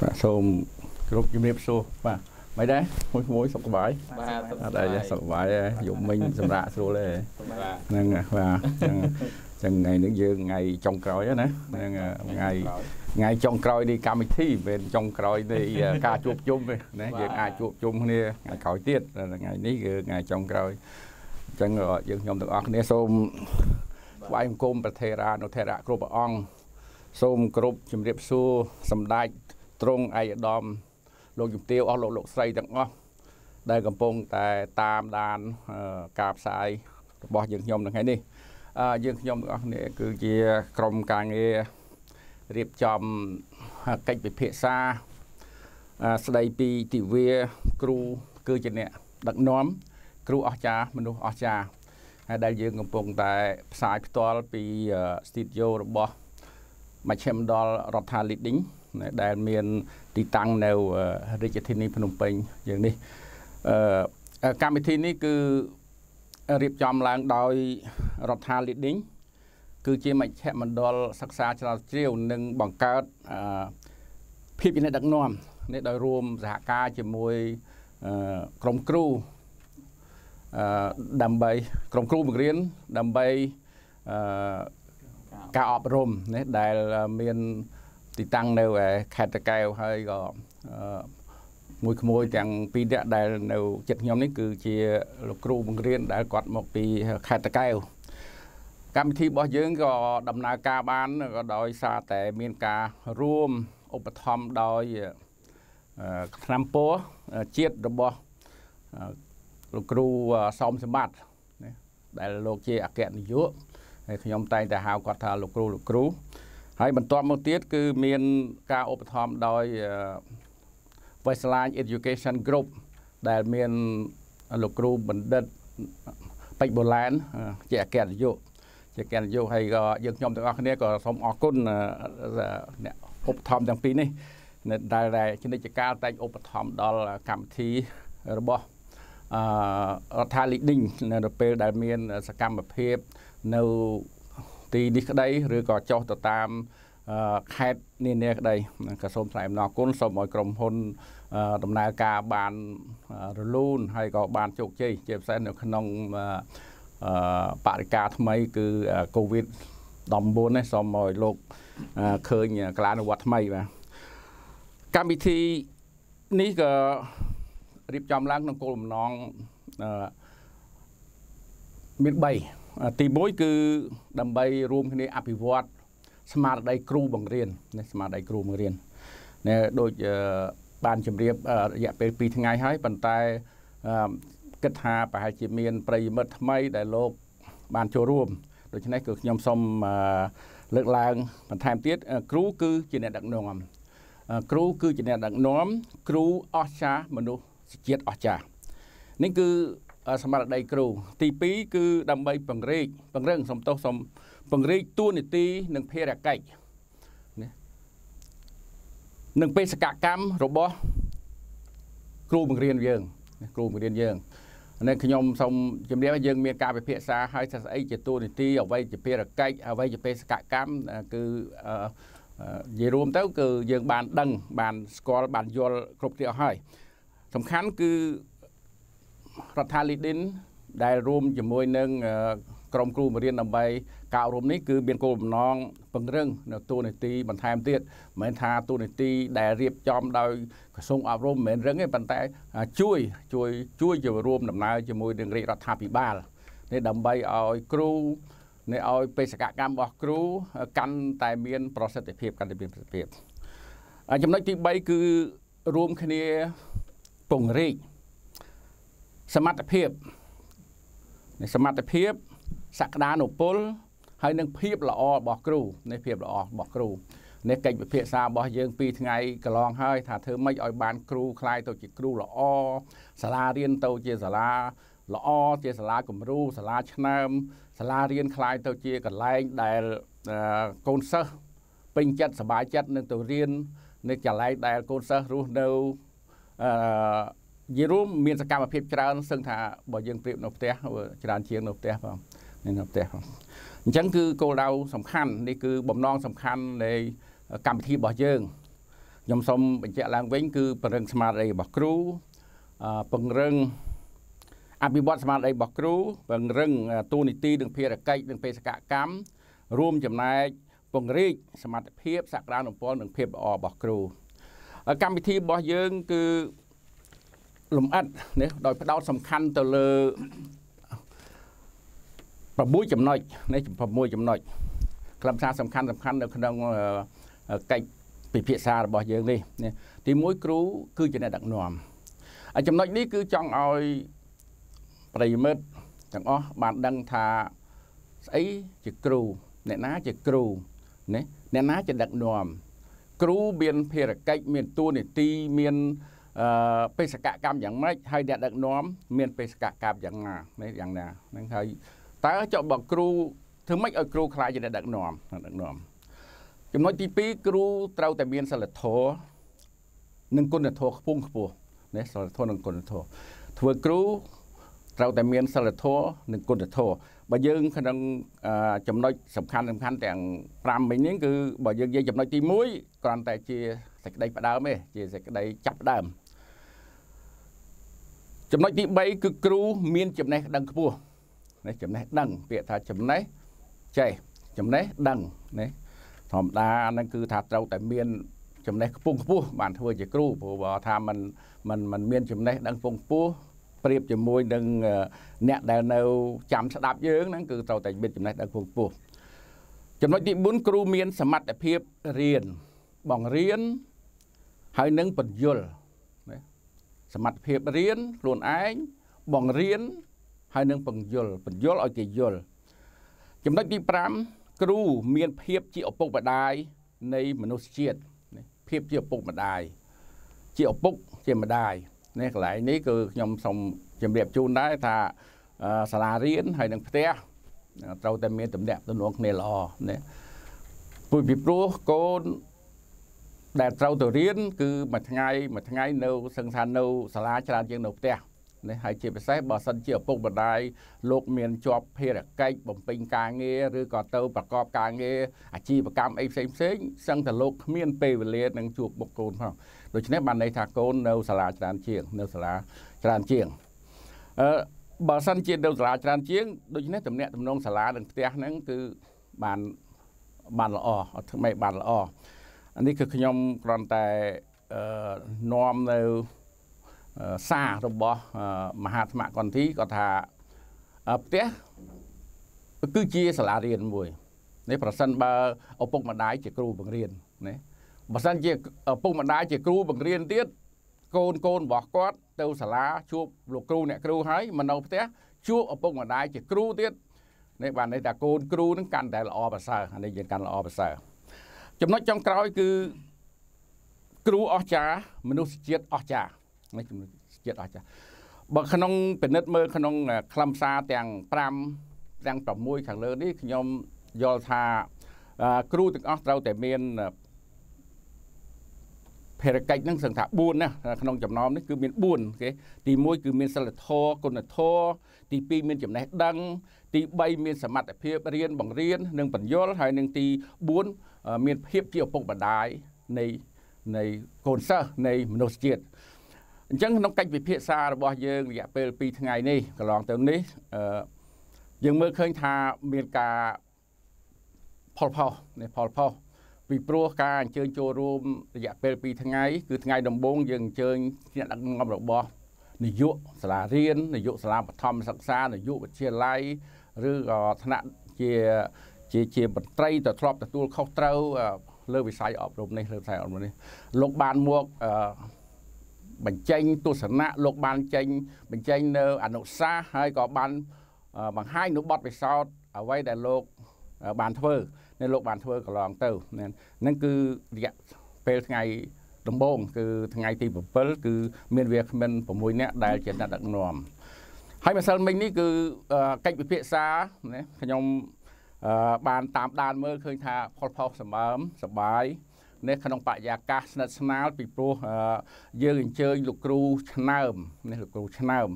បាទសូមគ្រប់ជំរាបសួរបាទមិនដែរមួយមួយសុខសប្បាយបាទសុខសអប្ត់បាយដែរសុខសប្បាយទេយប់មិញសម្រាប់ស្រួលទេបាទហ្នឹងហើយបាទហ្នឹងចឹងថ្ងៃនេះយើងថ្ងៃចុងក្រោយណាហ្នឹងថ្ងៃថ្ងៃចុងក្រោយនៃកម្មវិធីមិនមែនចុងក្រោយនៃការជួបជុំទេណាយើងអាចជួបជុំគ្នាថ្ងៃក្រោយទៀតថ្ងៃនេះគឺថ្ងៃចុងក្រោយអញ្ចឹងយើងខ្ញុំទាំងអស់គ្នាសូមថ្វាយបង្គំប្រធេរានុធេរៈគ្រប់ព្រះអង្គសូមគោរពជំរាបសួរសម្ដេច ទ្រង់ឯកឧត្តមលោកជំទាវអស់លោកលោកស្រីទាំងអស់ដែលកំពុងតែតាមដានអឺការផ្សាយរបស់យើងខ្ញុំនៅថ្ងៃនេះអឺយើងខ្ញុំទាំងអស់គ្នាគឺជាក្រុមការងាររៀបចំកិច្ចពិភាក្សាអឺស្ដីពីទិវាគ្រូគឺជាអ្នកដឹកនាំគ្រូអស្ចារ្យមនុស្សអស្ចារ្យហើយដែលយើងកំពុងតែផ្សាយផ្ទាល់ពីស្ទីឌីយោរបស់មជ្ឈមណ្ឌលរដ្ឋា Leading ដែលមានទីតាំងនៅរាជធានីភ្នំពេញយើងនេះអឺកម្មវិធីនេះគឺរៀបចំឡើងដោយរដ្ឋា Leading គឺជាមជ្ឈមណ្ឌលសិក្សាឆ្លងជ្រាវនិងបង្កើតអឺភាពជាអ្នកដឹកនាំនេះដោយរួមសហការជាមួយអឺក្រុមគ្រូអឺដើម្បីក្រុមគ្រូបង្រៀនដើម្បីអឺការអប់រំនេះដែលមាន ទីតាំងនៅខេត្តតកែវហើយក៏មួយក្មួយទាំងពីរនាក់ដែលនៅចិត្តខ្ញុំនេះគឺជាលោកគ្រូបង្រៀនដែលគាត់មកពីខេត្តតកែវកម្មវិធីរបស់យើងក៏ដំណើរការបានក៏ដោយសារតែមានការរួមឧបត្ថម្ភដោយឆ្នាំពោជាតិរបស់លោកគ្រូសំសម្បត្តិដែលលោកជាអគ្គនាយកហើយខ្ញុំតែងតែហៅគាត់ថាលោកគ្រូលោកគ្រូ ហើយបន្ទាប់មកទៀតគឺមានការឧបត្ថម្ភដោយ Westline Education Group ដែលមានលោកគ្រូបណ្ឌិតពេជ្របូឡានជាអគ្គនាយកជាអគ្គនាយកហើយក៏យើងខ្ញុំទាំងអស់គ្នាក៏សូមអរគុណអ្នកឧបត្ថម្ភទាំងពីរនេះដែលដែលជំនិច្ចការតែងឧបត្ថម្ភដល់កម្មវិធីរបស់អឺរដ្ឋា leading នៅពេលដែលមានសកម្មភាពនៅ ទីនេះក្តីឬក៏ចុះទៅតាមខេត្តនានាក្តីក៏សូមថ្លែងអំណរគុណសូមឲ្យក្រុមហ៊ុនដំណើរការបានរលូនហើយក៏បានជោគជ័យជាពិសេសនៅក្នុងបរិការថ្មីគឺ COVID 19នេះសូមឲ្យលោកឃើញកលានុវត្តថ្មីបាទកម្មវិធីនេះក៏រៀបចំឡើងក្នុងគោលបំណងមាន3 ទី1គឺដើម្បីរួមគ្នាអភិវឌ្ឍស្មារតីគ្រូបង្រៀននេះស្មារតីគ្រូបង្រៀននេះដូចបានជម្រាបរយៈពេល2ថ្ងៃហើយប៉ុន្តែគិតថាប្រហែលជាមានប្រិយមិត្តថ្មីដែលលោកបានចូលរួមដូច្នេះគឺខ្ញុំសូមលើកឡើងបន្ថែមទៀតគ្រូគឺជាអ្នកដឹកនាំគ្រូគឺជាអ្នកដឹកនាំគ្រូអស្ចារ្យមនុស្សជាតិអស្ចារ្យនេះគឺ ស្មារតីគ្រូ ទី2គឺដើម្បីពង្រីកពង្រឹងសំទោសសំពង្រីកទួនាទីនិងភារកិច្ចនេះនឹងបេសកកម្មរបស់គ្រូបង្រៀនយើងគ្រូបង្រៀនយើងនេះខ្ញុំសូមជំរាបឲ្យយើងមានការពិភាក្សាឲ្យស្អីជាទួនាទីអ្វីជាភារកិច្ចអ្វីជាបេសកកម្មគឺនិយាយរួមទៅគឺយើងបានដឹងបានស្គាល់បានយល់គ្រប់គ្នាអស់ហើយសំខាន់គឺ រដ្ឋា Lidin ដែលរួមជាមួយនឹងក្រុមគ្រូបង្រៀនដើម្បីការអប់រំនេះគឺមានគោលបំណងពង្រឹងនៅទូនីតិបន្ថែមទៀតមិនមែនថាទូនីតិដែលរៀបចំដោយក្រសួងអប់រំមិនមែនរឹងទេប៉ុន្តែជួយជួយជួយចូលរួមដំណើរជាមួយនឹងរាជរដ្ឋាភិបាលនេះដើម្បីឲ្យគ្រូនេះឲ្យបេសកកម្មរបស់គ្រូកាន់តែមាន ប្រសិទ្ធភាពកាន់តែមានប្រសិទ្ធភាពចំណុចទី3គឺរួមគ្នាពង្រីក សមត្ថភាពសមត្ថភាពសក្តានុពលហើយនឹងភាពល្អរបស់គ្រូនេះភាពល្អរបស់គ្រូនេះកិច្ចពិភាក្សារបស់យើងពីថ្ងៃកន្លងហើយថាធ្វើម៉េចឲ្យបានគ្រូខ្លាយទៅជាគ្រូល្អសាលារៀនទៅជាសាលាល្អជាសាលាគំរូសាលាឆ្នើមសាលារៀនខ្លាយទៅជាកន្លែងដែលកូនសិស្សពេញចិត្តសប្បាយចិត្តនឹងទៅរៀននៅកន្លែងដែលកូនសិស្សរស់នៅអឺ និយាយរួមមានសកម្មភាពច្រើនសឹងថាបើយើងប្រៀបនៅផ្ទះច្រើនជាងនៅផ្ទះបងនៅផ្ទះបងអញ្ចឹងគឺគោលដៅសំខាន់នេះគឺបំណងសំខាន់នៃកម្មវិធីរបស់យើងខ្ញុំសូមបញ្ជាក់ឡើងវិញគឺពង្រឹងស្មារតីរបស់គ្រូពង្រឹងអភិវឌ្ឍស្មារតីរបស់គ្រូពង្រឹងទូនីតិនិងភារកិច្ចនិងបេសកកម្មរួមចំណែកពង្រីកសមត្ថភាពសក្តានុពលនិងភាពល្អរបស់គ្រូកម្មវិធីរបស់យើងគឺ លំអិតនេះដោយផ្ដោតសំខាន់ទៅលើ6ចំណុចនេះ6ចំណុចខ្លឹមសារសំខាន់សំខាន់នៅក្នុងកិច្ចពិភាក្សារបស់យើងនេះទី1គ្រូគឺជាអ្នកដឹកនាំហើយចំណុចនេះគឺចង់ឲ្យប្រិយមិត្តទាំងអស់បានដឹងថាស្អីជាគ្រូអ្នកណាជាគ្រូណាអ្នកណាជាដឹកនាំគ្រូមានភារកិច្ចមានតួនាទីមាន អឺបេសកកម្មយ៉ាងម៉េចហើយអ្នកដឹកនាំមានបេសកកម្មយ៉ាងណានេះយ៉ាងណាហ្នឹងហើយតើចុះបើគ្រូធ្វើម៉េចឲ្យគ្រូខ្លាចជាអ្នកដឹកនាំដឹកនាំចំណុចទី2គ្រូត្រូវតែមានសិលធម៌និងគុណធម៌ខ្ពង់ខ្ពស់នេះសិលធម៌និងគុណធម៌ធ្វើគ្រូត្រូវតែមានសិលធម៌និងគុណធម៌បើយើងក្នុងចំណុចសំខាន់សំខាន់ទាំង5មិញនេះគឺបើយើងនិយាយចំណុចទី1គ្រាន់តែជាសេចក្តីផ្ដើមទេជាសេចក្តីចាប់ផ្ដើម ចំណុចទី3គឺគ្រូមានចំណេះដឹងខ្ពស់នេះចំណេះដឹងពាក្យថាចំណេះចេះចំណេះដឹងនេះធម្មតាហ្នឹងគឺថាត្រូវតែមានចំណេះខ្ពង់ខ្ពស់បានធ្វើជាគ្រូព្រោះបើថាมันมันมันមានចំណេះដឹងខ្ពង់ខ្ពស់ប្រៀបជាមួយនឹងអ្នកដែលនៅចាំស្ដាប់យើងហ្នឹងគឺត្រូវតែមានចំណេះដឹងខ្ពង់ខ្ពស់ចំណុចទី4គ្រូមានសមត្ថភាពរៀនបង្រៀនហើយនឹងបញ្យលណា សមត្ថភាពរៀនខ្លួនឯងបង្រៀនហើយនឹងបញ្យលបញ្យលឲ្យគេយល់ចំណុចទី5គ្រូមានភាពជាឪពុកម្ដាយនៃមនុស្សជាតិភាពជាឪពុកម្ដាយជាឪពុកជាម្ដាយនេះកន្លែងនេះគឺខ្ញុំសូមជម្រាបជូនដែរថាសាលារៀនហើយនឹងផ្ទះត្រូវតែមានតំណែងទំនួងគ្នាល្អណាពុយពីព្រោះកូន ដែលត្រូវទៅរៀនគឺមួយថ្ងៃមួយថ្ងៃនៅសឹងថានៅសាលាច្រើនជាងនៅផ្ទះនេះហើយជាពិសេសបើសិនជាឪពុកម្ដាយលោកមានជាប់ភារកិច្ចបំពេញការងារឬក៏ទៅប្រកបការងារអាជីវកម្មអីផ្សេងផ្សេងសឹងតែលោកគ្មានពេលវេលានឹងជួបបុកកូនផងដូច្នេះបានន័យថាកូននៅសាលាច្រើនជាងនៅសាលាច្រើនជាងអឺបើសិនជានៅសាលាច្រើនជាងដូច្នេះតំណាក់តំណងសាលានិងផ្ទះហ្នឹងគឺបានបានល្អអត់ធ្វើម៉េចបានល្អ នេះគឺខ្ញុំគ្រាន់តែអឺនាំនៅសាររបស់មហាថ្មកន្ធីគាត់ថាផ្ទះគឺជាសាលារៀនមួយនេះប្រសិនបើឪពុកម្ដាយជាគ្រូបង្រៀនណាបើសិនជាឪពុកម្ដាយជាគ្រូបង្រៀនទៀតកូនកូនរបស់គាត់ទៅសាលាជួបលោកគ្រូអ្នកគ្រូហើយមកនៅផ្ទះជួបឪពុកម្ដាយជាគ្រូទៀតនេះបានន័យថាកូនគ្រូនឹងកាន់តែល្អប្រសើរអានេះយើងកាន់ល្អប្រសើរ ចំណុចចុងក្រោយគឺគ្រូអស្ចារ្យមនុស្សជាតិអស្ចារ្យនេះចំណុចជាតិអស្ចារ្យបើក្នុងពិនិត្យមើលក្នុងខ្លឹមសារទាំង5ទាំង6ខាងលើនេះខ្ញុំយល់ថាគ្រូទាំងអស់ត្រូវតែមានភារកិច្ចហ្នឹងសឹងថា4ណាក្នុងចំណោមនេះគឺមាន4គេទី1គឺមានសិលធម៌គុណធម៌ទី2មានចំណេះដឹង ទី3មានសមត្ថភាពរៀនបង្រៀននិងបញ្យលហើយនឹងទី4 មានភាពជាឪពុកម្ដាយនៃនៃកូនសិស្សនៃមនុស្សជាតិអញ្ចឹងក្នុងកិច្ចពិភាក្សារបស់យើងរយៈពេល2ថ្ងៃនេះកន្លងទៅនេះអឺយើងមើលឃើញថាមានការផលផុសនេះផលផុសពីព្រោះការអញ្ជើញចូលរួមរយៈពេល2ថ្ងៃគឺថ្ងៃដំបូងយើងអញ្ជើញអ្នកដឹកនាំរបស់នាយកសាលារៀននាយកសាលាបឋមសិក្សានាយកវិទ្យាល័យឬក៏ថ្នាក់ជា ជាជាមន្ត្រីទៅធ្លាប់ទទួលខុសត្រូវលើវិស័យអប់រំនេះលើវិស័យអប់រំនេះលោកបានមកអឺបញ្ចេញទស្សនៈលោកបានចេញបញ្ចេញនៅអនុសាសន៍ហើយក៏បានបង្ហាញនៅបទពិសោធន៍អ្វីដែលលោកបានធ្វើនៅលោកបានធ្វើកន្លងទៅហ្នឹងគឺរយៈពេលថ្ងៃដំបូងគឺថ្ងៃទី7គឺមានវាគ្មិន6នាក់ដែលជាអ្នកដឹកនាំហើយម្សិលមិញនេះគឺកិច្ចពិភាក្សាណាខ្ញុំ បានតាមដានមើលឃើញថាផលផុសសម្បើមសបាយនេះក្នុងបរិយាកាសស្និទ្ធស្នាលពីព្រោះយើងអញ្ជើញលោកគ្រូឆ្នើមនេះលោកគ្រូឆ្នើម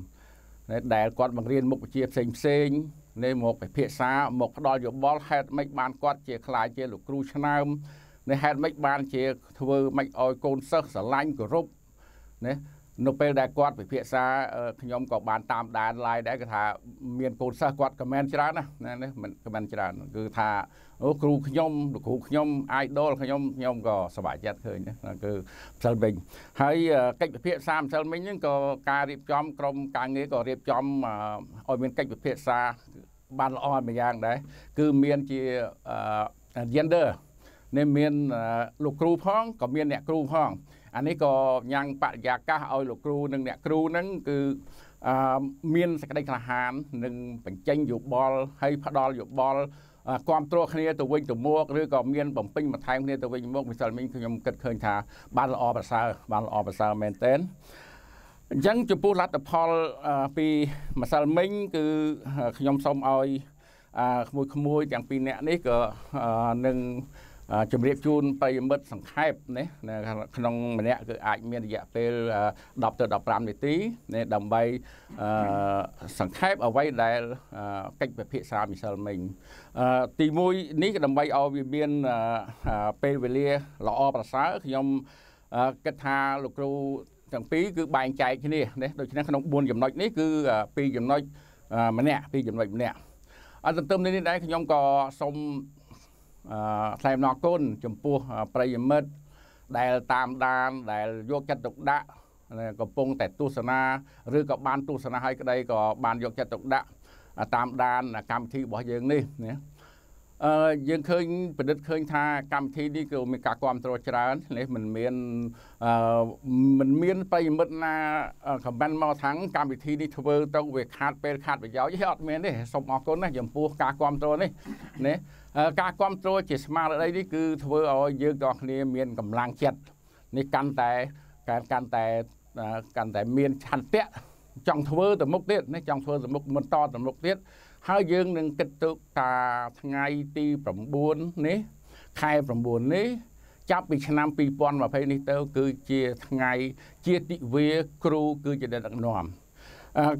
ដែលគាត់បង្រៀនមុខវិជ្ជាផ្សេងផ្សេងនេះមកពិភាក្សាមកផ្ដល់យោបល់ហេតុម៉េចបានគាត់ជាខ្លាយជាលោកគ្រូឆ្នើមនេះហេតុម៉េចបានជាធ្វើម៉េចឲ្យកូនសិស្សស្រឡាញ់គោរពណា នៅពេលដែលគាត់ពិភាក្សាខ្ញុំក៏បានតាមដាន live ដែរគឺថាមានកូនសិស្សគាត់ comment ច្រើនណាណាមិន comment ច្រើនគឺថាអូគ្រូខ្ញុំលោកគ្រូខ្ញុំ idol ខ្ញុំខ្ញុំក៏សប្បាយចិត្តឃើញណាគឺផ្សិលវិញហើយកិច្ចពិភាក្សាផ្សិលមិញហ្នឹងក៏ការរៀបចំក្រុមការងារក៏រៀបចំឲ្យមានកិច្ចពិភាក្សាបានល្អមួយយ៉ាងដែរគឺមានជា gender នេះមានលោកគ្រូផងក៏មានអ្នកគ្រូផង អានេះក៏ញ៉ាំងបរិយាកាសឲ្យលោកគ្រូនិងអ្នកគ្រូហ្នឹងគឺអឺមានសេចក្តីក្លាហាននិងបញ្ចេញយោបល់ហើយផ្ដល់យោបល់គ្រប់គ្រងគ្នាទៅវិញទៅមកឬក៏មានបំពេញបន្ថែមគ្នាទៅវិញមកមិសិលមិញខ្ញុំគិតឃើញថាបានល្អប្រសើរបានល្អប្រសើរមែនទែនអញ្ចឹងចំពោះលទ្ធផលពីម្សិលមិញគឺខ្ញុំសូមឲ្យក្មួយក្មួយទាំងពីរនាក់នេះក៏នឹង ជម្រាបជូនប្រិយមិត្តសង្ខេបណាក្នុងម្នាក់គឺអាចមានរយៈពេល10ទៅ15នាទីណាដើម្បីសង្ខេបអ្វីដែលកិច្ចពិភាក្សាមិសិលមិញទី1នេះដើម្បីឲ្យវាមានពេលវេលាល្អប្រសើរខ្ញុំគិតថាលោកគ្រូទាំងពីរគឺបែងចែកគ្នាណាដូច្នេះក្នុង4ចំណុចនេះគឺ2ចំណុចម្នាក់2ចំណុចម្នាក់អត់ទន្ទឹមនេះដែរខ្ញុំក៏សូម ថ្លែងអំណរគុណចំពោះប្រិយមិត្តដែលតាមដានដែលយកចិត្តទុកដាក់កំពុងតែទស្សនាឬក៏បានទស្សនាឲ្យក្តីក៏បានយកចិត្តទុកដាក់តាមដានកម្មវិធីរបស់យើងនេះណាអឺយើងឃើញពិនិត្យឃើញថាកម្មវិធីនេះគឺមានការគ្រប់គ្រងច្រើននេះមិនមានអឺមិនមានប្រិយមិត្តណាខមមិនមកថាងកម្មវិធីនេះធ្វើទៅវាខាតពេលខាតប្រយោជន៍ទេអត់មានទេសូមអរគុណណាចំពោះការគ្រប់គ្រងនេះណា ការគ្រប់គ្រងជាស្មារតីនេះគឺធ្វើឲ្យយើងទាំងគ្នាមានកម្លាំងចិត្តនេះកាន់តែការកាន់តែកាន់តែមានឆន្ទៈចង់ធ្វើទៅមុខទៀតណាចង់ធ្វើទៅមុខបន្តទៅមុខទៀតហើយយើងនឹងគិតទៅតាថ្ងៃទី9នេះខែ9នេះចាប់ពីឆ្នាំ2020នេះទៅ គឺជាថ្ងៃជាទិវាគ្រូគឺជាដឹកនាំ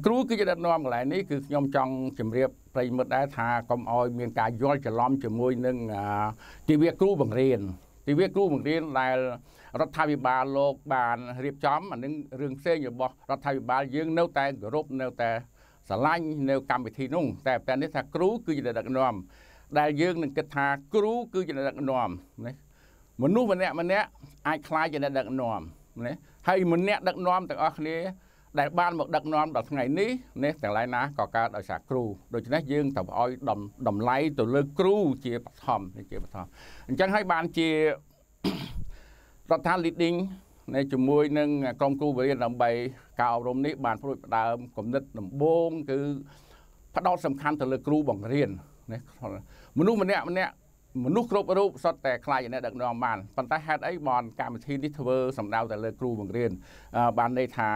គ្រូគឺជាដឹកនាំកន្លែងនេះគឺខ្ញុំចង់ជម្រាប ប្រិមិត្តដែរថាកុំឲ្យមានការយល់ច្រឡំជាមួយនឹងទិវាគ្រូបង្រៀនទិវាគ្រូបង្រៀនដែលរដ្ឋាភិបាលលោកបានរៀបចំអានឹងរឿងផ្សេងរបស់រដ្ឋាភិបាលយើងនៅតែគោរពនៅតែស្រឡាញ់នៅកម្មវិធីនោះតែតែនេះថាគ្រូគឺជាដឹកនាំដែលយើងនឹងគិតថាគ្រូគឺជាដឹកនាំណាមនុស្សម្នាក់ម្នាក់អាចខ្លាចជាអ្នកដឹកនាំណាហើយម្នាក់ដឹកនាំទាំងអស់គ្នា ដែលបានមកដឹកនាំដល់ថ្ងៃនេះនេះទាំងឡាយណាក៏កើតដោយសារគ្រូដូច្នេះយើងត្រូវឲ្យតម្លៃទៅលើគ្រូជាបឋមជាបឋមអញ្ចឹងហើយបានជារដ្ឋាភិបាល leading នៅជាមួយនឹងក្រុមគ្រូបរិញ្ញាដើម្បីការអប់រំនេះបានព្រួយផ្ដើមគំនិតដំបូងគឺផ្ដោតសំខាន់ទៅលើគ្រូបង្រៀនណាមនុស្សម្នាក់ម្នាក់ មនុស្សគ្រប់រូបសុទ្ធតែខ្លាចអ្នកដឹកនាំបានប៉ុន្តែហេតុអីបនកម្មវិធីនេះធ្វើសម្ដៅទៅលើគ្រូបង្រៀនបានន័យថា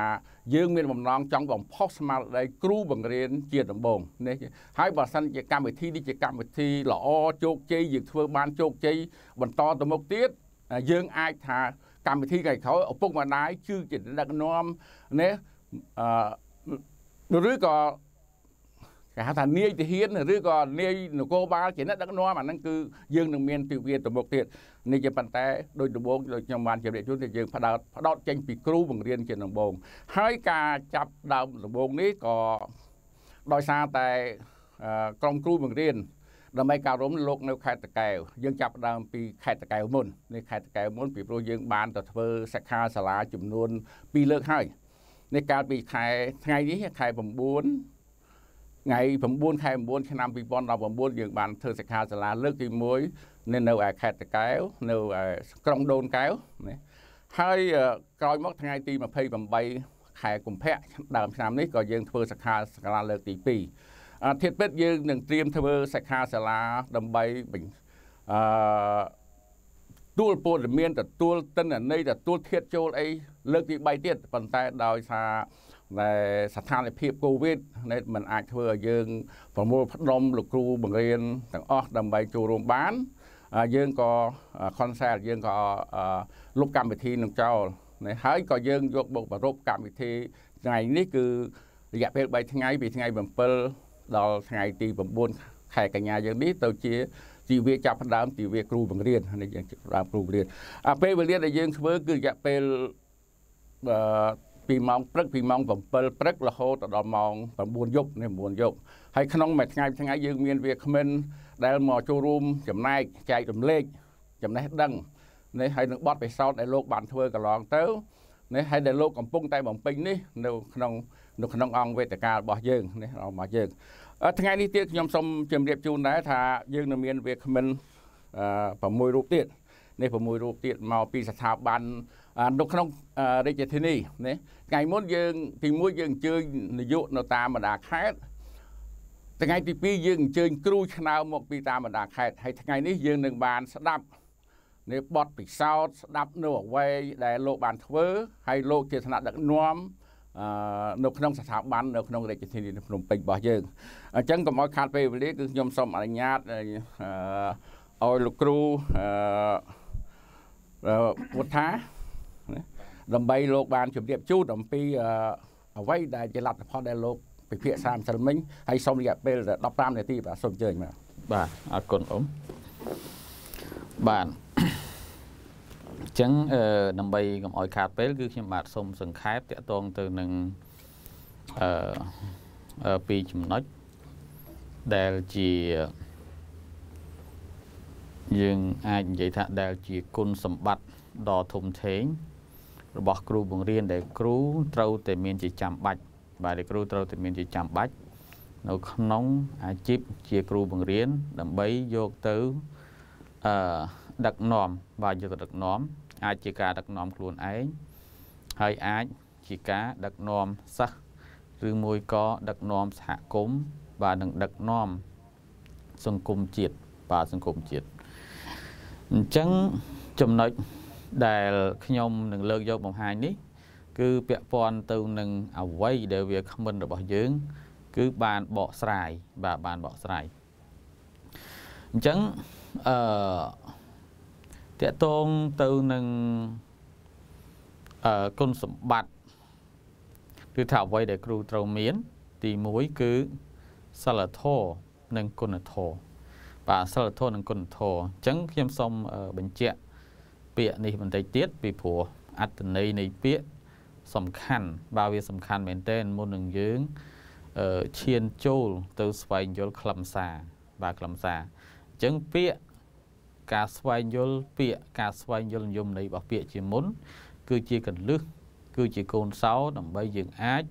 យើងមានបំណងចង់បំផុសស្មារតីគ្រូបង្រៀនជាដំបូងនេះហើយបើសិនជាកម្មវិធីនេះជាកម្មវិធីល្អជោគជ័យយើងធ្វើបានជោគជ័យបន្តទៅមុខទៀតយើងអាចថាកម្មវិធីថ្ងៃក្រោយឪពុកម្ដាយគឺជាដឹកនាំណាអឺឬក៏ គេហៅថានាយទាហានឬក៏នាយនគរបាលជាអ្នកដឹកនាំអាហ្នឹងគឺយើងនឹងមានទិវាទៅមុខទៀតនេះជាប៉ុន្តែដោយដំបូងដូចខ្ញុំបានជម្រាបជូនថាយើងផ្ដោតផ្ដោតចេញពីគ្រូបង្រៀនជាដំបូងហើយការចាប់ដើមដំបូងនេះក៏ដោយសារតែក្រុមគ្រូបង្រៀនដើម្បីការរំលោកនៅខេត្តតកែវយើងចាប់ដើមពីខេត្តតកែវមុននេះខេត្តតកែវមុនពីព្រោះយើងបានទៅធ្វើសិក្ខាសាលាចំនួន2លើកហើយនេះកាលពីខែថ្ងៃនេះខែ9 ថ្ងៃ9ខែ9ឆ្នាំ2019យើងបានធ្វើសិក្ខាសាលាលើកទី1នៅនៅឯខេត្តតកែវនៅក្រុងដូនកែវណាហើយក្រោយមកថ្ងៃទី28ខែកុម្ភៈដើមឆ្នាំនេះក៏យើងធ្វើសិក្ខាសាលាលើកទី2អធិបតេយ្យយើងនឹងត្រៀមធ្វើសិក្ខាសាលាដើម្បីអឺទួលព័ត៌មានទទួលតិន្នន័យទទួលធៀបចូលអីលើកទី3ទៀតប៉ុន្តែដោយសារ ដែលស្ថានភាពកូវីដមិនអាចធ្វើឲ្យយើងប្រមូលផ្ដុំលោកគ្រូបង្រៀនទាំងអស់ដើម្បីចូលរួមបានយើងក៏ concept យើងក៏លុបកម្មវិធីនឹងចោលហើយក៏យើងយកបុកប្រពកម្មវិធីថ្ងៃនេះគឺរយៈពេល3ថ្ងៃពីថ្ងៃ7ដល់ថ្ងៃទី9ខែកញ្ញាយើងនេះទៅជាជីវៈចាប់ផ្ដើមជីវៈគ្រូបង្រៀននេះយើងដើមគ្រូបង្រៀនអាពេលវេលាដែលយើងធ្វើគឺរយៈពេលអឺ ពីម៉ោងព្រឹកពីម៉ោង7ព្រឹករហូតដល់ម៉ោង9យប់នេះ9យប់ហើយក្នុងមួយថ្ងៃថ្ងៃយើងមានវាគ្មិនដែលមកចូលរួមចំណែកចែករំលែកចំណេះដឹងនេះហើយនឹងបទពិសោធន៍ដែលលោកបានធ្វើកន្លងទៅនេះហើយដែលលោកកំពុងតែបំពេញនេះនៅក្នុងនៅក្នុងអង្គវេទិការបស់យើងនេះរបស់យើងថ្ងៃនេះទៀតខ្ញុំសូមជម្រាបជូនដែរថាយើងនៅមានវាគ្មិន6រូបទៀតនេះ6រូបទៀតមកពីស្ថាប័ន នៅក្នុងរាជធានីនេះថ្ងៃមុនយើងទី1យើងអញ្ជើញនាយកនៅតាមបណ្ដាខេត្តថ្ងៃទី2យើងអញ្ជើញគ្រូឆ្នើមមកពីតាមបណ្ដាខេត្តហើយថ្ងៃនេះយើងនឹងបានស្ដាប់នៅបទពិសោធន៍ស្ដាប់នៅអ្វីដែលលោកបានធ្វើហើយលោកជាឋានៈដឹកនាំអឺនៅក្នុងស្ថាប័ននៅក្នុងរាជធានីភ្នំពេញរបស់យើងអញ្ចឹងកុំឲ្យខាតពេលវេលាគឺខ្ញុំសូមអនុញ្ញាតអឺឲ្យលោកគ្រូអឺពុទ្ធា ដើម្បីលោកបានជម្រាបជូនអំពីអ្វីដែលជាលទ្ធផលដែលលោកពិភាក្សាម្សិលមិញហើយសូមរយៈពេល15នាទីបាទសូមអញ្ជើញបាទបាទអរគុណអ៊ំបាទអញ្ចឹងដើម្បីកុំឲ្យខាតពេលគឺខ្ញុំបាទសូមសង្ខេបតាក់ទងទៅនឹងអឺពីចំណុចដែលជាយើងអាចនិយាយថាដែលជាគុណសម្បត្តិដ៏ធំធេង របស់គ្រូបង្រៀនដែលគ្រូត្រូវតែមានជាចាំបាច់បាទគ្រូត្រូវតែមានជាចាំបាច់នៅក្នុងអាជីពជាគ្រូបង្រៀនដើម្បីយកទៅអឺដឹកនាំបាទយកទៅដឹកនាំអាចជាការដឹកនាំខ្លួនឯងហើយអាចជាការដឹកនាំសិស្សឬមួយក៏ដឹកនាំសហគមន៍បាទនឹងដឹកនាំសង្គមជាតិបាទសង្គមជាតិអញ្ចឹងចំណុច ដែលខ្ញុំនឹងលើកយកបង្ហាញនេះ គឺពាក់ព័ន្ធទៅនឹងអវ័យដែលវាគ្មិនរបស់យើង គឺបានបកស្រាយបាទបានបកស្រាយអញ្ចឹងអឺតកតងទៅនឹងអឺគុណសម្បត្តិគឺថាអ្វីដែលគ្រូត្រូវមាន ទី1គឺសិលធម៌និងគុណធម៌បាទសិលធម៌និងគុណធម៌អញ្ចឹងខ្ញុំសូមបញ្ជាក់ ពាក្យនេះបន្តិចទៀតពីព្រោះអត្តន័យនៃពាក្យសំខាន់បើវាសំខាន់មែនទែនមុននឹងយើងឈានចូលទៅស្វែងយល់ខ្លឹមសារបាទខ្លឹមសារអញ្ចឹងពាក្យការស្វែងយល់ពាក្យការស្វែងយល់និយមន័យរបស់ពាក្យជាមុន គឺជាកលឹះគឺជាកូនសោដើម្បីយើងអាច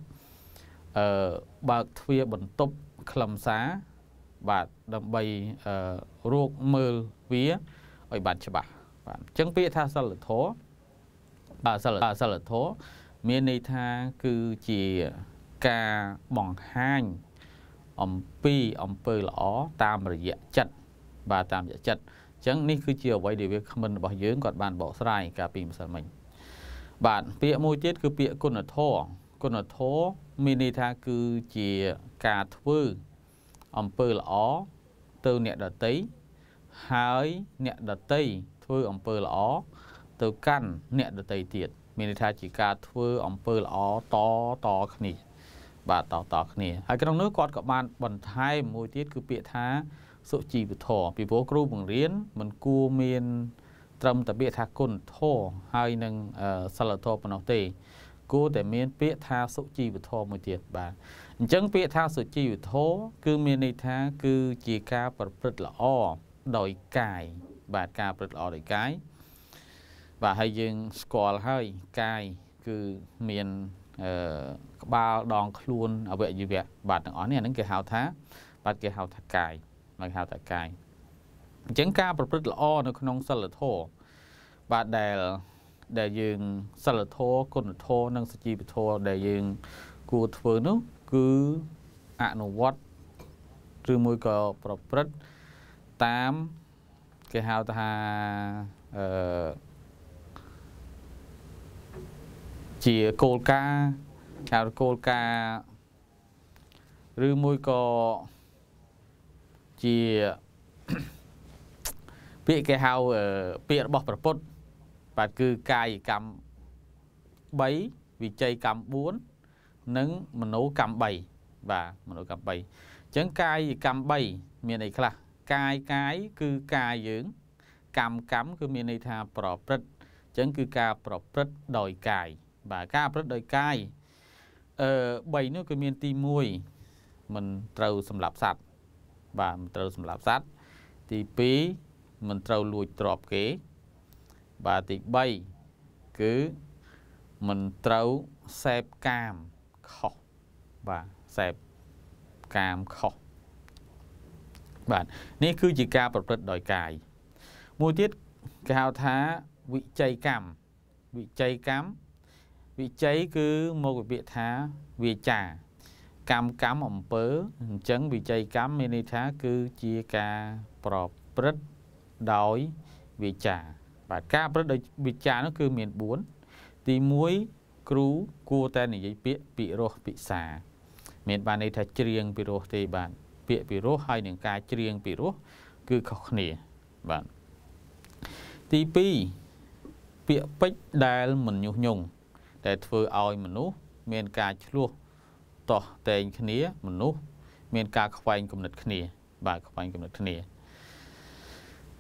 អឺបើកទ្វារបន្ទប់ខ្លឹមសារបាទដើម្បីអឺរកមើលវាឲ្យបានច្បាស់ បាទអញ្ចឹងពាក្យថាសិលធម៌បាទសិលសិលធម៌មានន័យថាគឺជាការបង្ហាញអំពីអំពើល្អតាមរយៈចិត្តបាទតាមរយៈចិត្តអញ្ចឹងនេះគឺជាអ្វីដែលវាគ្មិនរបស់យើងគាត់បានបកស្រាយកាលពីម្សិលមិញបាទពាក្យមួយទៀតគឺពាក្យគុណធម៌គុណធម៌មានន័យថាគឺជាការធ្វើអំពើល្អទៅអ្នកដតីហើយអ្នកដតី ធ្វើអំពើល្អទៅកាន់អ្នកដតីទៀតមានន័យថាជាការធ្វើអំពើល្អតតគ្នាបាទតតគ្នាហើយក្នុងនោះគាត់ក៏បានបន្ថែមមួយទៀតគឺពាក្យថាសុជីវធម៌ពីព្រោះគ្រូបង្រៀនមិនគួរមានត្រឹមតែពាក្យថាគុណធម៌ហើយនឹងសិលធម៌ប៉ុណ្ណោះទេគួរតែមានពាក្យថាសុជីវធម៌មួយទៀតបាទអញ្ចឹងពាក្យថាសុជីវធម៌គឺមានន័យថាគឺជាការប្រព្រឹត្តល្អដោយកាយ បាទការប្រព្រឹត្តល្អដោយកាយបាទហើយយើងស្គាល់ហើយកាយគឺមានអឺក្បាលដងខ្លួនអវយវៈបាទទាំងអស់នេះអានឹងគេហៅថាបាទគេហៅថាកាយមកហៅថាកាយអញ្ចឹងការប្រព្រឹត្តល្អនៅក្នុងសិលធម៌បាទដែលដែលយើងសិលធម៌គុណធម៌និងសជីវធម៌ដែលយើងគួរធ្វើនោះគឺអនុវត្តឬមួយក៏ប្រព្រឹត្តតាម គេហៅថាអឺជាគោលការណ៍ហៅគោលការណ៍ឬមួយក៏ជាពាក្យគេហៅពាក្យរបស់ប្រពុតបាទគឺកាយកម្ម3វិច័យកម្ម4និងមនោកម្ម3បាទមនោកម្ម3អញ្ចឹងកាយកម្ម3មានអីខ្លះ កាយកាយគឺកាយយើង កម្មកម្មគឺមានន័យថាប្រព្រឹត្តអញ្ចឹងគឺការប្រព្រឹត្តដោយកាយបាទការប្រព្រឹត្តដោយកាយអឺ3នោះគឺមានទី1មិនត្រូវសម្លាប់សត្វបាទមិនត្រូវសម្លាប់សត្វទី2មិនត្រូវលួចទ្រព្យគេ បាទទី3គឺមិនត្រូវសេពកាមខុសបាទសេពកាមខុស បាទនេះគឺជាការប្រព្រឹត្តដោយកាយមួយទៀតគេហៅថាវិច័យកម្មវិច័យកម្មវិច័យគឺមកវិពាក្យថាវាចាកម្មកម្មអំពើអញ្ចឹងវិច័យកម្មមានន័យថាគឺជាការប្រព្រឹត្តដោយវាចាបាទការប្រព្រឹត្តដោយវាចានោះគឺមាន4ទី1គ្រូគួរតែនិយាយពាក្យពិរោះពិសាមានបានន័យថាច្រៀងពិរោះទេបាទ ពាក្យពិរោះហើយនឹងការច្រៀងពិរោះគឺខុសគ្នាបាទទី2ពាក្យពេចដែលមិនញុះញង់ដែលធ្វើឲ្យមនុស្សមានការឆ្លោះតោះតែងគ្នាមនុស្សមានការខ្វែងគំនិតគ្នា បាទខ្វែងគំនិតគ្នា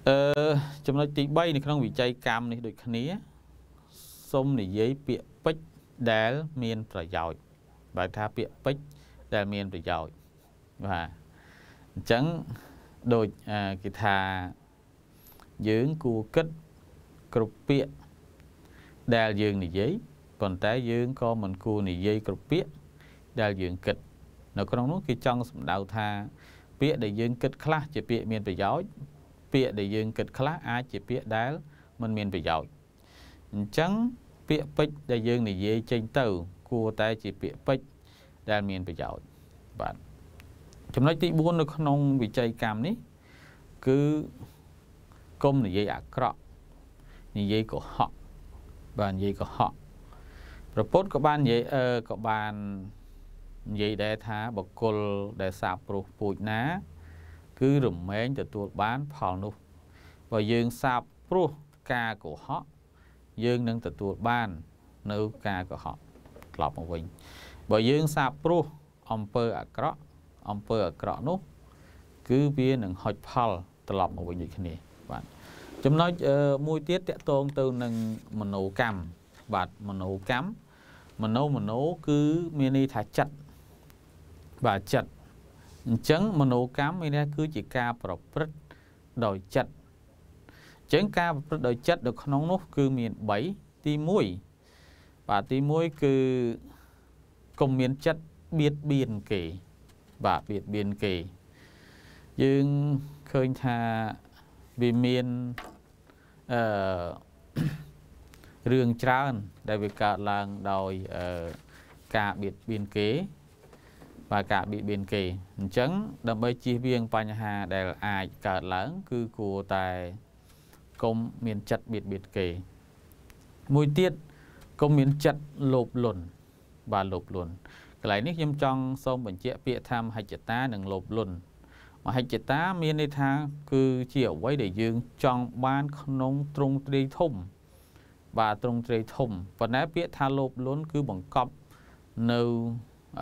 អឺចំណុចទី3នៅក្នុងវិច័យកម្មនេះដូចគ្នាសូមនិយាយពាក្យពេចដែលមានប្រយោជន៍បើថាពាក្យពេចដែលមានប្រយោជន៍បាទ អញ្ចឹងដូចគេថាយើងគួរគិតគ្រប់ពាក្យដែលយើងនិយាយប៉ុន្តែយើងក៏មិនគួរនិយាយគ្រប់ពាក្យដែលយើងគិត នៅក្នុងនោះគេចង់សម្ដៅថា ពាក្យដែលយើងគិតខ្លះជាពាក្យមានប្រយោជន៍ពាក្យដែលយើងគិតខ្លះអាចជាពាក្យដែលមិនមានប្រយោជន៍អញ្ចឹងពាក្យពេចន៍ដែលយើងនិយាយចេញទៅ គួរតែជាពាក្យពេចន៍ដែលមានប្រយោជន៍បាទ ចំណុចទី4នៅក្នុងវិច័យកម្មនេះ គឺកុំនិយាយអាក្រក់និយាយកុហកបាទនិយាយកុហកប្រពុតក៏បាននិយាយអឺក៏បាននិយាយដែរថាបកគលដែលសាបព្រោះពូជណា គឺរមែងទទួលបានផលនោះបើយើងសាបព្រោះការកុហកយើងនឹងទទួលបាននៅការកុហកត្រឡប់មកវិញបើយើងសាបព្រោះអំពើអាក្រក់ អំពើអាក្រក់នោះ គឺវានឹងហុចផលត្រឡប់មកវិញដូចគ្នាបាទចំណុចមួយទៀតតកតងទៅនឹងមโนកម្មបាទមโนកម្មមโนមโนគឺមានន័យថាចិត្តបាទចិត្តអញ្ចឹងមโนកម្មមានន័យគឺជាការប្រព្រឹត្តដោយចិត្តអញ្ចឹងការប្រព្រឹត្តដោយចិត្តនៅក្នុងនោះ គឺមាន3ទី1បាទទី1គឺកុំមានចិត្តបៀតបៀនគេ បាទបៀតបៀនគេ យើងឃើញថាវាមានអឺរឿងច្រើន ដែលវាកើតឡើងដោយអឺការបៀតបៀនគេបាទការបៀតបៀនគេអញ្ចឹងដើម្បីជៀសវាងបញ្ហាដែលអាចកើតឡើង គឺគួរតែកុំមានចិត្តបៀតបៀនគេ មួយទៀតកុំមានចិត្តលោភលន់បាទលោភលន់ កន្លែងនេះខ្ញុំចង់សូមបញ្ជាក់ពាក្យថាមហិច្ឆតានិងលោភលន់មហិច្ឆតាមានន័យថាគឺជាអ្វីដែលយើងចង់បានក្នុងទ្រង់ទ្រាយធំ បាទទ្រង់ទ្រាយធំប៉ុន្តែពាក្យថាលោភលន់គឺបង្កប់នៅ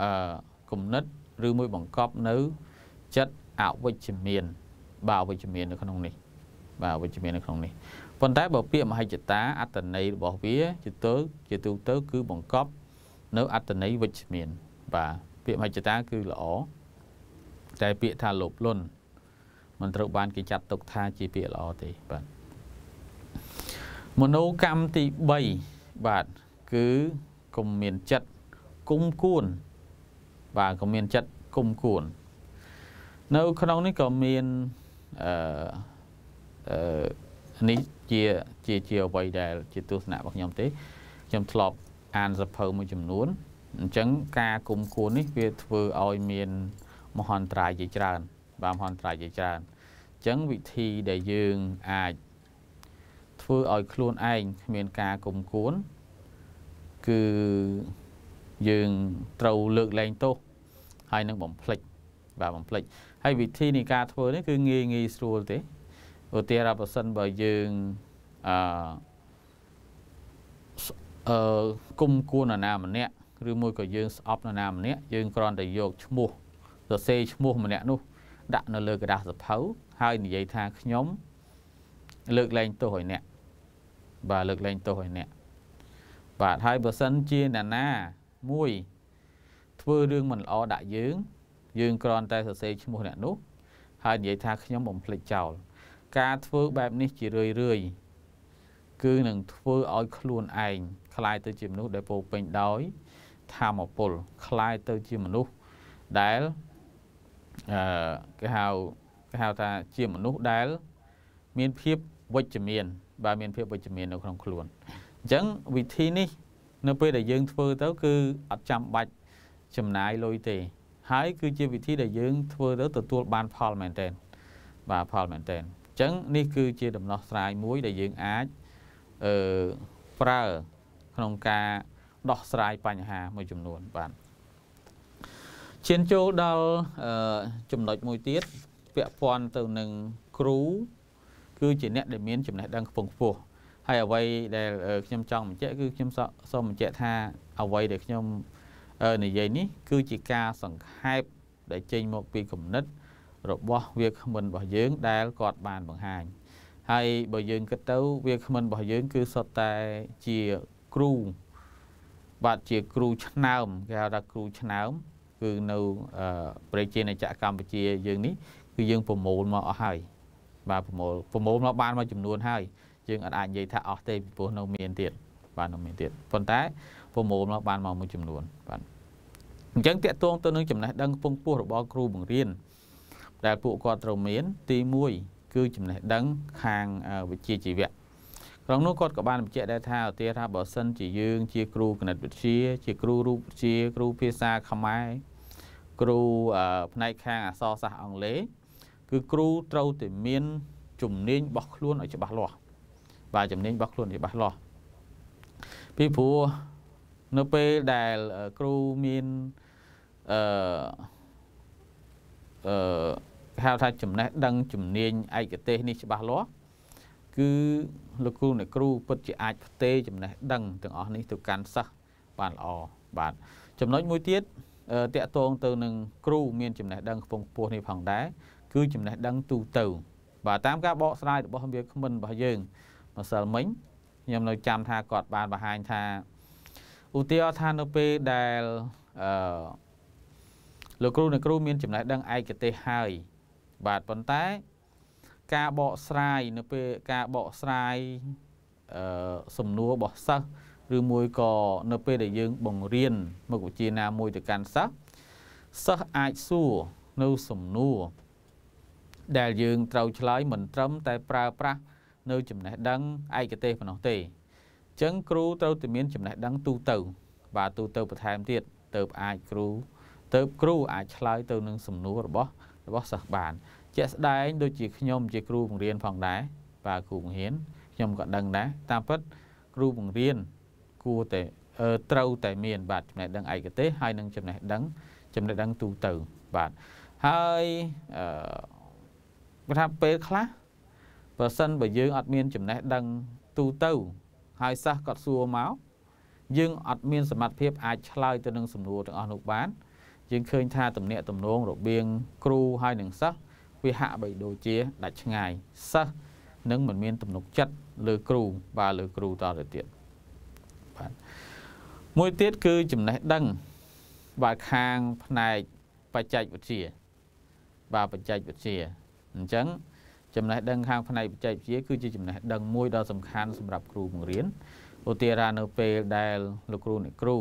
អឺគំនិតឬមួយបង្កប់នៅចិត្តអវិជ្ជមាន បាទអវិជ្ជមាននៅក្នុងនេះ បាទអវិជ្ជមាននៅក្នុងនេះប៉ុន្តែបើពាក្យមហិច្ឆតាអត្តន័យរបស់វាជាទៅជាទូទៅគឺបង្កប់នៅអត្តន័យវិជ្ជមាន បាទពាក្យមហិច្ឆតាគឺល្អតែពាក្យថាលោភលន់មិនត្រូវបានគេចាត់ទុកថាជាពាក្យល្អទេបាទមនោកម្មទី3បាទគឺកុំមានចិត្តគុំគួន បាទក៏មានចិត្តគុំគួន នៅក្នុងនេះក៏មានអឺអឺនេះជាជាជាអ្វីដែលជាទស្សនៈរបស់ខ្ញុំទេខ្ញុំធ្លាប់អានសភៅមួយចំនួន អញ្ចឹងការគុំគួននេះវាធ្វើឲ្យមានមហន្តរាយជាច្រើន បាទមហន្តរាយជាច្រើនអញ្ចឹងវិធីដែលយើងអាចធ្វើឲ្យខ្លួនឯងគ្មានការគុំគួនគឺយើងត្រូវលើកលែងទោសហើយនឹងបំភ្លេចបាទបំភ្លេចហើយវិធីនៃការធ្វើនេះគឺងាយងាយស្រួលទេឧទាហរណ៍ប្រសិនបើយើងអឺអឺគុំគួនអាណាម្នាក់ ឬមួយក៏យើងស្អប់នរណាម្នាក់យើងគ្រាន់តែយកឈ្មោះសរសេរឈ្មោះម្នាក់នោះដាក់នៅលើក្រដាសសភៅហ ហើយនិយាយថាខ្ញុំលើកលែងទោសឲ្យអ្នកបាទលើកលែងទោសឲ្យអ្នកបាទហើយបើសិនជាអ្នកណាមួយធ្វើរឿងមិនល្អដាក់យើង យើងគ្រាន់តែសរសេរឈ្មោះអ្នកនោះហើយនិយាយថាខ្ញុំបំភ្លេចចោលការធ្វើបែបនេះជារឿយរឿយគឺនឹងធ្វើឲ្យខ្លួនឯងคล้ายទៅជាមនុស្សដែលពោពេញដោយ ធម៌ពលคล้ายទៅជាមនុស្សដែលអឺគេហៅគេហៅថាជាមនុស្សដែល មានភាពវិជ្ជមានបាទមានភាពវិជ្ជមាននៅក្នុងខ្លួនអញ្ចឹងវិធីនេះ នៅពេលដែលយើងធ្វើទៅគឺអត់ចាំបាច់ចំណាយលុយទេ ហើយគឺជាវិធីដែលយើងធ្វើទៅទទួលបានផលមែនទែនបាទផលមែនទែនអញ្ចឹងនេះគឺជាដំណោះស្រាយមួយដែលយើងអាចអឺប្រើក្នុងការ ដោះស្រាយបញ្ហាមួយចំនួនបាទឈានចូលដល់ចំណុចមួយទៀតពាក់ព័ន្ធទៅនឹងគ្រូគឺជាអ្នកដែលមានចំណេះដឹងខ្ពង់ខ្ពស់ហើយអ្វីដែលខ្ញុំចង់បញ្ជាក់គឺខ្ញុំសូមបញ្ជាក់ថាអ្វីដែលខ្ញុំនិយាយនេះ គឺជាការសង្ខេបដែលចេញមកពីគំនិត របស់វាគ្មិនរបស់យើង ដែលគាត់បានបង្ហាញហើយបើយើងគិតទៅវាគ្មិនរបស់យើង គឺសុទ្ធតែជាគ្រូ បាទជាគ្រូឆ្នើមគេហៅថាគ្រូឆ្នើមគឺនៅប្រជាណាចក្រកម្ពុជាយើងនេះគឺយើងប្រមូលមកអស់ហើយបាទប្រមូលប្រមូលមកបានមួយចំនួនហើយយើងអាចអាចនិយាយថាអស់ទេពីព្រោះនៅមានទៀតបាទនៅមានទៀតប៉ុន្តែប្រមូលមកបានមកមួយចំនួនបាទអញ្ចឹងតកតងទៅនឹងចំណេះដឹងពងពោះរបស់គ្រូបង្រៀនដែលពួកគាត់ត្រូវមានទី1គឺចំណេះដឹងខាងវិជ្ជាជីវៈ ក្នុងនោះគាត់ក៏បានបញ្ជាក់ដែរថាឧទាហរណ៍ថាបើសិនជាយើង ជាគ្រូគណិតវិទ្យា ជាគ្រូរូបវិទ្យាគ្រូភាសាខ្មែរគ្រូផ្នែកខាងអក្សរសាស្ត្រអង់គ្លេសគឺគ្រូត្រូវតែមានជំនាញរបស់ខ្លួនឲ្យច្បាស់លាស់បាទជំនាញរបស់ខ្លួនឲ្យច្បាស់លាស់ពីព្រោះនៅពេលដែលគ្រូមានអឺអឺហៅថាចំណេះដឹងជំនាញឯកទេសនេះច្បាស់លាស់ គឺលោកគ្រូអ្នកគ្រូពិតជាអាចផ្ទេរចំណេះដឹងទាំងអស់នេះទៅកាន់សិស្សបានល្អបាទចំណុចមួយទៀតតកតងទៅនឹងគ្រូមានចំណេះដឹងខ្ពង់ខ្ពស់នេះផងដែរគឺចំណេះដឹងទូទៅ បាទតាមការបកស្រាយរបស់វាគ្មិនរបស់យើងម្សិលមិញខ្ញុំនៅចាំថាគាត់បានបង្ហាញថាឧទាហរណ៍ថានៅពេលដែលអឺលោកគ្រូអ្នកគ្រូមានចំណេះដឹងឯកទេសហើយបាទប៉ុន្តែ ការបកស្រាយនៅពេលការបកស្រាយអឺសំណួររបស់សិស្សឬមួយក៏នៅពេលដែលយើងបង្រៀនមុខវិជ្ជាណាមួយទៅកាន់សិស្សសិស្សអាចសួរនៅសំណួរដែលយើងត្រូវឆ្លើយមិនត្រឹមតែប្រើប្រាស់នៅចំណេះដឹងឯកទេសប៉ុណ្ណោះទេអញ្ចឹងគ្រូត្រូវតែមានចំណេះដឹងទូទៅ បាទទូទៅបន្ថែមទៀតទៅអាចគ្រូទៅគ្រូអាចឆ្លើយទៅនឹងសំណួររបស់របស់សិស្សបាន ជាក់ស្ដែងដូចជាខ្ញុំជាគ្រូបង្រៀនផងដែរបាទគ្រូបង្រៀនខ្ញុំក៏ដឹងដែរតាមពិតគ្រូបង្រៀនគួរតែត្រូវតែមានបាទចំណេះដឹងឯកទេសហើយនឹងចំណេះដឹងចំណេះដឹងទូទៅបាទហើយអឺថាពេលខ្លះបើសិនបើយើងអត់មានចំណេះដឹងទូទៅហើយសិស្សគាត់សួរមកយើងអត់មានសមត្ថភាពអាចឆ្លើយទៅនឹងសំណួរទាំងអស់នោះបានយើងឃើញថាតំណាក់តំណងរបៀងគ្រូហើយនឹងសិស្ស វាហាក់បីដូចជាដាច់ឆ្ងាយសិស្សនឹងមិនមានទំនុកចិត្តលើគ្រូបាទលើគ្រូតទៅទៀតបាទមួយទៀតគឺចំណេះដឹងបាទខាងផ្នែកបច្ចេកវិទ្យាបាទបច្ចេកវិទ្យាអញ្ចឹងចំណេះដឹងខាងផ្នែកបច្ចេកវិទ្យាគឺជាចំណេះដឹងមួយដ៏សំខាន់សម្រាប់គ្រូបង្រៀនឧទាហរណ៍នៅពេលដែលលោកគ្រូអ្នកគ្រូ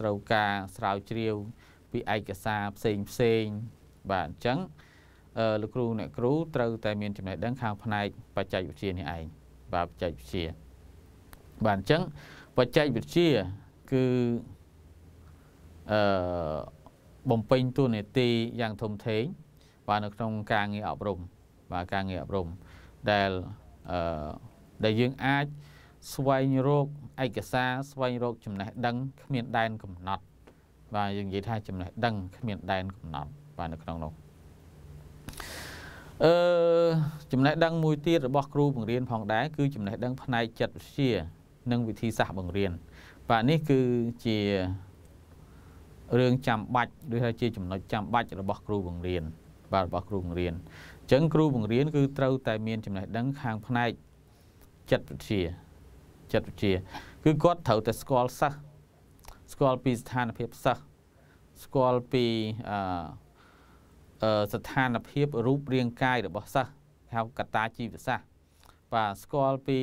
ត្រូវការស្រាវជ្រាវពីឯកសារផ្សេងផ្សេងបាទអញ្ចឹង លោកគ្រូអ្នកគ្រូត្រូវតែមានចំណេះដឹងខាងផ្នែកបច្ចេកវិទ្យានេះឯងបាទបច្ចេកវិទ្យាបាទអញ្ចឹងបច្ចេកវិទ្យាគឺអឺបំពេញតួនាទីយ៉ាងធំធេងបាទនៅក្នុងការងារអប់រំបាទការងារអប់រំដែលអឺដែលយើងអាចស្វែងរកឯកសារស្វែងរកចំណេះដឹងគ្មានដែនកំណត់ បាទយើងនិយាយថាចំណេះដឹងគ្មានដែនកំណត់បាទនៅក្នុងនោះ អឺចំណេះដឹងមួយទៀតរបស់គ្រូបង្រៀនផងដែរគឺចំណេះដឹងផ្នែកចិត្តវិទ្យានិងវិធីសាស្ត្របង្រៀនបាទនេះគឺជារឿងចាំបាច់ឬថាជាចំណុចចាំបាច់របស់គ្រូបង្រៀនបាទរបស់គ្រូបង្រៀនអញ្ចឹងគ្រូបង្រៀនគឺត្រូវតែមានចំណេះដឹងខាងផ្នែកចិត្តវិទ្យាចិត្តវិទ្យាគឺគាត់ត្រូវតែស្គាល់សិស្សស្គាល់ពីស្ថានភាពសិស្សស្គាល់ពីអឺ ស្ថានភាពរូបរាងកាយរបស់សិស្សហៅកតាជីវសាស្ត្របាទស្គាល់ពី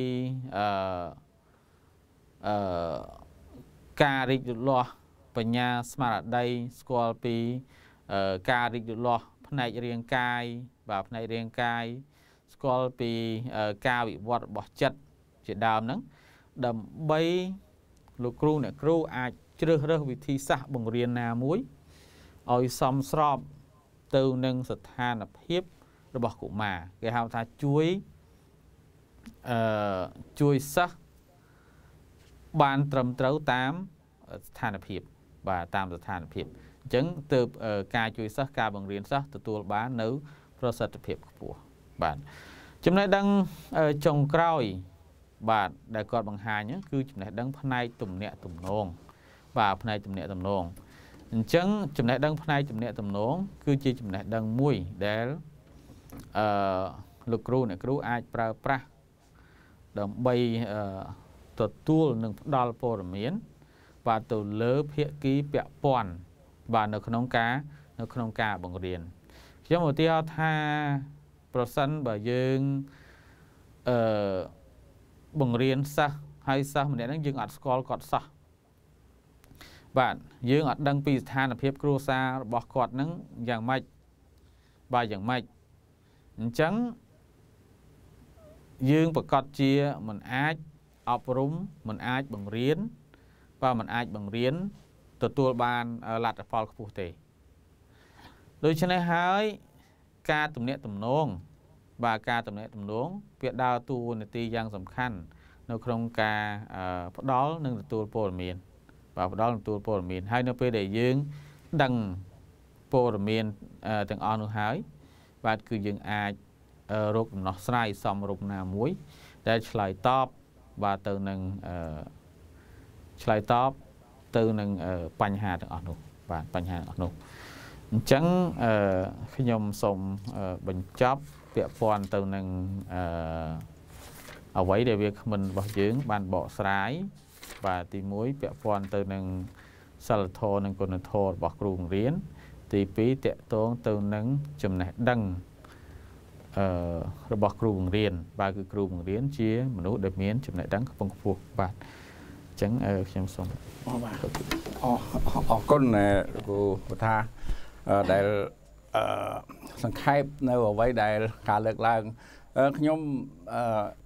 អឺអឺការរីកលូតលាស់បញ្ញាស្មារតីស្គាល់ពីការរីកលូតលាស់ផ្នែករាងកាយបាទផ្នែករាងកាយស្គាល់ពីការវិវត្តរបស់ចិត្តជាដើមហ្នឹងដើម្បីលោកគ្រូអ្នកគ្រូអាចជ្រើសរើសវិធីសាស្ត្របង្រៀនណាមួយឲ្យសមស្រប ទៅនឹងស្ថានភាពរបស់កុមារគេហៅថាជួយអឺជួយសិស្សបានត្រឹមត្រូវតាមស្ថានភាពបាទតាមស្ថានភាពអញ្ចឹងទើបការជួយសិស្សការបង្រៀនសិស្សទទួលបាននៅ ប្រសិទ្ធភាពខ្ពស់បាទចំណេះដឹងចុងក្រោយ បាទដែលគាត់បង្ហាញគឺចំណេះដឹងផ្នែកទំនាក់ទំនងបាទផ្នែកទំនាក់ទំនង អញ្ចឹងចំណេះដឹងផ្នែកទំនាក់ទំនងគឺជាចំណេះដឹងមួយដែលអឺលោកគ្រូអ្នកគ្រូអាចប្រើប្រាស់ដើម្បីទទួលនិងផ្ដល់ព័ត៌មាន បាទទៅលើភាគីពាក់ព័ន្ធបាទនៅក្នុងការនៅក្នុងការបង្រៀនខ្ញុំឧទាហរណ៍ថាប្រសិនបើយើងអឺបង្រៀនសិស្សហើយសិស្សម្នាក់ហ្នឹងយើងអត់ស្គាល់គាត់សោះ បាទយើងអត់ដឹងពីស្ថានភាពគ្រួសាររបស់គាត់ហ្នឹងយ៉ាងម៉េចបាទយ៉ាងម៉េចអញ្ចឹងយើងប្រកាសជាមិនអាចអប់រំមិនអាចបង្រៀនបាទមិនអាចបង្រៀនទទួលបានលទ្ធផលខ្ពស់ទេដូច្នេះហើយការទំនាក់ទំនងបាទការទំនាក់ទំនងវាដើរតួនាទីយ៉ាងសំខាន់នៅក្នុងការផ្ដល់និងទទួលព័ត៌មាន បាទផ្ដល់ទទួលព័ត៌មានហើយនៅពេលដែលយើងដឹងព័ត៌មានទាំងអស់នោះហើយ បាទគឺយើងអាចរកដំណោះស្រាយសមរម្យណាមួយ ដែលឆ្លើយតបបាទទៅនឹងឆ្លើយតបទៅនឹងបញ្ហាទាំងអស់នោះបាទបញ្ហាទាំងអស់នោះអញ្ចឹងខ្ញុំសូមបញ្ចប់ពាក់ព័ន្ធទៅនឹងអឺអ្វីដែលវាគ្មិនរបស់យើង បានបកស្រាយ បាទទី1ពាក់ព័ន្ធទៅនឹងសិលធម៌និងគុណធម៌របស់គ្រូបង្រៀនទី2តកតងទៅនឹងចំណេះដឹងអឺរបស់គ្រូបង្រៀនបាទគឺគ្រូបង្រៀនជាមនុស្សដែលមានចំណេះដឹងខ្ពង់ខ្ពស់បាទអញ្ចឹងខ្ញុំសូមអរបាទអរគុណគ្រូថាដែលអឺសង្ខេបនៅអ្វីដែលការលើកឡើងខ្ញុំ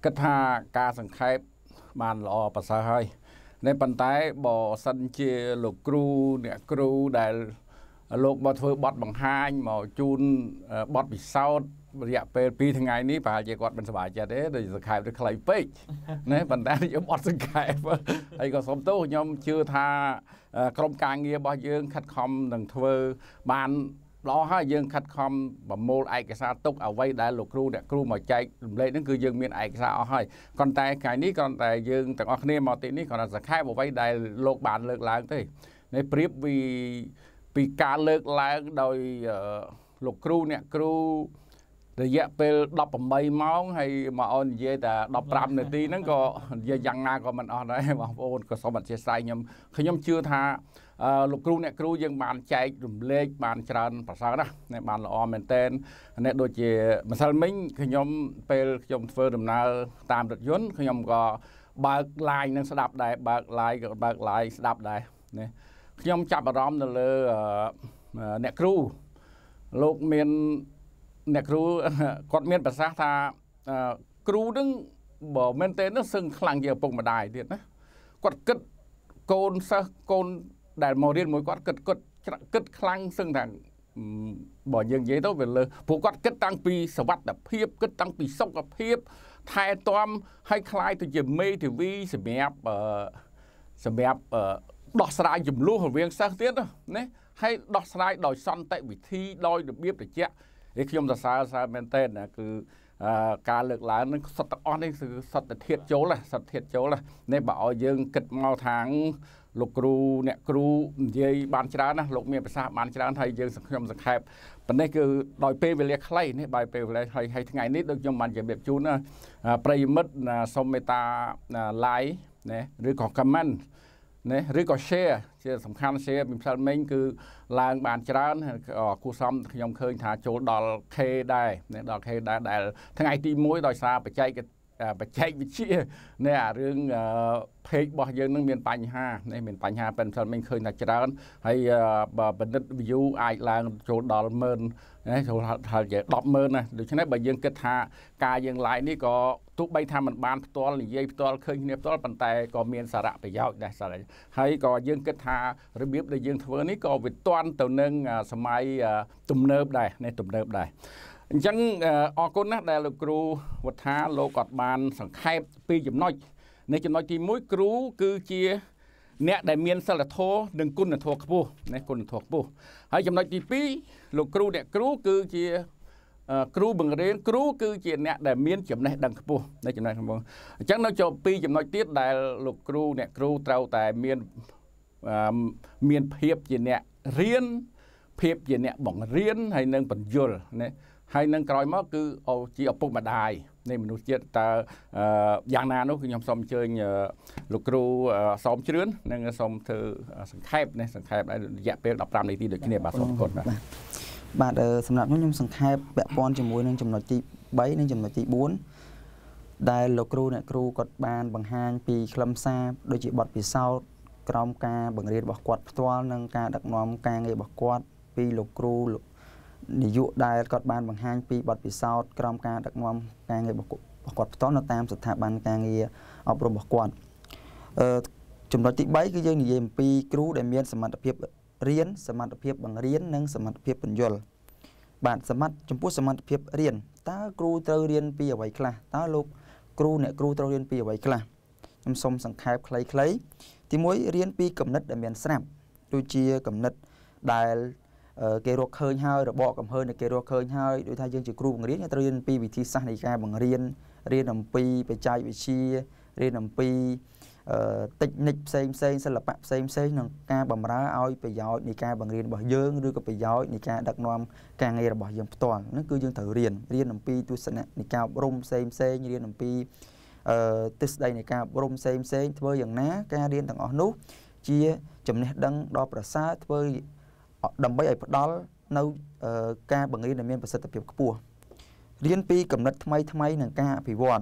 គិតថាការសង្ខេបបានល្អប្រសើរហើយ នេះប៉ុន្តែបើសិនជាលោកគ្រូអ្នកគ្រូដែលលោកមកធ្វើបទបង្ហាញមកជូនបទពិសោធន៍រយៈពេល2ថ្ងៃនេះប្រហែលជាគាត់មិនសប្បាយចិត្តទេដូចសង្ខេបទៅខ្លីពេកណាប៉ុន្តែខ្ញុំអត់សង្ខេបហើយក៏សូមទោសខ្ញុំជឿថាក្រុមការងាររបស់យើងខិតខំនឹងធ្វើបាន ល្អហើយយើងខិតខំប្រមូលឯកសារទុកអ្វីដែលលោកគ្រូអ្នកគ្រូមកចែករំលែកហ្នឹងគឺយើងមានឯកសារអស់ហើយប៉ុន្តែថ្ងៃនេះគ្រាន់តែយើងទាំងអស់គ្នាមកទីនេះគ្រាន់តែសង្ខេបអ្វីដែលលោកបានលើកឡើងទេនេះប្រៀបពីពីការលើកឡើងដោយលោកគ្រូអ្នកគ្រូរយៈពេល18ម៉ោងហើយមកអូននិយាយតែ15នាទីហ្នឹងក៏និយាយយ៉ាងណាក៏មិនអស់ដែរបងប្អូនក៏សូមអធិស្ឋានខ្ញុំខ្ញុំជឿថា លោកគ្រូអ្នកគ្រូយើងបានចែករំលែកបានច្រើនប្រសើរណាស់បានល្អមែនតែននេះដូចជាម្សិលមិញខ្ញុំពេលខ្ញុំធ្វើដំណើរតាមរថយន្តខ្ញុំក៏បើក line នឹងស្ដាប់ដែរបើក line ក៏បើក line ស្ដាប់ដែរណាខ្ញុំចាប់អារម្មណ៍ទៅលើអ្នកគ្រូលោកមានអ្នកគ្រូគាត់មានប្រសាសន៍ថាគ្រូនឹងបើមែនទេនោះសឹងខ្លាំងជាឪពុកម្ដាយទៀតណាគាត់គិតកូនសិស្សកូន ដែលមករៀនមួយគាត់គិតគិតគិតខ្លាំងសឹងថាបើយើងនិយាយទៅវាលើព្រោះគាត់គិតតាំងពីសវត្ថភាពគិតតាំងពីសុខភាពថែទាំឲ្យคล้ายទៅជាមេធាវីសម្រាប់សម្រាប់ដោះស្រាយចំនួនរវាងសិស្សទៀតណាហើយដោះស្រាយដោយសន្តិវិធីដោយរបៀបត្រជាក់នេះខ្ញុំសរសើរសើរមែនទែនណាគឺការលើកឡើងនឹងសត្វទាំងអស់នេះគឺសត្វធាតចូលសត្វធាតចូលនេះបើឲ្យយើងគិតមកທາງ លោកគ្រូអ្នកគ្រូនិយាយបានច្រើនណាលោកមានប្រសាសន៍បានច្រើនហើយយើងខ្ញុំសង្ខេបប៉ុន្តែគឺដោយពេលវេលាខ្លីនេះបាយពេលវេលាខ្លីហើយថ្ងៃនេះដូចខ្ញុំបានជម្រាបជូនណាប្រិយមិត្តសូមមេត្តា like ណាឬក៏ comment ណាឬក៏ share ជាសំខាន់ share ពីផ្សាយមិញគឺឡើងបានច្រើនគួសមខ្ញុំឃើញថាចូលដល់ K ដែរដល់ K ដែរដែលថ្ងៃទី1ដោយសារបច្ចេក បច្ចេកវិទ្យានេះអារឿង page របស់យើងនឹងមានបញ្ហានេះមានបញ្ហាប៉ុន្តែមិនឃើញថាច្រើនហើយបណ្ឌិត view អាចឡើងចូលដល់10000ណាចូលថាជា100000ណាដូច្នេះបើយើងគិតថាការយើង live នេះក៏ទោះបីថាมันបានផ្ទាល់និយាយផ្ទាល់ឃើញគ្នាផ្ទាល់ប៉ុន្តែក៏មានសារៈប្រយោជន៍ដែរសារៈហើយក៏យើងគិតថារបៀបដែលយើងធ្វើនេះក៏វាទាន់ទៅនឹងសម័យទំនើបដែរនេះទំនើបដែរ អញ្ចឹងអរគុណណាស់ដែលលោកគ្រូវត្ថាលោកគាត់បាន សង្ខេបពីចំណុចនៃចំណុចទី1គ្រូគឺជាអ្នកដែលមានសិលធម៌និងគុណធម៌ខ្ពស់ណាគុណធម៌ខ្ពស់ហើយចំណុចទី2លោកគ្រូអ្នកគ្រូគឺជាគ្រូបង្រៀនគ្រូគឺជាអ្នកដែលមានចំណេះដឹងខ្ពស់នៅចំណេះខ្ពស់អញ្ចឹងនៅចូលពីចំណុចទៀតដែលលោកគ្រូអ្នកគ្រូត្រូវតែមានមានភាពជាអ្នករៀនភាពជាអ្នកបង្រៀនហើយនឹងបញ្យលណា ហើយនឹងក្រោយមកគឺជាឪពុកម្ដាយនៃមនុស្សជាតិតើយ៉ាងណានោះគឺខ្ញុំសូមអញ្ជើញលោកគ្រូសោមជ្រឿននិងសូមធ្វើសង្ខេបនេះសង្ខេបរយៈពេល15នាទីដូចគ្នាបាទសូមអរគុណបាទបាទសម្រាប់ខ្ញុំខ្ញុំសង្ខេបពាក់ព័ន្ធជាមួយនឹងចំណុចទី3និងចំណុចទី4ដែលលោកគ្រូអ្នកគ្រូគាត់បានបង្ហាញពីខ្លឹមសារដូចជាបទពិសោធន៍ក្រោមការបង្រៀនរបស់គាត់ផ្ទាល់និងការដឹកនាំការងាររបស់គាត់ពីលោកគ្រូ នាយកដែលគាត់បានបង្ហាញពីបទពិសោធន៍ក្រោមការដឹកនាំការងាររបស់គាត់ផ្ទាល់នៅតាមស្ថាប័នការងារអប់រំរបស់គាត់អឺចំណុចទី3គឺយើងនិយាយអំពីគ្រូដែលមានសមត្ថភាពរៀនសមត្ថភាពបង្រៀននិងសមត្ថភាពបញ្យល់បាទសមត្ថចំពោះសមត្ថភាពរៀនតើគ្រូត្រូវរៀនពីអ្វីខ្លះតើលោកគ្រូអ្នកគ្រូត្រូវរៀនពីអ្វីខ្លះខ្ញុំសូមសង្ខេបខ្លីៗទី1រៀនពីគំនិតដែលមានស្រាប់ដូចជាគំនិតដែល គេរកឃើញហើយរបបកំហើញដែលគេរកឃើញហើយដូចថាយើងជាគ្រូបង្រៀនយើងត្រូវរៀនពីវិធីសាស្ត្រនៃការបង្រៀនរៀនអំពីបច្ចេកវិទ្យារៀនអំពីតិចនិចផ្សេងផ្សេងសិល្បៈផ្សេងផ្សេងនឹងការបម្រើឲ្យប្រយោជន៍នៃការបង្រៀនរបស់យើងឬក៏ប្រយោជន៍នៃការដឹកនាំការងាររបស់យើងផ្ទាល់ហ្នឹងគឺយើងត្រូវរៀនរៀនអំពីទស្សនៈនៃការអប់រំផ្សេងផ្សេងរៀនអំពីអឺទស្សនៈនៃការអប់រំផ្សេងផ្សេងធ្វើយ៉ាងណាការរៀនទាំងអស់នោះជាចំណេះដឹងដ៏ប្រសើរធ្វើ ដើម្បីឲ្យផ្ដល់នៅការបង្រៀនដែលមានប្រសិទ្ធភាពខ្ពស់រៀនពីកំណត់ថ្មីថ្មីនិងការអភិវឌ្ឍ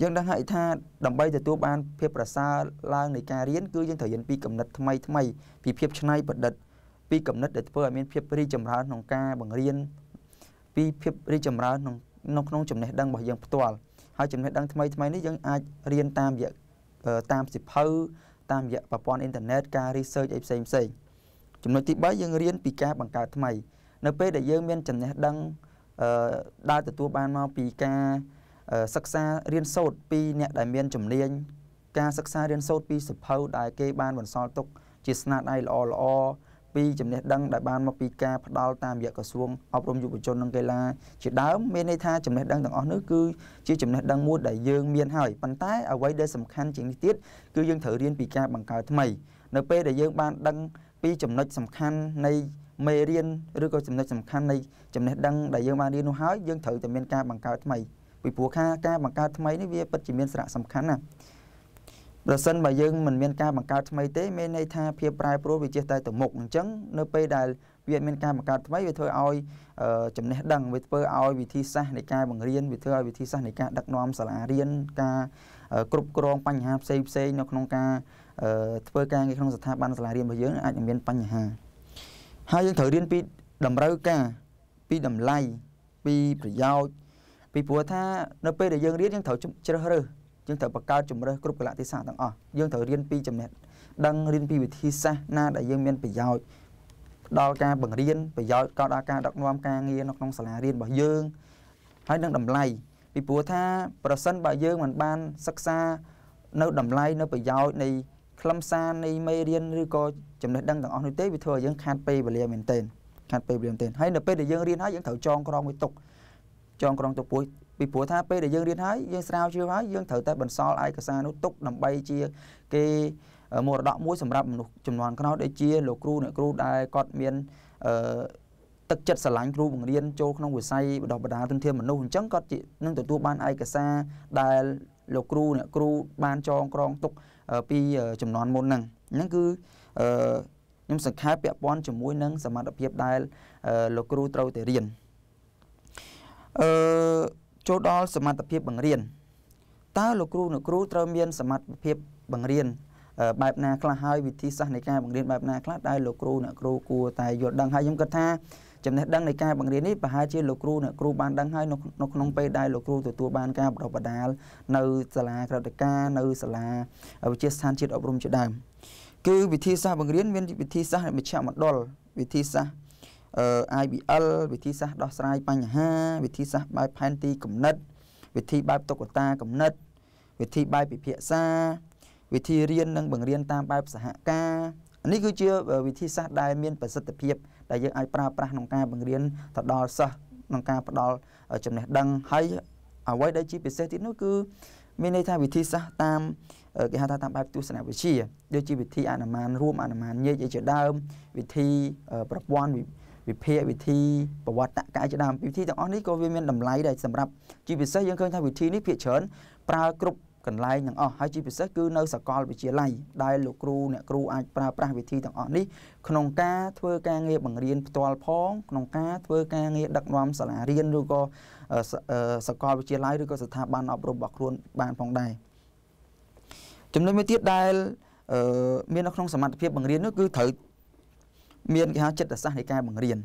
យើងដឹងហើយថាដើម្បីទទួលបានភាពប្រសើរឡើងនៃការរៀនគឺយើងត្រូវរៀនពីកំណត់ថ្មីថ្មីពីភាពច្នៃប្រឌិតពីកំណត់ដែលធ្វើឲ្យមានភាពរីកចម្រើនក្នុងការបង្រៀនពីភាពរីកចម្រើនក្នុងនៅក្នុងចំណេះដឹងរបស់យើងផ្ទាល់ហើយចំណេះដឹងថ្មីថ្មីនេះយើងអាចរៀនតាមរយៈតាមសិភៅតាមរយៈប្រព័ន្ធអ៊ីនធឺណិតការ research អីផ្សេងផ្សេង ចំណុចទី3យើងរៀនពីការបង្កើតថ្មី នៅពេលដែលយើងមានចំណេះដឹងអឺដែលទទួលបានមកពីការសិក្សារៀនសូត្រពីអ្នកដែលមានជំនាញការសិក្សារៀនសូត្រពីសភៅដែលគេបានបន្សល់ទុកជាស្នាដៃល្អល្អពីចំណេះដឹងដែលបានមកពីការផ្ដល់តាមរយៈក្រសួងអប់រំយុវជននិងកីឡាជាដើមមានន័យថាចំណេះដឹងទាំងអស់នោះគឺជាចំណេះដឹងមួយដែលយើងមានហើយប៉ុន្តែអ្វីដែលសំខាន់ជាងនេះទៀតគឺយើងត្រូវរៀនពីការបង្កើតថ្មី នៅពេលដែលយើងបានដឹង ពីចំណុចសំខាន់នៃមេរៀនឬក៏ចំណុចសំខាន់នៃចំណេះដឹងដែលយើងបានរៀននោះហើយយើងត្រូវតែមានការបង្កើតថ្មីពីព្រោះថាការបង្កើតថ្មីនេះវាពិតជាមានសារៈសំខាន់ណាស់ប្រសិនបើយើងមិនមានការបង្កើតថ្មីទេមានន័យថាភាពប្រែប្រួលវាចេះតែទៅមុខអញ្ចឹងនៅពេលដែលវាមានការបង្កើតថ្មីវាធ្វើឲ្យចំណេះដឹងវាធ្វើឲ្យវិធីសាស្ត្រនៃការបង្រៀនវាធ្វើឲ្យវិធីសាស្ត្រនៃការដឹកនាំសាលារៀនការគ្រប់គ្រងបញ្ហាផ្សេងផ្សេងនៅក្នុងការ ធ្វើការងារក្នុងស្ថាប័នសាលារៀនរបស់យើងអាចនឹងមានបញ្ហាហើយយើងត្រូវរៀនពីតម្រូវការពីតម្លៃពីប្រយោជន៍ពីព្រោះថានៅពេលដែលយើងរៀនយើងត្រូវជ្រើសរើសយើងត្រូវបង្កើតជំរើសគ្រប់កលៈទេសៈទាំងអស់យើងត្រូវរៀនពីចំណេះដឹងរៀនពីវិធីសាស្ត្រណាដែលយើងមានប្រយោជន៍ដល់ការបង្រៀនប្រយោជន៍ក៏ដល់ការដឹកនាំការងារនៅក្នុងសាលារៀនរបស់យើងហើយនឹងតម្លៃពីព្រោះថាប្រសិនបើយើងមិនបានសិក្សានៅតម្លៃនៅប្រយោជន៍នៃ ខ្លឹមសារនៃមេរៀនឬក៏ចំណេះដឹងទាំងអស់នោះទេវាធ្វើឲ្យយើងខាត់ពេលវេលាមែនទែនខាត់ពេលវេលាមែនទែនហើយនៅពេលដែលយើងរៀនហើយយើងត្រូវចងក្រងវាទុកចងក្រងទុកពួយពីព្រោះថាពេលដែលយើងរៀនហើយយើងស្រាវជ្រាវហើយយើងត្រូវតែបន្សល់ឯកសារនោះទុកដើម្បីជាគេមរតកមួយសម្រាប់មនុស្សចំនួនក្រោយដូចជាលោកគ្រូអ្នកគ្រូដែលគាត់មានអឺទឹកចិត្តស្រឡាញ់គ្រូបង្រៀនចូលក្នុងវិស័យបណ្ដុះបណ្ដាលទុនធានមនុស្សអញ្ចឹងគាត់នឹងទទួលបានឯកសារដែលលោកគ្រូអ្នកគ្រូបានចងក្រងទុក ពីចំនួនមុនហ្នឹងហ្នឹងគឺអឺខ្ញុំសង្ខេបពាក់ព័ន្ធជាមួយនឹងសមត្ថភាពដែលលោកគ្រូត្រូវតែរៀនអឺចូលដល់សមត្ថភាពបង្រៀនតើលោកគ្រូអ្នកគ្រូត្រូវមានសមត្ថភាពបង្រៀនបែបណាខ្លះហើយវិធីសាស្ត្រនៃការបង្រៀនបែបណាខ្លះដែលលោកគ្រូអ្នកគ្រូគួរតែយល់ដឹងហើយខ្ញុំគិតថា ចំណេះដឹងនៃការបង្រៀននេះប្រហែលជាលោកគ្រូអ្នកគ្រូបានដឹងហើយនៅក្នុងពេលដែលលោកគ្រូទទួលបានការបណ្ដុះបណ្ដាលនៅសាលាក្រៅតការនៅសាលាវិទ្យាស្ថានជាតិអប់រំជាដើមគឺវិធីសាស្ត្របង្រៀនមានវិធីសាស្ត្រមជ្ឈមណ្ឌលវិធីសាស្ត្រអឺ IBL វិធីសាស្ត្រដោះស្រាយបញ្ហា វិធីសាស្ត្របែបផែនទីគំនិត វិធីបែបតុក្កតាគំនិត វិធីបែបពិភាក្សាវិធីរៀននិងបង្រៀនតាមបែបសហការនេះគឺជាវិធីសាស្ត្រដែលមានប្រសិទ្ធភាព ដែលយើងអាចប្រើប្រាស់ក្នុងការបង្រៀនទៅដល់សិស្សក្នុងការផ្ដល់ចំណេះដឹងហើយអ្វីដែលជាពិសេសទៀតនោះគឺមានន័យថាវិធីសាស្ត្រតាមគេហៅថាតាមបែបទស្សនវិជ្ជាដូចជាវិធីអនុមានរួមអនុមានញែកជាដើមវិធីប្រព័ន្ធវិភាគវិធីប្រវត្តិកាយជាដើមវិធីទាំងអស់នេះក៏វាមានតម្លៃដែរសម្រាប់ជាពិសេសយើងឃើញថាវិធីនេះភាគច្រើនប្រើគ្រប់ កន្លែងទាំងអស់ហើយជាពិសេសគឺនៅសាកលវិទ្យាល័យដែលលោកគ្រូអ្នកគ្រូអាចប្រើប្រាស់វិធីទាំងអស់នេះក្នុងការធ្វើការងារបង្រៀនផ្ទាល់ផងក្នុងការធ្វើការងារដឹកនាំសាលារៀនឬក៏សាកលវិទ្យាល័យឬក៏ស្ថាប័នអប់រំរបស់ខ្លួនបានផងដែរចំណុចមួយទៀតដែលមាននៅក្នុងសមត្ថភាពបង្រៀននោះគឺត្រូវមានគេហៅចិត្តសាស្ត្រនៃការបង្រៀន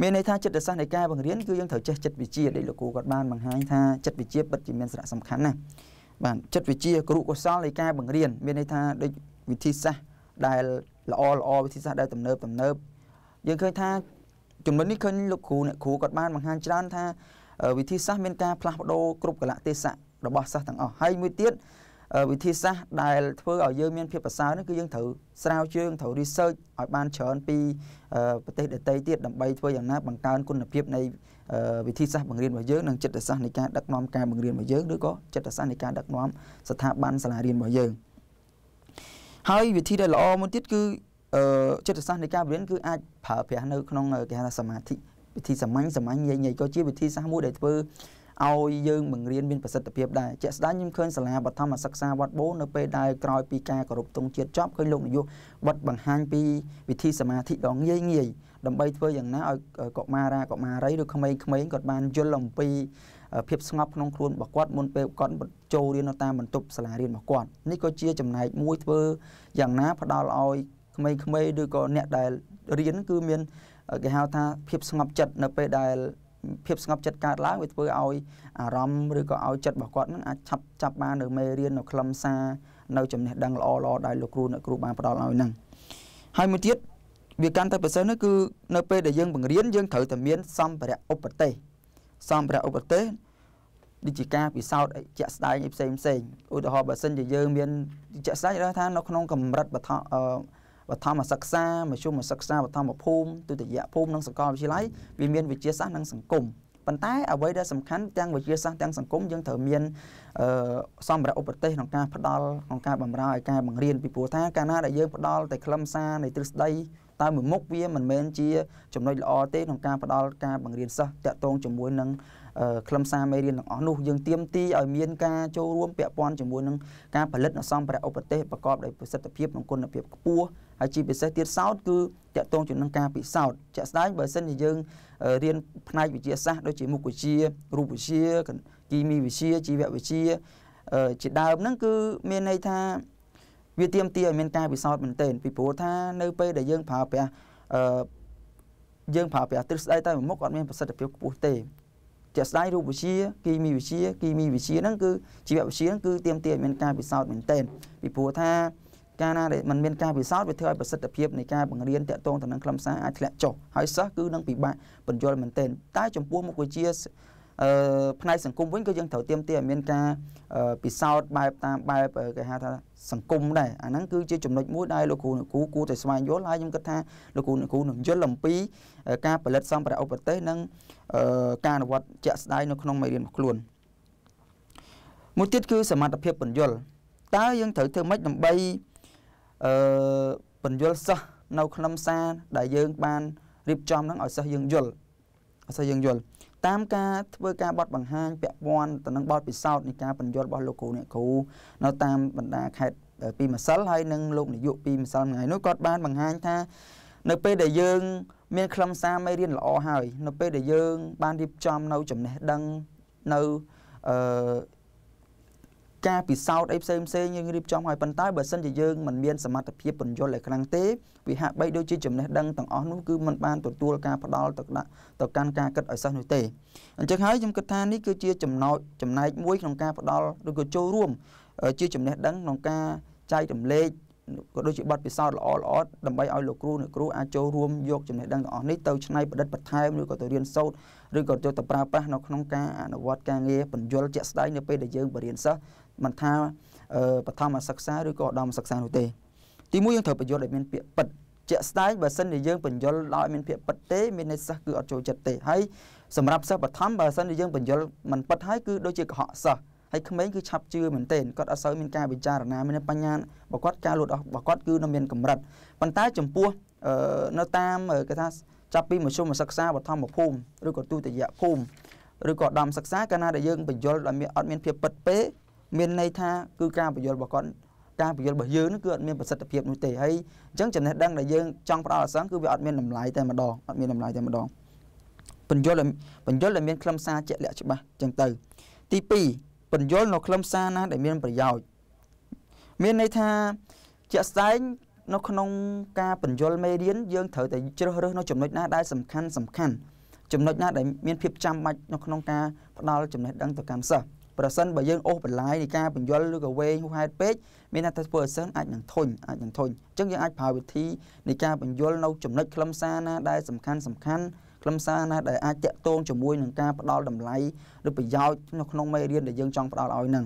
មានន័យថាចិត្តសាស្ត្រនៃការបង្រៀនគឺយើងត្រូវចេះចិត្តវិទ្យាដែលលោកគ្រូគាត់បានបង្ហាញថាចិត្តវិទ្យាពិតជាមានសារៈសំខាន់ណាស់ បាទចិត្តវិទ្យាគ្រូកុសលនៃការបង្រៀនមានន័យថាដូចវិធីសាស្ត្រដែលល្អល្អវិធីសាស្ត្រដែលទំនើបទំនើបយើងឃើញថាចំណុចនេះឃើញលោកគ្រូអ្នកគ្រូគាត់បានបង្ហាញច្រើនថាវិធីសាស្ត្រមានការផ្លាស់ប្ដូរគ្រប់កលៈទេសៈរបស់សិស្សទាំងអស់ហើយមួយទៀតវិធីសាស្ត្រដែលធ្វើឲ្យយើងមានភាពប្រសើរនោះគឺយើងត្រូវស្រាវជ្រាវត្រូវ research ឲ្យបានច្រើនពីប្រទេសដទៃទៀតដើម្បីធ្វើយ៉ាងណាបង្កើនគុណភាពនៃ វិធីសាស្ត្របង្រៀនរបស់យើងនិងចិត្តសាស្ត្រនៃការដឹកនាំការបង្រៀនរបស់យើងឬក៏ចិត្តសាស្ត្រនៃការដឹកនាំស្ថាប័នសាលារៀនរបស់យើងហើយវិធីដែលល្អមួយទៀតគឺចិត្តសាស្ត្រនៃការបង្រៀនគឺអាចប្រើប្រាស់នៅក្នុងគេហៅថាសមាធិវិធីសាមញ្ញសាមញ្ញងាយងាយក៏ជាវិធីសាស្ត្រមួយដែលធ្វើ ឲ្យយើងបង្រៀនមានប្រសិទ្ធភាពដែរជាក់ស្ដែងខ្ញុំឃើញសាលាបឋមសិក្សាវត្តបូនៅពេលដែលក្រោយពីការគោរពទង់ជាតិចប់ឃើញលោកនាយកបတ်បង្ហាញពីវិធីសមាធិដ៏ងាយងាយដើម្បីធ្វើយ៉ាងណាឲ្យកុមារាកុមារីឬក្មេងៗគាត់បានយល់អំពីភាពស្ងប់ក្នុងខ្លួនរបស់គាត់មុនពេលគាត់ចូលរៀននៅតាមបន្ទប់សាលារៀនរបស់គាត់នេះក៏ជាចំណែកមួយធ្វើយ៉ាងណាផ្ដល់ឲ្យក្មេងៗឬក៏អ្នកដែលរៀនគឺមានគេហៅថាភាពស្ងប់ចិត្តនៅពេលដែល ភាពស្ងប់ចិត្តកើតឡើងវាធ្វើឲ្យអារម្មណ៍ឬក៏ឲ្យចិត្តរបស់គាត់នឹងអាចឆាប់ចាប់បាននៅមេរៀននៅខ្លឹមសារនៅចំណេះដឹងល្អល្អដែលលោកគ្រូអ្នកគ្រូបានផ្ដល់ឲ្យហ្នឹងហើយមួយទៀតវាកាន់តែប្រសើរនោះគឺនៅពេលដែលយើងបង្រៀនយើងត្រូវតែមានសម្ភារៈឧបទេសសម្ភារៈឧបទេសដូចជាការពិសោធន៍ជាក់ស្ដែងផ្សេងផ្សេងឧទាហរណ៍បើសិនជាយើងមានជាក់ស្ដែងដឹងថានៅក្នុងកម្រិតបឋម បឋមសិក្សាមធ្យមសិក្សាបឋមភូមិទុតិយភូមិនិងសាកលវិទ្យាល័យវាមានវិទ្យាសាស្ត្រនិងសង្គមប៉ុន្តែអ្វីដែលសំខាន់ទាំងវិទ្យាសាស្ត្រទាំងសង្គមយើងត្រូវមានអឺសម្ភារៈឧបទេសក្នុងការផ្ដល់ក្នុងការបម្រើឲ្យការបង្រៀនពីព្រោះថាកាលណាដែលយើងផ្ដល់តែខ្លឹមសារនៃទ្រឹស្ដីតែមួយមុខវាមិនមែនជាចំណុចល្អទេក្នុងការផ្ដល់ការបង្រៀនសិស្សតាក់ទងជាមួយនឹងខ្លឹមសារមេរៀនទាំងអស់នោះយើងទៀមទីឲ្យមានការចូលរួមពាក់ព័ន្ធជាមួយនឹងការផលិតនៅសម្ភារៈឧបទេសប្រកបដោយប្រសិទ្ធភាពនិងគុណភាពខ្ពស់ ហើយជាពិសេសទៀតសោតគឺតកតងជាមួយនឹងការពិសោធន៍ជាក់ស្ដែងបើសិនជាយើងរៀនផ្នែកវិទ្យាសាស្ត្រដូចជាមុខវិជ្ជារូបវិទ្យាគីមីវិទ្យាជីវវិទ្យាជាដើមហ្នឹងគឺមានន័យថាវាទៀមទាឲ្យមានការពិសោធន៍មែនទែនពីព្រោះថានៅពេលដែលយើងប្រើប្រាស់អឺយើងប្រើប្រាស់ទ្រឹស្ដីតែមួយមុខអត់មានប្រសិទ្ធភាពខ្ពស់ទេជាក់ស្ដែងរូបវិទ្យាគីមីវិទ្យាគីមីវិទ្យាហ្នឹងគឺជីវវិទ្យាហ្នឹងគឺទៀមទាឲ្យមានការពិសោធន៍មែនទែនពីព្រោះថា កាលណាដែលมันមានការពិសោធន៍វាធ្វើឲ្យប្រសិទ្ធភាពនៃការបង្រៀនតាក់ទងទៅនឹងខ្លឹមសារអាចធ្លាក់ចុះហើយសិស្សគឺនឹងពិបាកបញ្យល់មែនទែនតែចំពោះមុខវិជ្ជាអឺផ្នែកសង្គមវិញក៏យើងត្រូវទៀមទាឲ្យមានការពិសោធន៍បែបតាមបែបគេហៅថាសង្គមដែរអាហ្នឹងគឺជាចំណុចមួយដែលលោកគ្រូអ្នកគ្រូគួរតែស្វែងយល់ហើយខ្ញុំគិតថាលោកគ្រូអ្នកគ្រូនឹងយល់អំពីការផលិតសម្ភារៈឧបទេសនិងការអនុវត្តជាក់ស្ដែងនៅក្នុងមេរៀនរបស់ខ្លួនមួយទៀតគឺសមត្ថភាពបញ្យល់តើយើងត្រូវធ្វើម៉េចដើម្បី អឺបញ្យលសិស្សនៅក្នុងសារដែលយើងបានរៀបចំហ្នឹងឲ្យសិស្សយើងយល់ឲ្យសិស្សយើងយល់តាមការធ្វើការបត់បង្ហាញពាក់ព័ន្ធទៅនឹងបទពិសោធន៍នៃការបញ្យលរបស់លោកគ្រូអ្នកគ្រូនៅតាមបណ្ដាខេត្តពីម្សិលហើយនិងលោកនាយកពីម្សិលថ្ងៃនោះគាត់បានបង្ហាញថានៅពេលដែលយើងមានខ្លឹមសារមេរៀនល្អហើយ នៅពេលដែលយើង បានរៀបចំនៅចំណេះដឹងនៅអឺ ការពិសោធន៍អីផ្សេងផ្សេងយើងរៀបចំឲ្យប៉ុន្តែបើសិនជាយើងមិនមានសមត្ថភាពបញ្យល់ឲ្យខ្លាំងទេវាហាក់បីដូចជាចំណេះដឹងទាំងអស់នោះគឺมันបានទទួលការផ្ដល់ទៅដាក់ទៅកាន់ការគិតឲ្យសិស្សនោះទេអញ្ចឹងហើយខ្ញុំគិតថានេះគឺជាចំណោចចំណែកមួយក្នុងការផ្ដល់ឬក៏ចូលរួមជាចំណេះដឹងក្នុងការចែករំលែក ក៏ដូចជាបទពិសោធន៍ល្អល្អដើម្បីឲ្យលោកគ្រូអ្នកគ្រូអាចចូលរួមយកចំណេះដឹងទាំងអស់នេះទៅច្នៃប្រឌិតបន្ថែមឬក៏ទៅរៀនសូត្រឬក៏ទៅប្រើប្រាស់នៅក្នុងការអនុវត្តការងារបញ្យលជាក់ស្ដែងនៅពេលដែលយើងបរៀនសិស្សមិនថាបឋមសិក្សាឬក៏ឧត្តមសិក្សានោះទេទីមួយយើងត្រូវបញ្យលឲ្យមានពាក្យពិតជាក់ស្ដែងបើសិនជាយើងបញ្យលដោយមានពាក្យពិតទេមានន័យសិស្សគឺអត់ចូលចិត្តទេហើយសម្រាប់សិស្សបឋមបើសិនជាយើងបញ្យលមិនពិតហើយគឺដូចជាកុហកសិស្ស ហើយក្មេងគឺឆាប់ជឿមែនទែនគាត់អត់សូវមានការពិចារណាមានបញ្ញាបើគាត់ការលូតរបស់គាត់គឺនៅមានកម្រិតប៉ុន្តែចំពោះនៅតាមគេថាចាប់ពីមធ្យមសិក្សាបឋមភូមិឬក៏ទុតិយភូមិឬក៏ដំសិក្សាកាលណាដែលយើងបញ្យល់ដោយមានអត់មានភាពពិតពេកមានន័យថាគឺការបញ្យល់របស់គាត់ការបញ្យល់របស់យើងគឺអត់មានប្រសិទ្ធភាពនោះទេហើយអញ្ចឹងចំណេះដឹងដែលយើងចង់ផ្ដល់អសង្ឃគឺវាអត់មានតម្លៃតែម្ដងអត់មានតម្លៃតែម្ដងបញ្យល់បញ្យល់ដែលមានខ្លឹមសារជាក់លាក់ច្បាស់អញ្ចឹងទៅ ទី2 បញ្យល់នៅខ្លឹមសារណាដែលមានប្រយោជន៍មានន័យថាជាក់ស្ដែងនៅក្នុងការបញ្យល់មេរៀនយើងត្រូវតែជ្រើសរើសនៅចំណុចណាដែលសំខាន់សំខាន់ចំណុចណាដែលមានភាពចាំបាច់នៅក្នុងការផ្ដល់ចំណេះដឹងទៅកាន់សិស្សប្រសិនបើយើងអូសបន្លាយនៃការបញ្យលឬក៏វែងហួសហេតុពេកមានថាធ្វើឲ្យសិស្សអាចនឹងធុញអាចនឹងធុញអញ្ចឹងយើងអាចប្រើវិធីនៃការបញ្យលនៅចំណុចខ្លឹមសារណាដែលសំខាន់សំខាន់ ខ្លឹមសារណាដែលអាចតាក់ទងជាមួយនឹងការផ្ដល់តម្លៃឬប្រយោជន៍នៅក្នុងមេរៀនដែលយើងចង់ផ្ដល់ឲ្យនឹង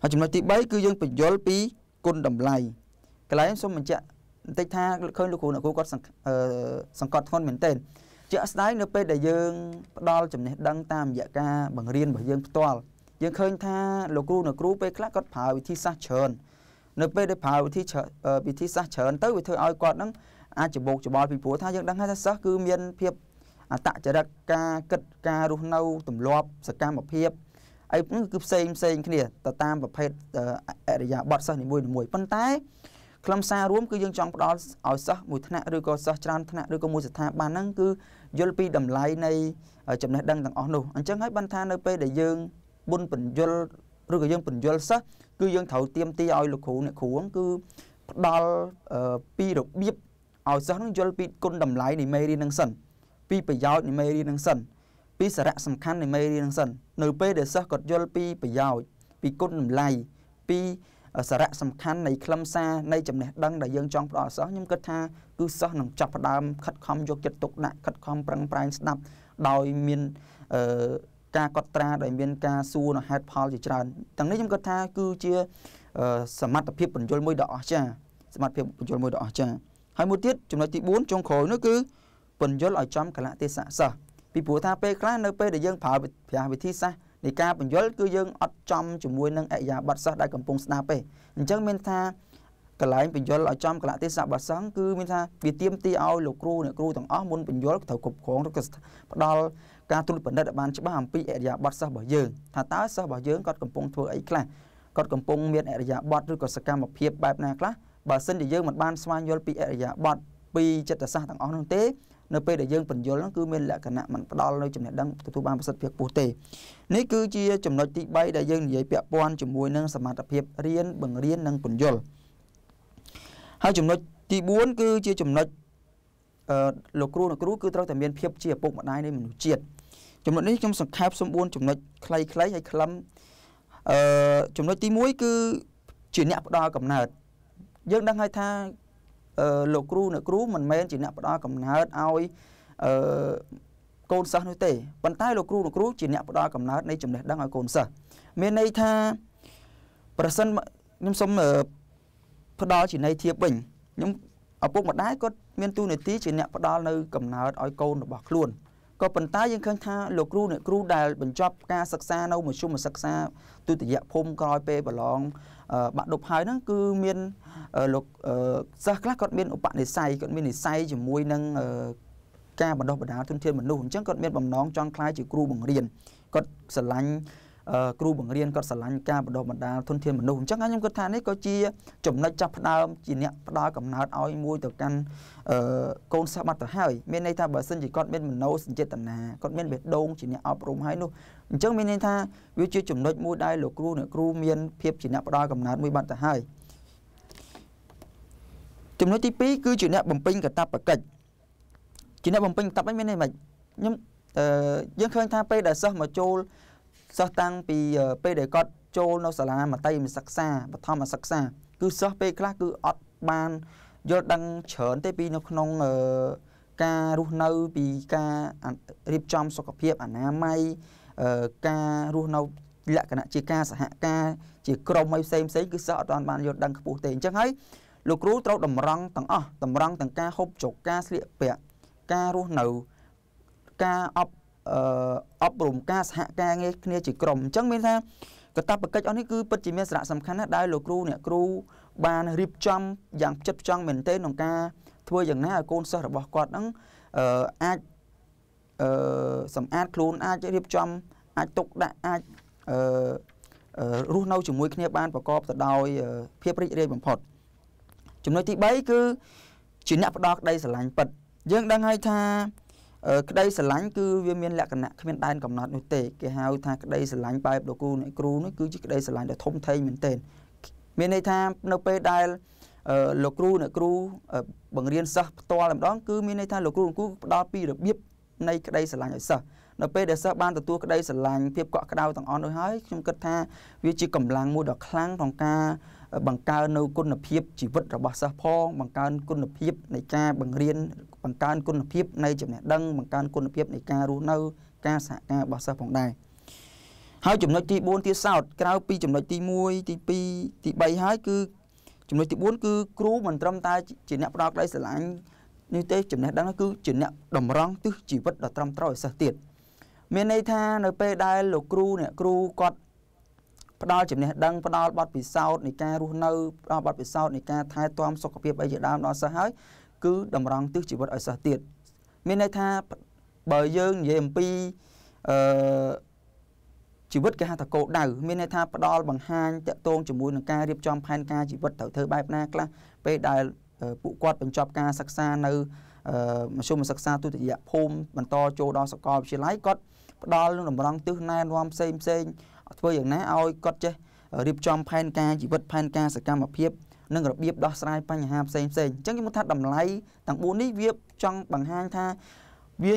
ហើយចំណុចទី3គឺយើងបញ្យលពីគុណតម្លៃកន្លែងសូមបញ្ជាក់បន្តិចថាឃើញលោកគ្រូអ្នកគ្រូគាត់សង្កត់ធ្ងន់មែនទែនជាក់ស្ដែងនៅពេលដែលយើងផ្ដល់ចំណេះដឹងតាមរយៈការបង្រៀនរបស់យើងផ្ទាល់យើងឃើញថាលោកគ្រូនៅគ្រូពេលខ្លះគាត់ប្រើវិធីសាស្ត្រច្រើននៅពេលដែលប្រើវិធីវិធីសាស្ត្រច្រើនទៅវាធ្វើឲ្យគាត់នឹងអាចច្បោកច្បល់ពីព្រោះថាយើងដឹងថាសិស្សគឺមានភាព អតចរិតការគិតការរស់នៅទម្លាប់សកម្មភាពអីគឺផ្សេងផ្សេងគ្នាទៅតាមប្រភេទអរិយាប័ត្រសិស្សនីមួយៗប៉ុន្តែខ្លឹមសាររួមគឺយើងចង់ផ្ដល់ឲ្យសិស្សមួយថ្នាក់ឬក៏សិស្សច្រើនថ្នាក់ឬក៏មួយស្ថាប័នហ្នឹងគឺយល់ពីតម្លៃនៃចំណេះដឹងទាំងអស់នោះអញ្ចឹងហើយបានថានៅពេលដែលយើងបុណ្យបញ្យលឬក៏យើងបញ្យលសិស្សគឺយើងត្រូវទៀមទីឲ្យលោកគ្រូអ្នកគ្រូគឺផ្ដល់ពីរបៀបឲ្យសិស្សនឹងយល់ពីគុណតម្លៃនៃមេរៀននឹងសិន ពីប្រយោជន៍នៃមេរៀននឹងសិនពីសារៈសំខាន់នៃមេរៀននឹងសិននៅពេលដែលសិស្សគាត់យល់ពីប្រយោជន៍ពីគុណតម្លៃពីសារៈសំខាន់នៃខ្លឹមសារនៃចំណេះដឹងដែលយើងចង់ផ្ដល់សិស្សខ្ញុំគិតថាគឺសិស្សនឹងចាប់ផ្ដើមខិតខំយកចិត្តទុកដាក់ខិតខំប្រឹងប្រែងស្ដាប់ដោយមានអឺការកត់ត្រាដោយមានការសួរនៅហេតុផលជាច្រើនទាំងនេះខ្ញុំគិតថាគឺជាសមត្ថភាពបញ្យលមួយដ៏អស្ចារ្យសមត្ថភាពបញ្យលមួយដ៏អស្ចារ្យហើយមួយទៀតចំណុចទី4ចុងក្រោយនោះគឺ បញ្យលឲ្យចំកលៈទេសៈសិស្សពីព្រោះថាពេលខ្លះនៅពេលដែលយើងប្រើប្រាស់វិធីសាស្ត្រនៃការបញ្យលគឺយើងអត់ចំជាមួយនឹងអរិយាប័ត្រសិស្សដែលកំពុងស្ដាប់ទេអញ្ចឹងមានថាកន្លែងបញ្យលឲ្យចំកលៈទេសៈបសង្ឃគឺមានថាវាទៀមទីឲ្យលោកគ្រូអ្នកគ្រូទាំងអស់មុនបញ្យលត្រូវគ្រប់គ្រងឬក៏ផ្ដល់ការត្រួតពិនិត្យឲ្យបានច្បាស់អំពីអរិយាប័ត្រសិស្សរបស់យើងថាតើសិស្សរបស់យើងគាត់កំពុងធ្វើអីខ្លះគាត់កំពុងមានអរិយាប័ត្រឬក៏សកម្មភាពបែបណាខ្លះបើសិនជាយើងមិនបានស្វែងយល់ពីអរិយាប័ត្រពីចិត្តសាស្ត្រទាំងអស់នោះទេ នៅពេលដែលយើងបញ្យល់ហ្នឹងគឺមានលក្ខណៈមិនផ្ដល់នៅចំណេះដឹងទទួលបានប្រសិទ្ធភាពខ្ពស់ទេនេះគឺជាចំណុចទី3ដែលយើងនិយាយពាក់ព័ន្ធជាមួយនឹងសមត្ថភាពរៀនបង្រៀននិងបញ្យល់ហើយចំណុចទី4គឺជាចំណុចអឺលោកគ្រូអ្នកគ្រូគឺត្រូវតែមានភាពជាឪពុកម្ដាយនៃមនុស្សជាតិចំណុចនេះខ្ញុំសង្ខេបសម្បួនចំណុចខ្លីៗហើយខ្លឹមអឺចំណុចទី1គឺជាអ្នកផ្ដល់កំណើតយើងដឹងហើយថាអឺ លោកគ្រូអ្នកគ្រូមិនមែនជាអ្នកផ្ដល់កំណើតឲ្យអឺកូនសិស្សនោះទេប៉ុន្តែលោកគ្រូលោកគ្រូជាអ្នកផ្ដល់កំណើតនៃចំណេះដឹងឲ្យកូនសិស្សមានន័យថាប្រសិនខ្ញុំសូមផ្ដល់ជាន័យធៀបវិញខ្ញុំឪពុកម្ដាយគាត់មានទូនាទីជាអ្នកផ្ដល់នៅកំណើតឲ្យកូនរបស់ខ្លួនក៏ប៉ុន្តែយើងឃើញថាលោកគ្រូអ្នកគ្រូដែលបញ្ចប់ការសិក្សានៅមធ្យមសិក្សាទុតិយភូមិក្រោយពេលប្រឡង បាក់ឌុបហើយហ្នឹងគឺមានលោកសិស្សខ្លះគាត់មានឧបនិស្ស័យគាត់មាននិស្ស័យជាមួយនឹងការបណ្ដុះបណ្ដាលទុនធានមនុស្សអញ្ចឹងគាត់មានបំណងចង់ក្លាយជាគ្រូបង្រៀនគាត់ស្រឡាញ់គ្រូបង្រៀនគាត់ស្រឡាញ់ការបណ្ដុះបណ្ដាលទុនធានមនុស្សអញ្ចឹងខ្ញុំគិតថានេះក៏ជាចំណុចចាប់ផ្ដើមជាអ្នកផ្ដល់កំណើតឲ្យមួយទៅកាន់កូនសិស្សបាត់ទៅហើយមានន័យថាបើសិនជាគាត់មានមโนសញ្ចេតនាគាត់មានបេះដូងជាអ្នកអប់រំហើយនោះ អញ្ចឹងមានន័យថាវាជាចំណុចមួយដែលលោកគ្រូអ្នកគ្រូមានភាពជាអ្នកផ្ដល់កំណើតមួយបាត់ទៅហើយចំណុចទី2គឺជាអ្នកបំពេញកាតព្វកិច្ចជាអ្នកបំពេញកាតព្វកិច្ចមានន័យម៉េចខ្ញុំអឺយើងឃើញថាពេលដែលសិស្សមកចូលសិស្សតាំងពីពេលដែលគាត់ចូលនៅសាលាមត្តេយមសិក្សាបឋមសិក្សាគឺសិស្សពេលខ្លះគឺអត់បានយល់ដឹងច្រើនទេពីនៅក្នុងការរស់នៅពីការរៀបចំសុខភាពអនាម័យ ការរស់នៅលក្ខណៈជាការសហការជាក្រុមឲ្យផ្សេងផ្សេងគឺសិស្សអត់បានយល់ដឹងខ្ពស់ទេអញ្ចឹងហើយលោកគ្រូត្រូវតម្រង់ទាំងអស់តម្រង់ទាំងការហូបចុកការស្លៀកពាក់ការរស់នៅការអប់អប់រំការសហការងារគ្នាជាក្រុមអញ្ចឹងមានថាកតបកិច្ចអស់នេះគឺពិតជាមានសារៈសំខាន់ណាស់ដែលលោកគ្រូអ្នកគ្រូបានរៀបចំយ៉ាងផ្ចិតផ្ចង់មែនទែនក្នុងការធ្វើយ៉ាងណាឲ្យកូនសិស្សរបស់គាត់នឹងអាច អឺសម្អាតខ្លួនអាចរៀបចំអាចទុកដាក់អាចអឺរស់នៅជាមួយគ្នាបានប្រកបទៅដោយភាពរីករាយបំផុតចំណុចទី3គឺជាអ្នកផ្ដោតក្តីស្រឡាញ់ពិតយើងដឹងហើយថាក្តីស្រឡាញ់គឺវាមានលក្ខណៈគ្មានដែនកំណត់នោះទេគេហៅថាក្តីស្រឡាញ់បែបលោកគ្រូអ្នកគ្រូនេះគឺជាក្តីស្រឡាញ់ដ៏ធំធេងមែនទែនមានន័យថានៅពេលដែលលោកគ្រូអ្នកគ្រូបង្រៀនសិស្សផ្ទាល់ម្ដងគឺមានន័យថាលោកគ្រូគ្រូផ្ដល់ពីរបៀប នៃក្តីស្រឡាញ់ឲ្យសិស្សនៅពេលដែលសិស្សបានទទួលក្តីស្រឡាញ់ភាពកក់ក្ដៅទាំងអស់នោះហើយខ្ញុំគិតថាវាជាកម្លាំងមួយដ៏ខ្លាំងក្នុងការបង្កើននៅគុណភាពជីវិតរបស់សិស្សផងបង្កើនគុណភាពនៃការបង្រៀនបង្កើនគុណភាពនៃចំណេះដឹងបង្កើនគុណភាពនៃការរស់នៅការសហការរបស់សិស្សផងដែរហើយចំណុចទី4ទៀតសោតក្រៅពីចំណុចទី1ទី2ទី3ហើយគឺចំណុចទី4គឺគ្រូមិនត្រឹមតែជាអ្នកផ្ដល់ក្តីស្រឡាញ់ នេះទេចំណេះដឹងគឺជាអ្នកតម្រង់ទិសជីវិតដ៏ត្រឹមត្រូវឲ្យសិស្សទៀតមានន័យថានៅពេលដែលលោកគ្រូអ្នកគ្រូគាត់ផ្ដល់ចំណេះដឹងផ្ដល់បទពិសោធន៍នៃការរស់នៅផ្ដល់បទពិសោធន៍នៃការថែទាំសុខភាពអីជាដើមដល់សិស្សហើយគឺតម្រង់ទិសជីវិតឲ្យសិស្សទៀតមានន័យថាបើយើងនិយាយអំពីអឺជីវិតគេហៅថាគោលដៅមានន័យថាផ្ដល់បង្ហាញតកតងជាមួយនឹងការរៀបចំផែនការជីវិតត្រូវធ្វើបែបណាខ្លះពេលដែល ពួកគាត់បញ្ចប់ការសិក្សានៅមធ្យមសិក្សាទុតិយភូមិបន្តចូលដល់សាកលវិទ្យាល័យគាត់ផ្ដល់នឹងតម្រង់ទិសណែនាំផ្សេងផ្សេងធ្វើយ៉ាងណាឲ្យគាត់ចេះរៀបចំផែនការជីវិតផែនការសកម្មភាពនិងរបៀបដោះស្រាយបញ្ហាផ្សេងផ្សេងអញ្ចឹងខ្ញុំថាតម្លៃទាំង4នេះវាចង់បង្ហាញថាវា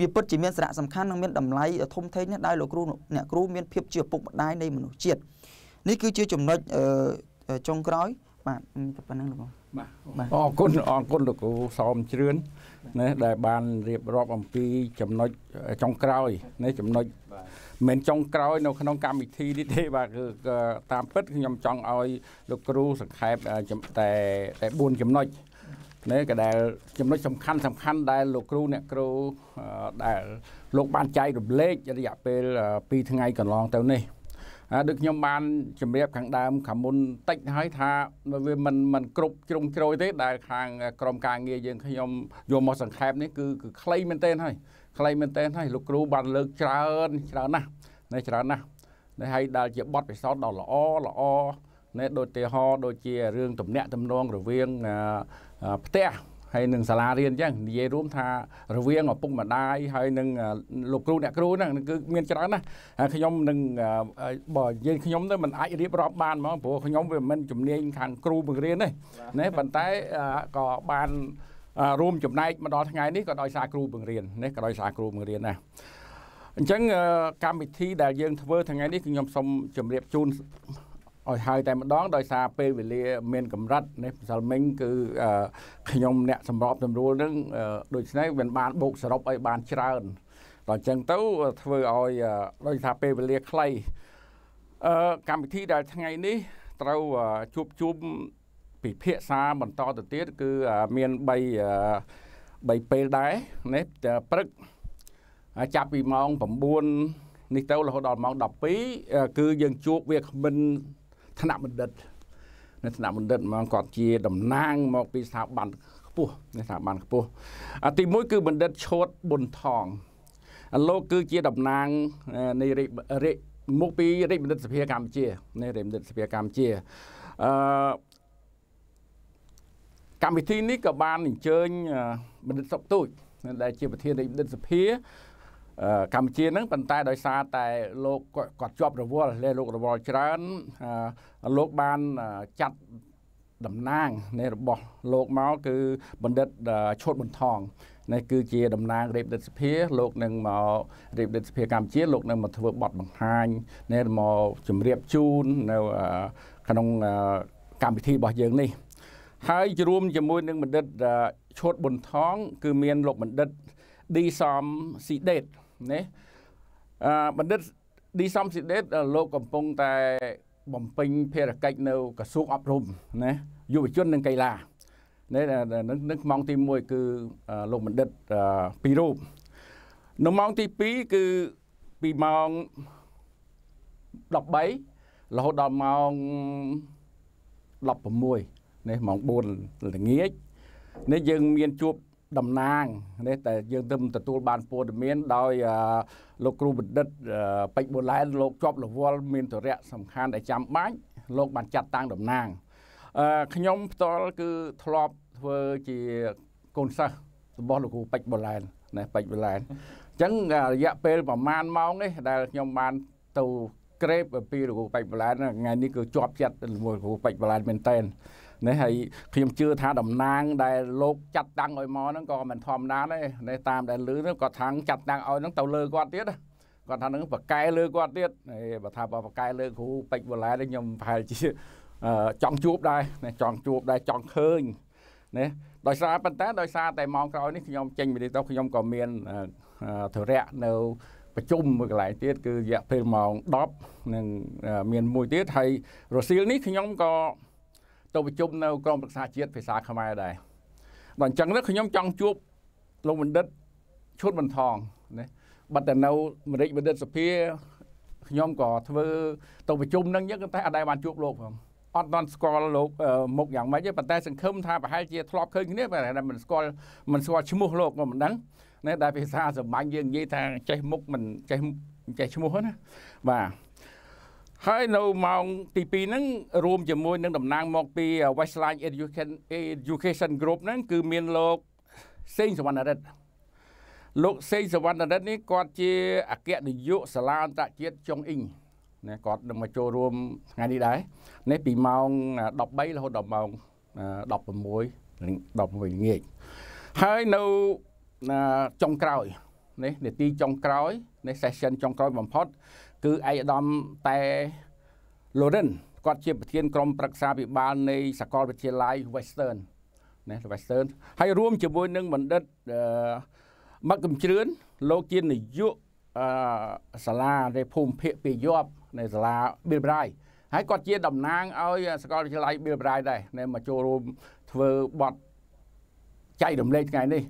វាពិតជាមានសារៈសំខាន់និងមានតម្លៃធំធេងណាស់ដែលលោកគ្រូអ្នកគ្រូមានភាពជាឪពុកម្ដាយនៃមនុស្សជាតិនេះគឺជាចំណុចចុងក្រោយបាទប៉ុណ្ណឹងលោកបា ទអរគុណអរគុណលោកគ្រូសោមជ្រឿនណាដែលបានរៀបរាប់អំពីចំណុចចុងក្រោយណាចំណុចមិនចុងក្រោយនៅក្នុងកម្មវិធីនេះទេបាទគឺតាមពិតខ្ញុំចង់ឲ្យលោកគ្រូសង្ខេបតែតែ4ចំណុចនេះក៏ដែលចំណុចសំខាន់សំខាន់ដែលលោកគ្រូអ្នកគ្រូដែលលោកបានចែករំលែករយៈពេល2ថ្ងៃកន្លងទៅនេះ ដូចខ្ញុំបានជម្រាបខាងដើមខាងមុនតិចហើយថាវាមិនមិនគ្រប់ជ្រុងជ្រោយទេដែលខាងក្រមការងារយើងខ្ញុំយកមកសង្ខេបនេះគឺគឺខ្លីមែនទែនហើយខ្លីមែនទែនហើយលោកគ្រូបានលើកច្រើនច្រើនណាស់នេះច្រើនណាស់នេះហើយដែលជាបទពិសោធន៍ដ៏ល្អល្អនេះដូចទីហោដូចជារឿងទំនាក់ទំនងរវាងផ្ទះ ហើយនឹងសាលារៀនអញ្ចឹងនិយាយរួមថារវាងឪពុកម្ដាយហើយនឹងលោកគ្រូអ្នកគ្រូហ្នឹងគឺមានច្រើនណាស់ខ្ញុំនឹងបើនិយាយខ្ញុំទៅមិនអាចរៀបរាប់បានហ្មងព្រោះខ្ញុំវាមិនជំនាញខាងគ្រូបង្រៀនទេណាប៉ុន្តែក៏បានរួមចំណែកមកដល់ថ្ងៃនេះក៏ដោយសារគ្រូបង្រៀននេះក៏ដោយសារគ្រូបង្រៀនណាអញ្ចឹងកម្មវិធីដែលយើងធ្វើថ្ងៃនេះគឺខ្ញុំសូមជម្រាបជូន ឲ្យហើយតែម្ដងដោយសារពេលវេលាមានកម្រិតនេះម្សិលមិញគឺខ្ញុំអ្នកសម្របសម្រួលនឹងដូច្នេះមិនបានបូកសរុបឲ្យបានច្រើនដល់អញ្ចឹងទៅធ្វើឲ្យដោយថាពេលវេលាខ្លីអឺកម្មវិធីដែលថ្ងៃនេះត្រូវជួបជុំពិភាក្សាបន្តទៅទៀតគឺមាន3 3ពេលដែរនេះព្រឹកចាប់ពីម៉ោង9នេះទៅរហូតដល់ម៉ោង12គឺយើងជួបវាគ្មិន ថ្នាក់បណ្ឌិតនៅថ្នាក់បណ្ឌិតហ្មងគាត់ជាតំណាងមកពីស្ថាប័នខ្ពស់នៃស្ថាប័នខ្ពស់អាទី1គឺបណ្ឌិតឈុតប៊ុនថងលោកគឺជាតំណាងនៃរាជមកពីរាជបណ្ឌិតសភាកម្ពុជានៃរាជបណ្ឌិតសភាកម្ពុជាអឺកម្មវិធីនេះក៏បានអញ្ជើញបណ្ឌិតសុកទូចដែលជាប្រធានរាជបណ្ឌិតសភា កម្ពុជាហ្នឹងប៉ុន្តែដោយសារតែលោកគាត់ជាប់រវល់លេលោករវល់ច្រើនលោកបានចាត់តំណាងនៃរបស់លោកមកគឺបណ្ឌិតឈុតបន្ថងនេះគឺជាតំណាងរាជរដ្ឋសភាលោកនឹងមករាជរដ្ឋសភាកម្ពុជាលោកនឹងមកធ្វើបទបង្ហាញនៅមកជម្រាបជូននៅក្នុងកម្មវិធីរបស់យើងនេះ ហើយរួមជាមួយនឹងបណ្ឌិតឈុតប៊ុនថង គឺមានលោកបណ្ឌិតឌីសំស៊ីដេត ណាអឺបណ្ឌិតឌីសំស៊ីដេតលោកកំពុងតែបំពេញភារកិច្ចនៅក្រសួងអប់រំណាយុវជននិងកីឡានេះនឹងម៉ោងទី1គឺលោកបណ្ឌិតពីររូបនៅម៉ោងទី2គឺពីម៉ោង13រហូតដល់ម៉ោង16នេះម៉ោង4ល្ងាចនេះយើងមានជួប តំណាងនេះតែយើងទៅទទួលបានព័ត៌មានដោយលោកគ្រូបណ្ឌិតពេជ្របូឡែនលោកជាប់រវល់មានទរៈសំខាន់ដែលចាំបាច់លោកបានចាត់តាំងតំណាងអឺខ្ញុំផ្ទាល់គឺធ្លាប់ធ្វើជាកូនសិស្សរបស់លោកគ្រូពេជ្របូឡែនណាពេជ្របូឡែនអញ្ចឹងរយៈពេលប្រហែលម៉ោងនេះដែលខ្ញុំបានទៅក្រេបពីលោកគ្រូពេជ្របូឡែនថ្ងៃនេះគឺជាប់ចិត្តជាមួយលោកគ្រូពេជ្របូឡែនមែនតើ នេះហើយខ្ញុំជឿថាតំណាង ដែលលោកចាត់តាំងឲ្យមកហ្នឹងក៏មិនធម្មតាដែរនេះតាមដែលលឺហ្នឹងគាត់ថាងចាត់តាំងឲ្យហ្នឹងទៅលើគាត់ទៀតគាត់ថាហ្នឹងបកែលើគាត់ទៀតបើថាបកែលើគ្រូពេជ្របូឡែនខ្ញុំប្រហែលជាចង់ជួបដែរចង់ជួបដែរចង់ឃើញណាដោយសារប៉ុន្តែដោយសារតែម៉ោងក្រោយនេះខ្ញុំចេញពីនេះទៅខ្ញុំក៏មានធរៈនៅប្រជុំមួយកន្លែងទៀតគឺរយៈពេលម៉ោង10និងមានមួយទៀតហើយរសៀលនេះខ្ញុំក៏ ទៅប្រជុំនៅក្រមប្រឹក្សាជាតិភាសាខ្មែរដែរបើអញ្ចឹងទៅខ្ញុំចង់ជួបលោកបណ្ឌិតឈុតបន្ថងណាបាត់តែនៅមរិចបណ្ឌិតសភាខ្ញុំក៏ធ្វើទៅប្រជុំនឹងអញ្ចឹងតែអត់ដែលបានជួបលោកផងអត់ដល់ស្គាល់លោកមុខយ៉ាងម៉េចទេប៉ុន្តែសង្ឃឹមថាប្រហែលជាធ្លាប់ឃើញគ្នាតែមិនស្គាល់មិនស្គាល់ឈ្មោះលោកក៏មិនដឹងណាដែលភាសាសម្បាញ់យើងនិយាយថាចេះមុខមិនចេះចេះឈ្មោះណាបាទ ហើយនៅម៉ោងទី2ហ្នឹងរួមជាមួយនឹងតំណាងមកពី Westline Education Education Group ហ្នឹងគឺមានលោកសេងសវណ្ណរិទ្ធលោកសេងសវណ្ណរិទ្ធនេះគាត់ជាអគ្គនាយកសាលាអន្តរជាតិចុងអ៊ីងណាគាត់នឹងមកចូលរួមថ្ងៃនេះដែរនេះពីម៉ោង13រហូតដល់ម៉ោង16 16ល្ងាចហើយនៅចុងក្រោយនេះនាទីចុងក្រោយនេះ session ចុងក្រោយបំផុត គឺឯកឧត្តមតែ Loren គាត់ជាប្រធានក្រុមប្រឹក្សាពិបាលនៃសាកលវិទ្យាល័យ Western ណា Western ហើយរួមជាមួយនឹងបណ្ឌិតមកកំជ្រឿនលោកជានាយកសាលានៃភូមិភាគពីយប់នៃសាលា Bill Bray ហើយគាត់ជាតំណាងឲ្យសាកលវិទ្យាល័យ Bill Bray ដែរនៅមកចូលរួមធ្វើបទចែករំលែកថ្ងៃនេះ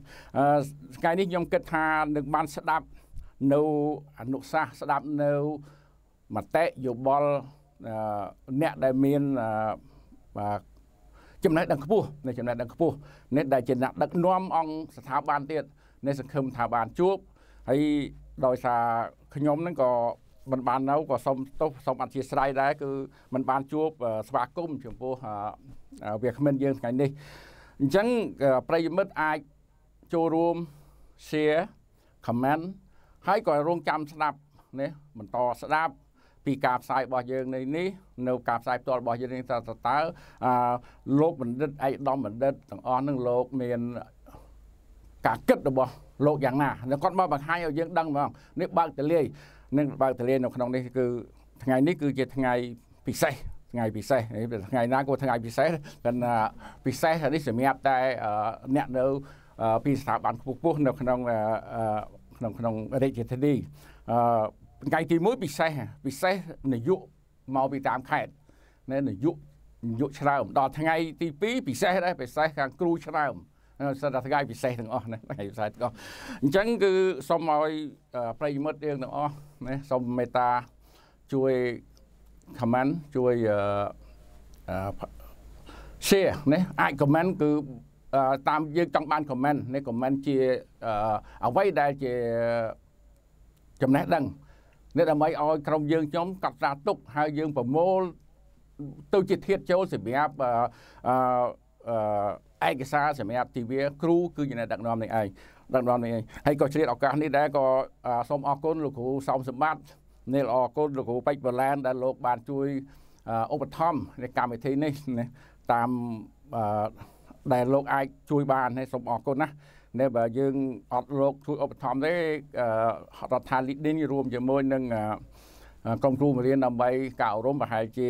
ថ្ងៃនេះខ្ញុំគិតថានឹងបានស្ដាប់ នៅអនុសាសន៍ស្ដាប់នៅមតិយោបល់អ្នកដែលមានបាទចំណេះដឹងខ្ពស់នៃចំណេះដឹងខ្ពស់នេះដែលជាអ្នកដឹកនាំអង្គស្ថាប័នទៀតនៃសង្ឃឹមថាបានជួបហើយដោយសារខ្ញុំហ្នឹងក៏មិនបាននៅក៏សូមទោសសូមអធិស្ឋានដែរគឺមិនបានជួបស្វាគមន៍ចំពោះវាគ្មិនយើងថ្ងៃនេះអញ្ចឹងប្រិយមិត្តអាចចូលរួម share comment ហើយក៏រងចាំស្ដាប់ណាបន្តស្ដាប់ពីការផ្សាយរបស់យើងនៅនេះនៅការផ្សាយផ្ទាល់របស់យើងនេះតើតើអឺលោកបណ្ឌិតឯកឧត្តមបណ្ឌិតទាំងអស់នឹងលោកមានការគិតរបស់លោកយ៉ាងណាហើយគាត់មកបង្ហាញឲ្យយើងដឹងហ្មងនេះបើកតលាយនឹងបើកតលាយនៅក្នុងនេះគឺថ្ងៃនេះគឺជាថ្ងៃពិសេសថ្ងៃពិសេសថ្ងៃណាក៏ថ្ងៃពិសេសតែពិសេសនេះសម្រាប់តែអ្នកនៅពីស្ថាប័នខ្ពស់ៗនៅក្នុង ក្នុងក្នុងរាជធានីអឺថ្ងៃទី1ពិសេសពិសេសនយោមកពីតាមខេត្តណែនយោនយោឆ្លើមដល់ថ្ងៃទី2ពិសេសដែរពិសេសខាងគ្រូឆ្លើមសិតតែថ្ងៃពិសេសទាំងអស់ណាថ្ងៃពិសេសទាំងអស់អញ្ចឹងគឺសូមឲ្យប្រិយមិត្តយើងទាំងអស់ណាសូមមេត្តាជួយ comment ជួយ share ណាអាច comment គឺតាមយើងចង់បាន comment នេះ comment ជា អ្វីដែលជាចំណេះដឹងនេះដើម្បីឲ្យក្រុមយើងខ្ញុំកត់ត្រាទុកហើយយើងប្រមូលទៅជាធាតចូលសម្រាប់អឺឯកសារសម្រាប់ទិវាគ្រូគឺជាអ្នកដឹកនាំនេះឯងដឹកនាំនេះឯងហើយក៏ជ្រាបឱកាសនេះដែរក៏សូមអរគុណលោកគ្រូសំសម្បត្តិនេះអរគុណលោកគ្រូពេជ្របលែនដែលលោកបានជួយឧបត្ថម្ភនៃកម្មវិធីនេះតាមដែលលោកអាចជួយបានហើយសូមអរគុណណា នៅបើយើងអត់លោកជួយឧបត្ថម្ភទេរដ្ឋាភិបាលលីឌីនរួមជាមួយនឹងក្រុមគ្រូបង្រៀនដើម្បីការអប់រំប្រហែលជា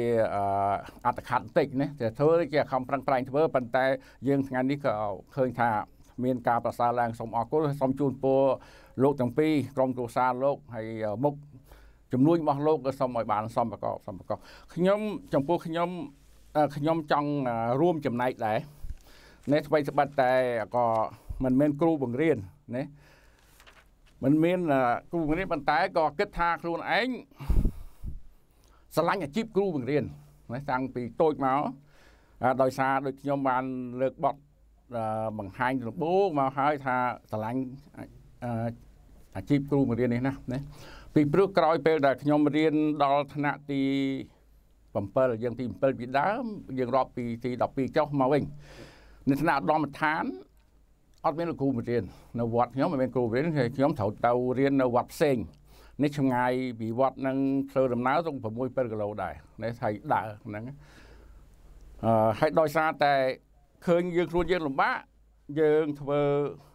អត្តខត្តបន្តិចណាតែធ្វើជាខំប្រឹងប្រែងធ្វើប៉ុន្តែយើងថ្ងៃនេះក៏ឃើញថាមានការប្រសើរឡើងសូមអរគុណសូមជូនពរលោកទាំងពីរក្រុមគ្រួសារលោកហើយមុខចំនួនរបស់លោកក៏សូមឲ្យបានសមប្រកបសមប្រកបខ្ញុំចំពោះខ្ញុំខ្ញុំចង់រួមចំណែកដែរនេះអ្វីស្បិតតែក៏ មិនមែនគ្រូបង្រៀនណាមិនមានគ្រូបង្រៀនប៉ុន្តែក៏គិតថាខ្លួនឯងស្រឡាញ់អាជីពគ្រូបង្រៀនណាតាំងពីតូចមកដោយសារដូចខ្ញុំបានលើកបទបង្ហាញដំបូងមកហើយថាស្រឡាញ់អាជីពគ្រូបង្រៀននេះណាណាពីព្រោះក្រោយពេលដែលខ្ញុំរៀនដល់ថ្នាក់ទី7យើងទី7ពីដើមយើងរាប់ពីទី12ចុះមកវិញនៅថ្នាក់ឧត្តមដ្ឋាន អត់មានលោកគ្រូបង្រៀននៅវត្តខ្ញុំមិនមានគ្រូបង្រៀនខ្ញុំត្រូវទៅរៀននៅវត្តផ្សេងនេះឆ្ងាយពីវត្តនឹងធ្វើដំណើរទៅ6 7គីឡូដែរនេះថៃដើរហ្នឹងអឺហើយដោយសារតែឃើញយើងខ្លួនយើងលំបាកយើងធ្វើ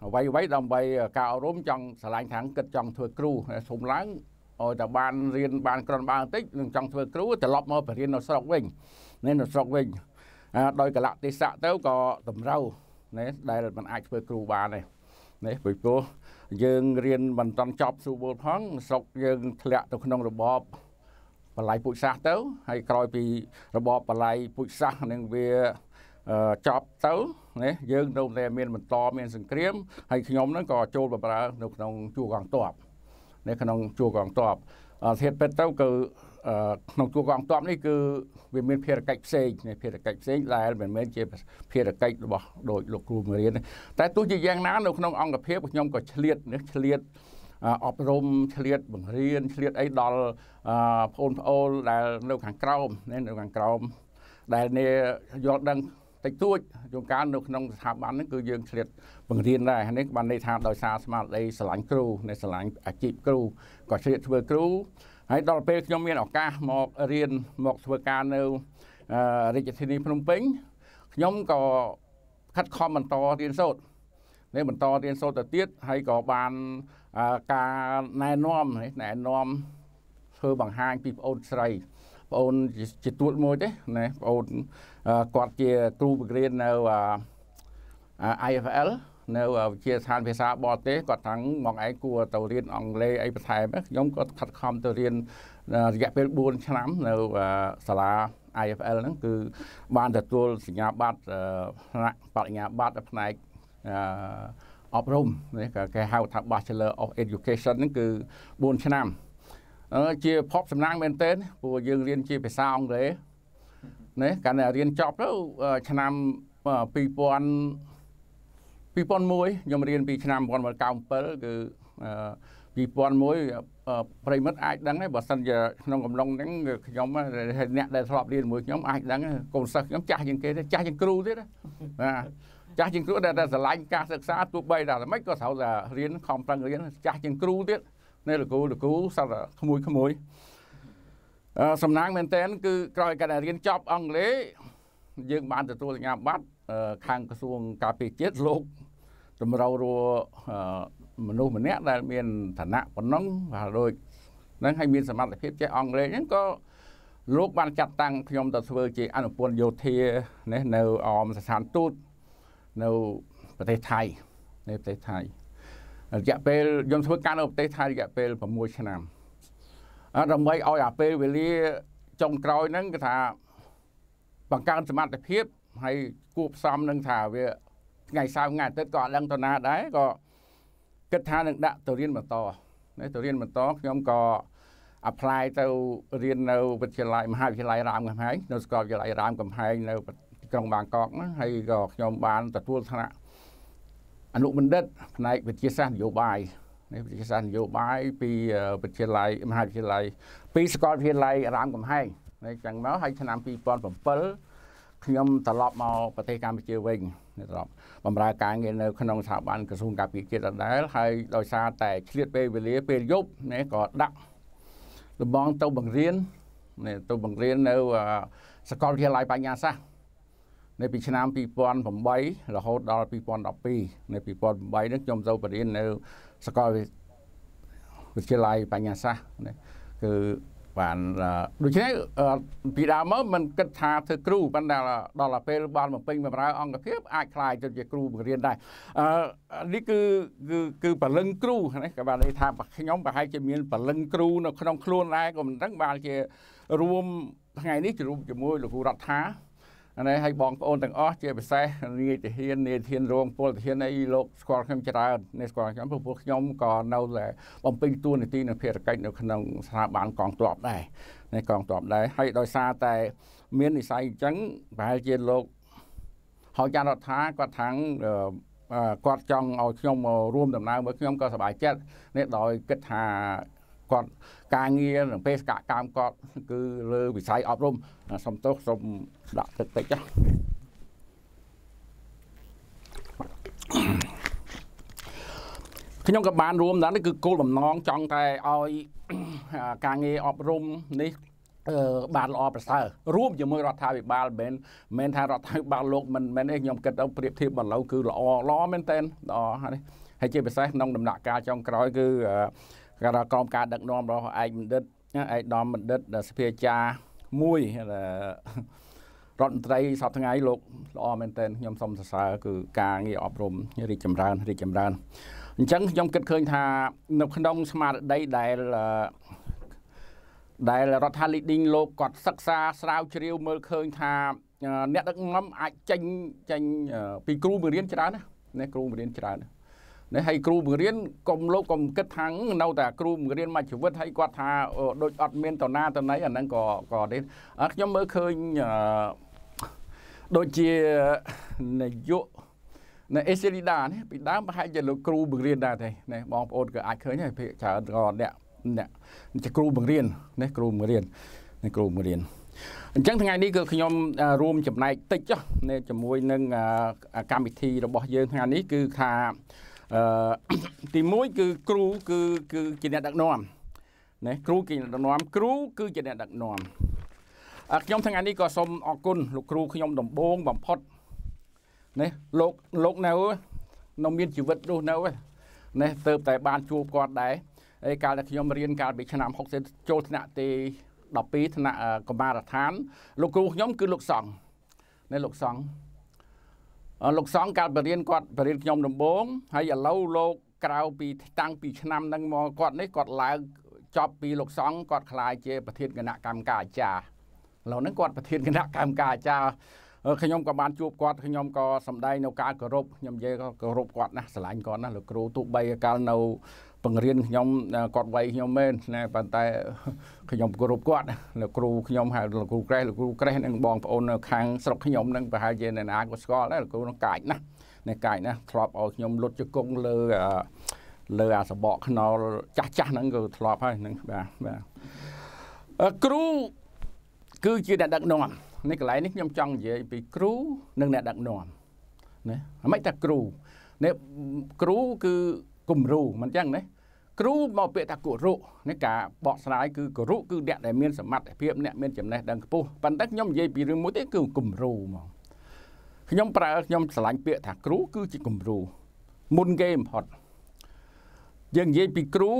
អ្វីអ្វីដើម្បីការអប់រំចង់ឆ្លាញ់ខាងគិតចង់ធ្វើគ្រូសុំឡើងឲ្យតែបានរៀនបានក្រនបានបន្តិចនឹងចង់ធ្វើគ្រូត្រឡប់មកបរៀននៅស្រុកវិញនេះនៅស្រុកវិញដោយកលៈទេសៈទៅក៏តម្រូវ ណាដែលมันអាចធ្វើគ្រូបានទេនេះពីព្រោះយើងរៀនមិនតាន់ចប់ស្រួលផងស្រុកយើងធ្លាក់ទៅក្នុងរបបបល័យពុជសាសទៅហើយក្រោយពីរបបបល័យពុជសាសនឹងវាចប់ទៅណាយើងនៅតែមានបន្តមានសង្គ្រាមហើយខ្ញុំហ្នឹងក៏ចូលបម្រើនៅក្នុងជួរកងទ័ពនៅក្នុងជួរកងទ័ពធៀបពិតទៅគឺ ក្នុងជួរកងទ័ពនេះគឺវាមានភារកិច្ចផ្សេងភារកិច្ចផ្សេងដែលមិនមែនជាភារកិច្ចរបស់ដោយលោកគ្រូមេរៀនតែទោះជាយ៉ាងណានៅក្នុងអង្គភាពខ្ញុំក៏ឆ្លៀតនេះឆ្លៀតអប់រំឆ្លៀតបង្រៀនឆ្លៀតអីដល់បងប្អូនដែលនៅខាងក្រោមនៅខាងក្រោមដែលនេះយល់ដឹងតិចតួចជួនកាលនៅក្នុងស្ថាប័នហ្នឹងគឺយើងឆ្លៀតបង្រៀនដែរនេះបានន័យថាដោយសារស្មារតីស្រឡាញ់គ្រូនៃស្រឡាញ់អាជីពគ្រូក៏ឆ្លៀតធ្វើគ្រូ ហើយដល់ពេលខ្ញុំមានឱកាសមករៀនមកធ្វើការនៅរាជធានីភ្នំពេញខ្ញុំក៏ខិតខំបន្តរៀនសូត្រនេះបន្តរៀនសូត្រទៅទៀតហើយក៏បានការណែនាំណែនាំធ្វើបង្ហាញពីប្អូនស្រីប្អូនជាទួតមួយទេណាប្អូនគាត់ជាគ្រូបង្រៀននៅ IFL នៅវិទ្យាស្ថានភាសាបរទេសគាត់ថាមកឯងគួរទៅរៀនអង់គ្លេសអីបន្ថែមខ្ញុំក៏ខិតខំទៅរៀនរយៈពេល4ឆ្នាំនៅសាលា IFL ហ្នឹងគឺបានទទួលសញ្ញាបត្រផ្នែកបរិញ្ញាបត្រផ្នែកអប់រំនេះគេហៅថា Bachelor of Education ហ្នឹងគឺ4ឆ្នាំជាភពសំណាងមែនទែនព្រោះយើងរៀនជាភាសាអង់គ្លេសណាកាលណារៀនចប់ទៅឆ្នាំ2000 2001ខ្ញុំរៀនពីឆ្នាំ1997គឺ2001ប្រិមិត្តអាចដឹងដែរបើសិនជាក្នុងកំឡុងហ្នឹងខ្ញុំអ្នកដែលធ្លាប់រៀនជាមួយខ្ញុំអាចដឹងកូនសិស្សខ្ញុំចាស់ជាងគេទេចាស់ជាងគ្រូទៀតណាចាស់ជាងគ្រូដែលស្រឡាញ់ការសិក្សាទោះបីតែមិនក៏ត្រូវតែរៀនខំប្រឹងរៀនចាស់ជាងគ្រូទៀតនៅលោកគ្រូលោកគ្រូសត្វក្មួយក្មួយអឺសំណាងមែនតើគឺក្រោយការរៀនចប់អង់គ្លេសយើងបានទទួលសញ្ញាបត្រខាងក្រសួងការពារជាតិលោក តម្រូវរួមនុស្សម្នាក់ដែលមានឋានៈប៉ុណ្ណឹងបាទដូចហ្នឹងហើយមានសមត្ថភាពចេះអង់គ្លេសហ្នឹងក៏លោកបានចាត់តាំងខ្ញុំទៅធ្វើជាអនុពន្ធយោធានេះនៅអមស្ថានទូតនៅប្រទេសថៃនៅប្រទេសថៃរយៈពេលខ្ញុំធ្វើការនៅប្រទេសថៃរយៈពេល6ឆ្នាំដើម្បីឲ្យអាពេលវេលាចុងក្រោយហ្នឹងគឺថាបង្កើនសមត្ថភាពហើយគួបផ្សំនឹងថាវា ថ្ងៃសៅរ៍ថ្ងៃអាទិត្យក៏អត់ដឹងទៅណាដែរក៏គិតថានឹងដាក់ទៅរៀនបន្តណាទៅរៀនបន្តខ្ញុំក៏ apply ទៅរៀននៅវិទ្យាល័យមហាវិទ្យាល័យរាមកំហែងនៅសាកលវិទ្យាល័យរាមកំហែងនៅប្រក្រុងបាងកកហ្នឹងហើយក៏ខ្ញុំបានទទួលឋានៈអនុបណ្ឌិតផ្នែកវិទ្យាសាស្ត្រនយោបាយនេះវិទ្យាសាស្ត្រនយោបាយពីវិទ្យាល័យមហាវិទ្យាល័យពីសាកលវិទ្យាល័យរាមកំហែងនេះចឹងមកហើយឆ្នាំ2007ខ្ញុំត្រឡប់មកប្រទេសកម្ពុជាវិញ ត្រឡប់បម្រើការងារនៅក្នុងស្ថាប័នក្រសួងការពារជាតិដដែលហើយដោយសារតែឆ្លៀតពេលវេលាពេលយប់នេះក៏ដាក់លបងទៅបង្រៀននេះទៅបង្រៀននៅសាកលវិទ្យាល័យបញ្ញាសាស្ត្រនៅពីឆ្នាំ2008រហូតដល់2012នៅ2008នេះខ្ញុំទៅបរៀននៅសាកលវិទ្យាល័យបញ្ញាសាស្ត្រនេះគឺ បានដូច្នេះពីដើមមកมันគិតថាធ្វើគ្រូប៉ុន្តែដល់ពេលបានបំពេញបម្រើអង្គភាពអាចខ្លាយទៅជាគ្រូបង្រៀនដែរអឺនេះគឺគឺគឺបលឹងគ្រូណាក៏បានន័យថាខ្ញុំប្រហែលជាមានបលឹងគ្រូនៅក្នុងខ្លួនដែរក៏មិនដឹងបានជារួមថ្ងៃនេះជួបជាមួយលោកគ្រូរដ្ឋា នេះឲ្យបងប្អូនទាំងអស់ជាពិសេសនាយទាហាននាយធានរងពលទាហានអីលោកស្គាល់ខ្ញុំច្រើននេះស្គាល់ខ្ញុំព្រោះខ្ញុំក៏នៅតែបំពេញតួនាទីនៅភារកិច្ចនៅក្នុងស្ថាប័នកងទ័ពដែរនេះកងទ័ពដែរហើយដោយសារតែ មាននិស័យអញ្ចឹងប្រហែលជាលោកហើយចាន់រដ្ឋាគាត់ថាងគាត់ចង់ឲ្យខ្ញុំរួមដំណើរមើលខ្ញុំក៏សប្បាយចិត្តនេះដោយគិតថា គាត់ការងារនិងបេសកកម្មគាត់គឺលើវិស័យអប់រំសំទោសសូមដាក់ទឹកតិចចាខ្ញុំក៏បានរួមដែរគឺគោលបំណងចង់តែឲ្យការងារអប់រំនេះបានល្អប្រសើររួមជាមួយរដ្ឋាភិបាលមិនមែនថារដ្ឋាភិបាលលោកមិនមែនទេខ្ញុំគិតទៅប្រៀបធៀបបន្លូវគឺល្អល្អមែនតើល្អហើយហើយជាពិសេសក្នុងដំណាក់កាលចុងក្រោយគឺ ក្រក្រមការដឹកនាំរបស់ឯកបណ្ឌិតឯកឧត្តមបណ្ឌិតសភាចាមួយរដ្ឋមន្ត្រីសពថ្ងៃលោកល្អមែនទែនខ្ញុំសូមសរសើរគឺការងារអប់រំរីកចម្រើនរីកចម្រើនអញ្ចឹងខ្ញុំគិតឃើញថានៅក្នុងស្មារតីដែលដែលរដ្ឋាភិបាល leading លោកគាត់សិក្សាស្រាវជ្រាវមើលឃើញថាអ្នកដឹកនាំអាចចេញចេញពីគ្រូបង្រៀនច្រើនណាគ្រូបង្រៀនច្រើនណា នេះហើយគ្រូបង្រៀនកុំលោកកុំគិតថានៅតែគ្រូបង្រៀនមួយជីវិតហើយគាត់ថាដូចអត់មានតណាតណៃអាហ្នឹងក៏ក៏ទេខ្ញុំមើលឃើញដូចជានាយកនៅអេសេរីដានេះពីដើមប្រហែលជាលោកគ្រូបង្រៀនដែរទេនេះបងប្អូនក៏អាចឃើញហើយភាគច្រើនក៏អ្នកអ្នកជាគ្រូបង្រៀននេះគ្រូបង្រៀននេះគ្រូបង្រៀនអញ្ចឹងថ្ងៃនេះគឺខ្ញុំរួមចំណែកតិចចុះជាមួយនឹងកម្មវិធីរបស់យើងថ្ងៃនេះគឺថា អឺទី1គឺគ្រូគឺគឺជាអ្នកដឹកនាំណាគ្រូគឺជាអ្នកដឹកនាំគ្រូគឺជាអ្នកដឹកនាំខ្ញុំថ្ងៃនេះក៏សូមអរគុណលោកគ្រូខ្ញុំដំបងបំផុតណាលោកលោកនៅនៅមានជីវិតរស់នៅណាទៅតែបានជួបគាត់ដែរហើយកាលដែលខ្ញុំរៀនកាលពីឆ្នាំ60ចូលថ្នាក់ទី12ថ្នាក់កមារដ្ឋានលោកគ្រូខ្ញុំគឺលោកសង្ឃណាលោកសង្ឃ លោកសង្ឃកាលបរៀនគាត់បរៀនខ្ញុំដំបងហើយឥឡូវលោកក្រៅពីតាំងពីឆ្នាំហ្នឹងមកគាត់នេះគាត់ឡើងចប់ពីលោកសង្ឃគាត់ក្លាយជាប្រធានគណៈកម្មការអាចារ្យឥឡូវហ្នឹងគាត់ប្រធានគណៈកម្មការអាចារ្យខ្ញុំក៏បានជួបគាត់ខ្ញុំក៏សម្ដែងនៅការគោរពខ្ញុំនិយាយក៏គោរពគាត់ណាស្រឡាញ់គាត់ណាលោកគ្រូទោះបីកាលនៅ បង្រៀនខ្ញុំគាត់វ័យខ្ញុំមែនណាប៉ុន្តែខ្ញុំគោរពគាត់លោកគ្រូខ្ញុំហៅលោកគ្រូក្រេះលោកគ្រូក្រេះនិងបងប្អូននៅខាងស្រុកខ្ញុំនឹងប្រហែលជាអ្នកណាក៏ស្គាល់ដែរលោកគ្រូនឹងកាចណាស់នេះកាចណាស់ធ្លាប់ឲ្យខ្ញុំលុតជង្គង់លើលើអាសបកខ្នល់ចាស់ចាស់ហ្នឹងក៏ធ្លាប់ហើយហ្នឹងបាទបាទគ្រូគឺជាអ្នកដឹកនាំនេះកន្លែងនេះខ្ញុំចង់និយាយពីគ្រូនិងអ្នកដឹកនាំណាមិនតែគ្រូនេះគ្រូគឺ គំរូមិនចឹងណាគ្រូមកពាក្យថាគរុនេះការបកស្រាយគឺគរុគឺអ្នកដែលមានសមត្ថភាពអ្នកមានចំណេះដឹងខ្ពស់ប៉ុន្តែខ្ញុំនិយាយពីរឿងមួយទេគឺគំរូហ្មងខ្ញុំប្រើខ្ញុំឆ្លាញ់ពាក្យថាគ្រូគឺជាគំរូមុនគេបំផុតយើងនិយាយពីគ្រូ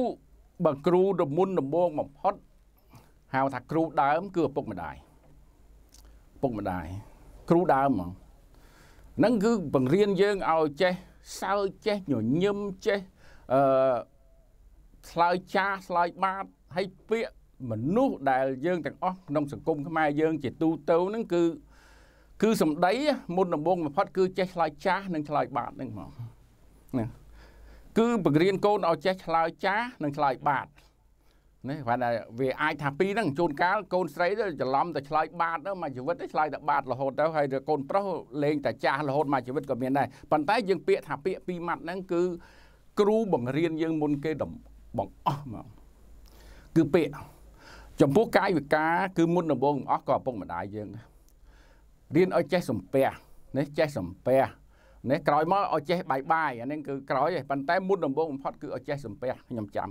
បើគ្រូរមុនដំបងបំផុតហៅថាគ្រូដើម គឺឪពុកម្ដាយឪពុកម្ដាយគ្រូដើមហ្មងហ្នឹងគឺបង្រៀនយើងឲ្យចេះសើចចេះញញឹមចេះ អឺឆ្លើយចាស់ឆ្លើយបាតហើយពាក្យមនុស្សដែលយើងទាំងអស់ក្នុងសង្គមខ្មែរយើងជាទូទៅហ្នឹងគឺគឺសម្ដីមុនដំបូងបំផុតគឺចេះឆ្លើយចាស់និងឆ្លើយបាតហ្នឹងហ្មងណាគឺបង្រៀនកូនឲ្យចេះឆ្លើយចាស់និងឆ្លើយបាតណាគាត់ថាវាអាចថាពីរហ្នឹងជួនកាលកូនស្រីទៅច្រឡំទៅឆ្លើយបាតទៅមួយជីវិតទៅឆ្លើយតែបាតរហូតទៅហើយកូនប្រុសលេងតែចាស់រហូតមួយជីវិតក៏មានដែរប៉ុន្តែយើងពាក្យថាពាក្យពីរម៉ាត់ហ្នឹងគឺ គ្រូបង្រៀនយើងមុនគេបងអស់មកគឺពាក្យចំពោះកាយវិការគឺមុនដំបូងអស់ក៏ឪពុកម្ដាយយើងរៀនឲ្យចេះសំពះនេះចេះសំពះនេះក្រោយមកឲ្យចេះបាយបាយអានេះគឺក្រោយឯងប៉ុន្តែមុនដំបូងបំផុតគឺឲ្យចេះសំពះខ្ញុំចាំ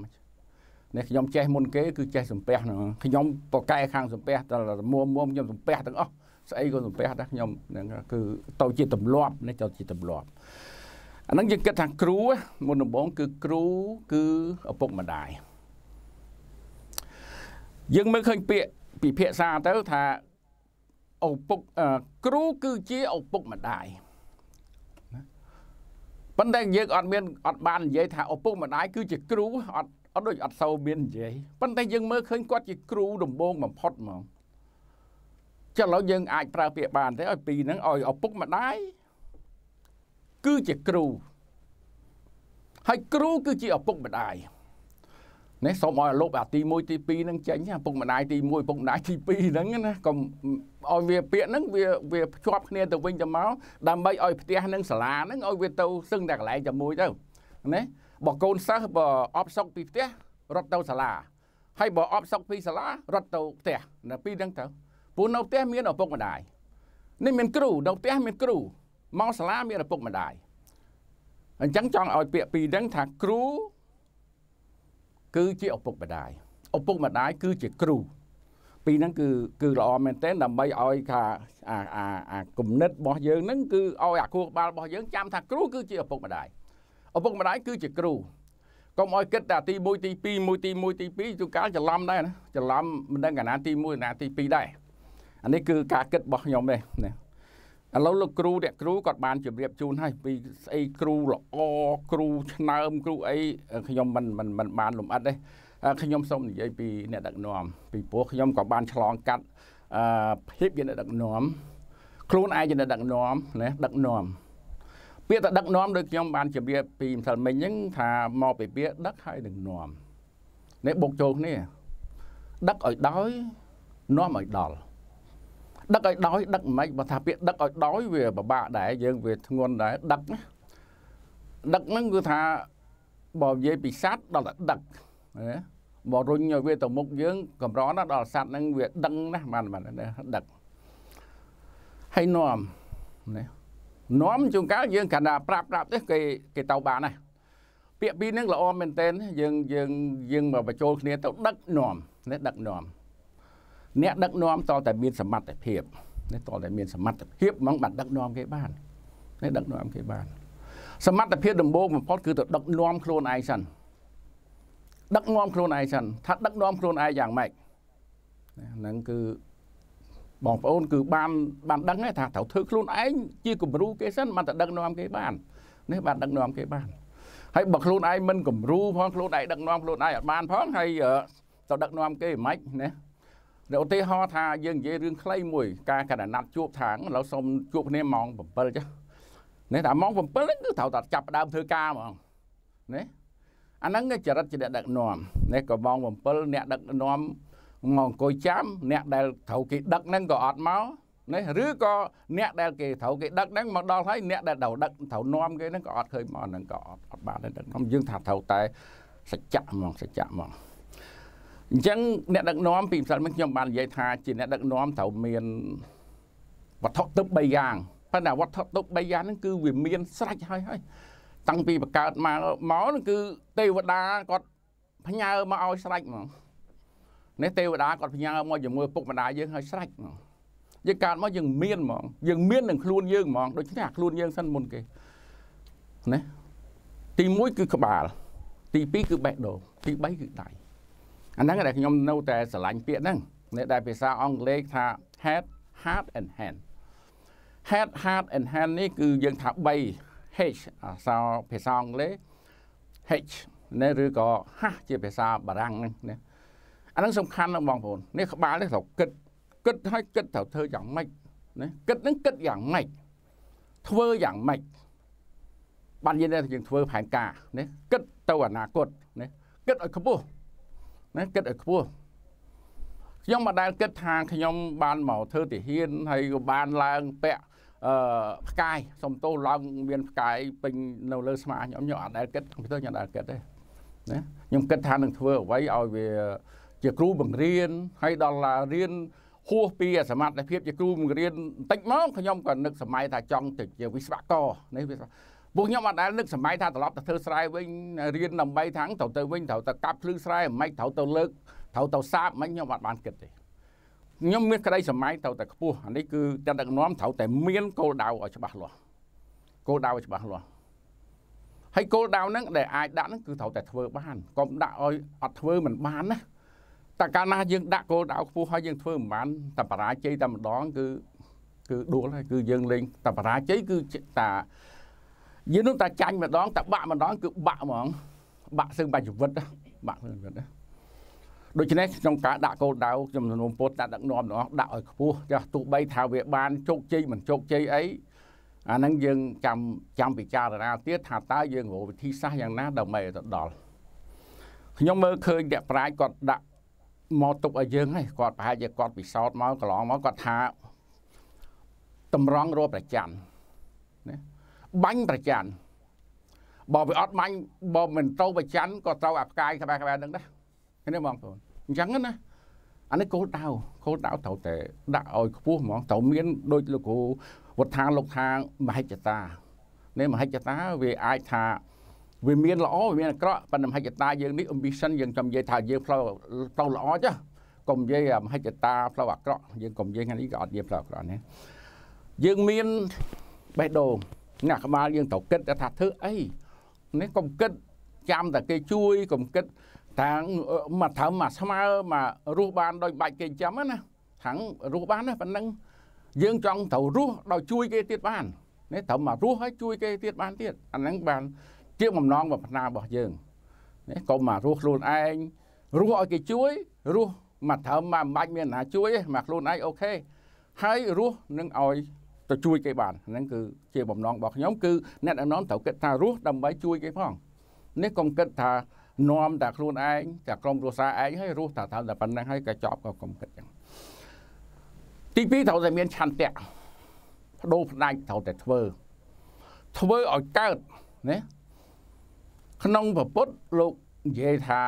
នេះខ្ញុំចេះមុនគេគឺចេះសំពះខ្ញុំប្រកែខាងសំពះតែមួមមួមខ្ញុំសំពះទាំងអស់ស្អីក៏សំពះដែរខ្ញុំហ្នឹងគឺទៅជាទម្លាប់នេះទៅជាទម្លាប់ អាហ្នឹងយើងគិតថាគ្រូមុនដំបូងគឺគ្រូគឺឪពុកម្ដាយយើងមើលឃើញពាក្យពិភាក្សាទៅថាឪពុកគ្រូគឺជាឪពុកម្ដាយប៉ុន្តែយើងអត់មានអត់បាននិយាយថាឪពុកម្ដាយគឺជាគ្រូអត់អត់ដូចអត់សូវមាននិយាយប៉ុន្តែយើងមើលឃើញគាត់ជាគ្រូដំបូងបំផុតហ្មងចុះឥឡូវយើងអាចប្រើពាក្យបានទេឲ្យពីរហ្នឹងឲ្យឪពុកម្ដាយ គឺជាគ្រូហើយគ្រូគឺជាឪពុកម្ដាយនេះសូមឲ្យលោកអាទី1ទី2ហ្នឹងចេញពុកម្ដាយទី1ពុកម្ដាយទី2ហ្នឹងណាកុំឲ្យវាពាក្យហ្នឹងវាវាភ្ជាប់គ្នាទៅវិញទៅមកដើម្បីឲ្យផ្ទះនិងសាលាហ្នឹងឲ្យវាទៅសឹងតែកន្លែងតែមួយទៅណាបើកូនសិស្សបើអបសុកពីផ្ទះរត់ទៅសាលាហើយបើអបសុកពីសាលារត់ទៅផ្ទះនៅពីហ្នឹងទៅព្រោះនៅផ្ទះមានឪពុកម្ដាយនេះមានគ្រូនៅផ្ទះមានគ្រូ មកសាលាមានឪពុកម្ដាយអញ្ចឹងចង់ឲ្យពាក្យពីរហ្នឹងថាគ្រូគឺជាឪពុកម្ដាយឪពុកម្ដាយគឺជាគ្រូពីហ្នឹងគឺគឺល្អមែនទែនដើម្បីឲ្យថាអាអាអាគំនិតរបស់យើងហ្នឹងគឺឲ្យអាគូក្បាលរបស់យើងចាំថាគ្រូគឺជាឪពុកម្ដាយឪពុកម្ដាយគឺជាគ្រូកុំឲ្យគិតតែទី1ទី2មួយទី1ទី2ជួនកាលច្រឡំដែរណាច្រឡំមិនដឹងកាលណាទី1ណាទី2ដែរអានេះគឺការគិតរបស់ខ្ញុំទេណា ឥឡូវលោកគ្រូអ្នកគ្រូគាត់បានជម្រាបជូនឲ្យពីស្អីគ្រូល្អគ្រូឆ្នើមគ្រូអីខ្ញុំមិនមិនមិនបានលំអិតទេខ្ញុំសូមនិយាយពីអ្នកដឹកនាំពីព្រោះខ្ញុំក៏បានឆ្លងកាត់អឺភាពជាអ្នកដឹកនាំខ្លួនឯងជាអ្នកដឹកនាំណាដឹកនាំពាក្យថាដឹកនាំដូចខ្ញុំបានជម្រាបពីម្សិលមិញហ្នឹងថាមកពីពាក្យដឹកហើយនឹងនាំនេះបុកចូលគ្នាដឹកឲ្យដោយនាំឲ្យដល់ ដឹកឲ្យដោយដឹកមិនបើថាពាក្យដឹកឲ្យដោយវាពិបាកដែរយើងវាធ្ងន់ដែរដឹកណាដឹកហ្នឹងគឺថាបើនិយាយពីសัตว์ដល់តែដឹកណាបើរុញឲ្យវាទៅមុខយើងកម្រណាដល់សัตว์ហ្នឹងវាដឹងណាបានបានដឹកហើយនាំណានាំជួនកាលយើងគ្រាន់តែប្រាប់ប្រាប់ទេគេគេទៅបានណាពាក្យពីរហ្នឹងល្អមែនទែនយើងយើងយើងមកបញ្ចូលគ្នាទៅដឹកនាំណាដឹកនាំ អ្នកដឹកនាំតតែមានសមត្ថភាពនេះតតែមានសមត្ថភាពហ្មងបានដឹកនាំគេបាននេះដឹកនាំគេបាន សមត្ថភាពដំបូងបំផុតគឺទៅដឹកនាំខ្លួនឯងសិនដឹកនាំខ្លួនឯងសិនថាដឹកនាំខ្លួនឯងយ៉ាងម៉េចហ្នឹងគឺបងប្អូនគឺបានបានដឹងថាត្រូវធ្វើខ្លួនឯងជាគំរូគេសិនបានតែដឹកនាំគេបាននេះបានដឹកនាំគេបានហើយបើខ្លួនឯងមិនគំរូផងខ្លួនឯងដឹកនាំខ្លួនឯងអត់បានផងហើយទៅដឹកនាំគេមិនម៉េចណា ឧទាហរណ៍ថាយើងនិយាយរឿងខ្លីមួយ ការកណ្ដាណាត់ជួបថាឥឡូវសូមជួបគ្នាម៉ោង7ចានេះតែម៉ោង7ហ្នឹងគឺត្រូវតែចាប់ដើមធ្វើការហ្មងណាអាហ្នឹងចរិតជាអ្នកដឹកនាំនេះក៏ម៉ោង7អ្នកដឹកនាំមកអង្គុយចាំអ្នកដែលត្រូវគេដឹកហ្នឹងក៏អត់មកនេះឬក៏អ្នកដែលគេត្រូវគេដឹកហ្នឹងមកដល់ហើយអ្នកដែលត្រូវដឹកត្រូវនាំគេហ្នឹងក៏អត់ឃើញមកហ្នឹងក៏អត់អត់បានដែរដឹកនាំយើងថាត្រូវតែសច្ចៈហ្មងសច្ចៈហ្មង អញ្ចឹងអ្នកដឹកនាំពីម្សិលមិញខ្ញុំបាននិយាយថាជាអ្នកដឹកនាំត្រូវមានវត្ថុទិប3យ៉ាងប៉ុន្តែវត្ថុទិប3យ៉ាងហ្នឹងគឺវាមានស្រេចហើយហើយតាំងពីបង្កើតមកមកហ្នឹងគឺទេវតាគាត់ផ្ញើមកឲ្យស្រេចហ្មងនេះទេវតាគាត់ផ្ញើមកជាមួយពុកម្ដាយយើងឲ្យស្រេចហ្មងយើងកើតមកយើងមានហ្មងយើងមាននឹងខ្លួនយើងហ្មងដូច្នេះអាខ្លួនយើងសិនមុនគេណាទី1គឺក្បាល ទី2គឺបេះដូងទី3គឺដៃ អាហ្នឹងដែលខ្ញុំនៅតែស្រឡាញ់ពាក្យហ្នឹងដែលភាសាអង់គ្លេសថា head heart and hand head heart and hand នេះគឺយើងថា3 H អក្សរភាសាអង់គ្លេស H នេះឬក៏ H ជាភាសាបារាំងហ្នឹងណាអាហ្នឹងសំខាន់ណាស់បងប្អូននេះក្បាលនេះត្រូវគិតគិតឲ្យគិតត្រូវធ្វើយ៉ាងម៉េចណាគិតហ្នឹងគិតយ៉ាងម៉េចធ្វើយ៉ាងម៉េចបាននិយាយថាយើងធ្វើផែនការណាគិតទៅអនាគតណាគិតឲ្យខ្ពស់ ណាគិតឲ្យខ្ពស់ខ្ញុំមិនដែលគិតថាខ្ញុំបានមកធ្វើទាហានហើយក៏បានឡើងពាក់អឺផ្កាយសំទោសឡើងមានផ្កាយពេញនៅលើស្មាខ្ញុំខ្ញុំអត់ដែលគិតពីទៅខ្ញុំអត់ដែលគិតទេណាខ្ញុំគិតថានឹងធ្វើអ្វីឲ្យវាជាគ្រូបង្រៀនហើយដល់រៀនហួសពីសមត្ថភាពជាគ្រូបង្រៀនបន្តិចមកខ្ញុំក៏នឹកសម័យថាចង់ទៅជាវិស្វករនេះវា ពួកខ្ញុំអត់ដែលនឹកសម័យថាត្រឡប់ទៅធ្វើស្រែវិញរៀនដើម្បីថាងត្រូវទៅវិញត្រូវទៅកាប់ភ្លឺស្រែមិនត្រូវទៅលើកត្រូវទៅសាបមិនខ្ញុំអត់បានគិតទេខ្ញុំមានក្តីសម័យត្រូវតែខ្ពស់អានេះគឺតែដឹកនាំត្រូវតែមានគោលដៅឲ្យច្បាស់លាស់គោលដៅឲ្យច្បាស់លាស់ហើយគោលដៅហ្នឹងដែលអាចដាក់ហ្នឹងគឺត្រូវតែធ្វើបានកុំដាក់ឲ្យអត់ធ្វើមិនបានណាតែកាលណាយើងដាក់គោលដៅខ្ពស់ហើយយើងធ្វើមិនបានតែបរាជ័យតែម្ដងគឺគឺដួលហើយគឺយើងលេងតែបរាជ័យគឺតា យើងនោះតែចាញ់ម្ដងតែបាក់ម្ដងគឺបាក់ហ្មងបាក់សឹងបាច់ជីវិតបាក់សឹងជីវិតណាដូច្នេះក្នុងការដាក់គោលដៅខ្ញុំសនុំពុតដាក់ដឹកនាំទាំងអស់ដាក់ឲ្យខ្ពស់ចាស់ទោះបីថាវាបានជោគជ័យមិនជោគជ័យអីអាហ្នឹងយើងចាំចាំពិចារណាទៀតថាតើយើងរកវិធីសាស្ត្រយ៉ាងណាដើម្បីឲ្យទៅដល់ខ្ញុំមើលឃើញអ្នកប្រាជ្ញគាត់ដាក់មកទុកឲ្យយើងហើយគាត់ប្រហែលជាគាត់ពិសោធន៍មកកន្លងមកគាត់ថាតម្រង់រកប្រច័នណា បាញ់ប្រច័នបើវាអត់បាញ់បើមិនទៅប្រច័នក៏ត្រូវអាផ្កាយក្បែរក្បែរហ្នឹងដែរឃើញទេបងប្អូនអញ្ចឹងណាអានេះគោលដៅគោលដៅត្រូវតែដាក់ឲ្យខ្ពស់ហ្មងត្រូវមានដូចលោកគ្រូវត្តថាលោកថាមហិច្ឆតានេះមហិច្ឆតាវាអាចថាវាមានល្អវាមានអាក្រក់ប៉ុន្តែមហិច្ឆតាយើងនេះ ambition យើងចង់និយាយថាយើងផ្លូវផ្លូវល្អចាកុំនិយាយមហិច្ឆតាផ្លូវអាក្រក់យើងកុំនិយាយថ្ងៃនេះក៏អត់និយាយផ្លូវអាក្រក់នេះយើងមានបេះដូង អ្នកក្បាលយើងត្រូវគិតថាធ្វើអីនេះកុំគិតចាំតែគេជួយកុំគិតថាមកត្រូវមកស្មើមករស់បានដោយបាច់គេចាំណាខាងរស់បានណាប៉ុណ្ណឹងយើងចង់ត្រូវរស់ដោយជួយគេទៀតបាននេះត្រូវមករស់ហើយជួយគេទៀតបានទៀតអាហ្នឹងបានជាបំណងបំណារបស់យើងនេះកុំមករស់ខ្លួនឯងរស់ឲ្យគេជួយរស់មកត្រូវមកមិនបាច់មានណាជួយទេមកខ្លួនឯងអូខេហើយរស់នឹងឲ្យ ទៅជួយគេបានហ្នឹងគឺជាបំណងរបស់ខ្ញុំគឺអ្នកអនុនត្រូវគិតថារស់ដើម្បីជួយគេផងនេះកុំគិតថានាំតែខ្លួនឯងតែក្រុមគ្រួសារឯងហើយរស់តែត្រូវតែប៉ុណ្្នឹងហើយក៏ចប់ក៏កុំគិតចឹងទី2ត្រូវតែមានឆន្ទៈបដូរផ្ដាច់ត្រូវតែធ្វើធ្វើឲ្យកើតណាក្នុងពពុទ្ធលោកនិយាយថា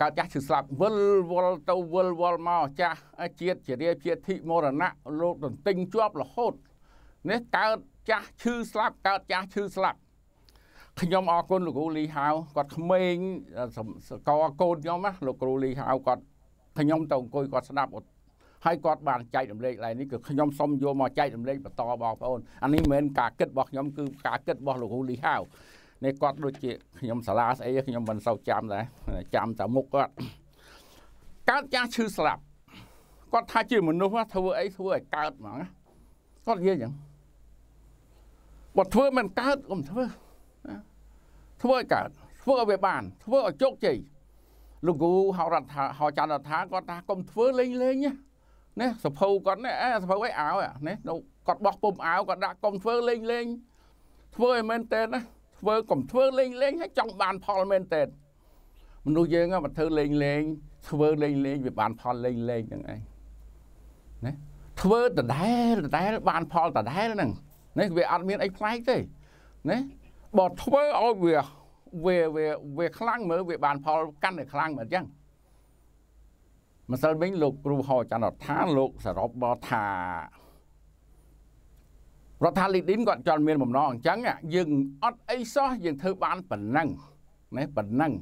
កើតចាស់ឈឺស្លាប់វិលវល់ទៅវិលវល់មកចាស់ជាតិជារាជាធិមរណៈលោកទន្ទិញជាប់រហូត នេះកើតចាស់ឈឺស្លាប់កើតចាស់ឈឺស្លាប់ខ្ញុំអរគុណលោកគ្រូលីហៅគាត់ក្មេងសកលកូនខ្ញុំណាលោកគ្រូលីហៅគាត់ខ្ញុំទៅអង្គុយគាត់ស្ដាប់ហើយគាត់បានចែករំលែកឡើយនេះគឺខ្ញុំសុំយកមកចែករំលែកបន្តបងប្អូនអានេះមិនមែនការគិតរបស់ខ្ញុំគឺការគិតរបស់លោកគ្រូលីហៅនេះគាត់ដូចជាខ្ញុំសាលាស្អីខ្ញុំមិនសូវចាំដែរចាំតែមុខគាត់កើតចាស់ឈឺស្លាប់គាត់ថាជាមនុស្សធ្វើអីធ្វើឲ្យកើតហ្មងគាត់និយាយចឹង បើធ្វើមិនកើតកុំធ្វើធ្វើឲ្យកើតធ្វើឲ្យវាបាន ធ្វើឲ្យជោគជ័យលោកគ្រូហៅរដ្ឋាហៅច័ន្ទរដ្ឋាគាត់ថាកុំធ្វើលេងលេងណាសភៅគាត់នេះអេសភៅអីអាវណាគាត់បោះពុំអាវគាត់ដាក់កុំធ្វើលេងលេងធ្វើឲ្យមែនតើណាធ្វើកុំធ្វើលេងលេងឲ្យចង់បានផលមែនតើមនុស្សយើងមកធ្វើលេងលេងធ្វើលេងលេងវាបានផលលេងលេងហ្នឹងឯងណាធ្វើដដែលដដែលបានផលដដែលហ្នឹង នេះវាអត់មានអីប្លែកទេណាបើធ្វើឲ្យវាវាវាវាខ្លាំងមើលវាបានផលកាន់តែខ្លាំងមើលអញ្ចឹងម្សិលវិញលោកគ្រូហោច័ន្ទរដ្ឋាលោកសរុបបថារដ្ឋាលីឌីនគាត់ចង់មានបំណងអញ្ចឹងយើងអត់អីសោះយើងធ្វើបានប៉ុណ្ណឹងណាប៉ុណ្ណឹង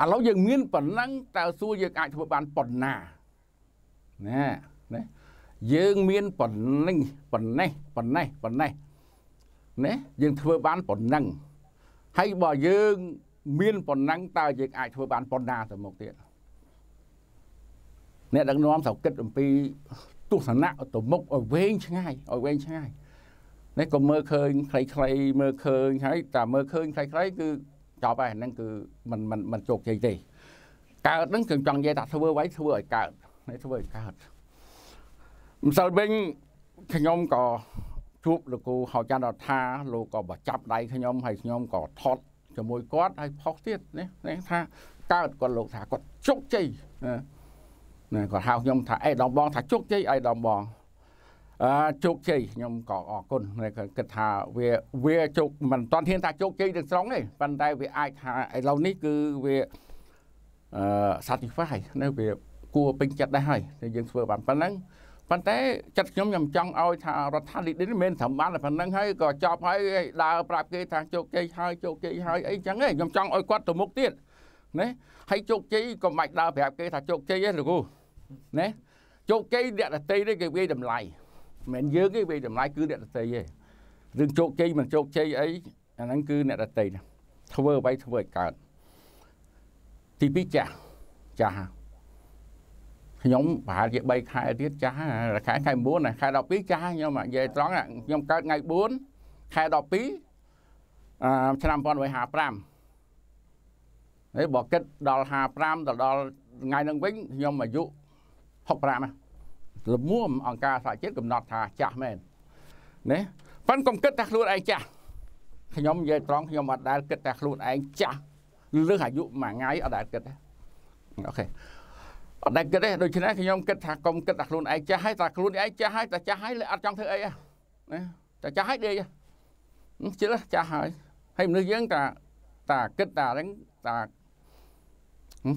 ឥឡូវយើងមានប៉ុណ្ណឹងតើសួរយើងអាចធ្វើបានប៉ុណ្ណាណាណា យើងមានប៉ុណ្ណឹងប៉ុណ្ណេះប៉ុណ្ណេះប៉ុណ្ណេះណាយើងធ្វើបានប៉ុណ្ណឹងហើយបើយើងមានប៉ុណ្ណឹងតើយើងអាចធ្វើបានប៉ុណ្ណាទៅមុខទៀតអ្នកដឹកនាំត្រូវគិតអំពីទស្សនៈទៅមុខឲ្យវែងឆ្ងាយឲ្យវែងឆ្ងាយនេះក៏មើលឃើញខ្លីៗមើលឃើញហើយតែមើលឃើញខ្លីៗគឺចប់ហើយហ្នឹងគឺมันมันมันជោគជ័យទេកើតហ្នឹងគឺចង់និយាយថាធ្វើໄວធ្វើឲ្យកើតនេះធ្វើឲ្យកើត ម្សិលវិញខ្ញុំក៏ជួបលោកគ្រូហៅច័ន្ទរដ្ឋាលោកក៏បចាប់ដៃខ្ញុំហើយខ្ញុំក៏ថត់ជាមួយគាត់ហើយផុសទៀតណាថាកើតគាត់លោកថាគាត់ជោគជ័យណាគាត់ហៅខ្ញុំថាអេដំបងថាជោគជ័យអីដំបងអឺជោគជ័យខ្ញុំក៏អរគុណគិតថាវាវាជោគមិនតាន់ធានថាជោគជ័យទាំងស្រុងទេប៉ុន្តែវាអាចថាឥឡូវនេះគឺវាអឺ satisfy នៅវាគួរពេញចិត្តដែរហើយតែយើងធ្វើបានប៉ុណ្ណឹង ប៉ុន្តែចិត្តខ្ញុំខ្ញុំចង់ឲ្យថារដ្ឋាភិបាលនេះមិនមែនត្រឹមបានតែប៉ុណ្្នឹងហើយក៏ចប់ហើយដើរប្រាប់គេថាជោគជ័យហើយជោគជ័យហើយអីចឹងឯងខ្ញុំចង់ឲ្យគាត់ទៅមុខទៀតណាហើយជោគជ័យក៏មិនដើរប្រាប់គេថាជោគជ័យទេលោកគ្រូណាជោគជ័យអ្នកដតីនេះគេវាយតម្លៃមិនមែនយើងទេវាយតម្លៃគឺអ្នកដតីទេរឿងជោគជ័យមិនជោគជ័យអីអាហ្នឹងគឺអ្នកដតីធ្វើអ្វីធ្វើឲ្យកើតទី2ចាស់ចាស់ ខ្ញុំប្រហែលជា3ខែទៀតចាស់ខែខែ9ខែ12ចាស់ខ្ញុំនិយាយត្រង់ខ្ញុំកើតថ្ងៃ4ខែ12អឺឆ្នាំ1955ហើយបើគិតដល់55ទៅដល់ថ្ងៃហ្នឹងវិញខ្ញុំអាយុ65ល្មមអង្គការសហជាតិកំណត់ថាចាស់មែនណាប៉ិនកុំគិតថាខ្លួនឯងចាស់ខ្ញុំនិយាយត្រង់ខ្ញុំអត់ដែលគិតថាខ្លួនឯងចាស់លើសអាយុមួយថ្ងៃអត់ដែលគិតទេអូខេ អត់ដែលគិតទេដូច្នេះខ្ញុំគិតថាកុំគិតថាខ្លួនឯងចាស់ហើយតែខ្លួនឯងចាស់ហើយតែចាស់ហើយអត់ចង់ធ្វើអីណាតែចាស់ហើយដេកជិលចាស់ហើយហើយមនុស្សយើងតាតាគិតតាហ្នឹងតា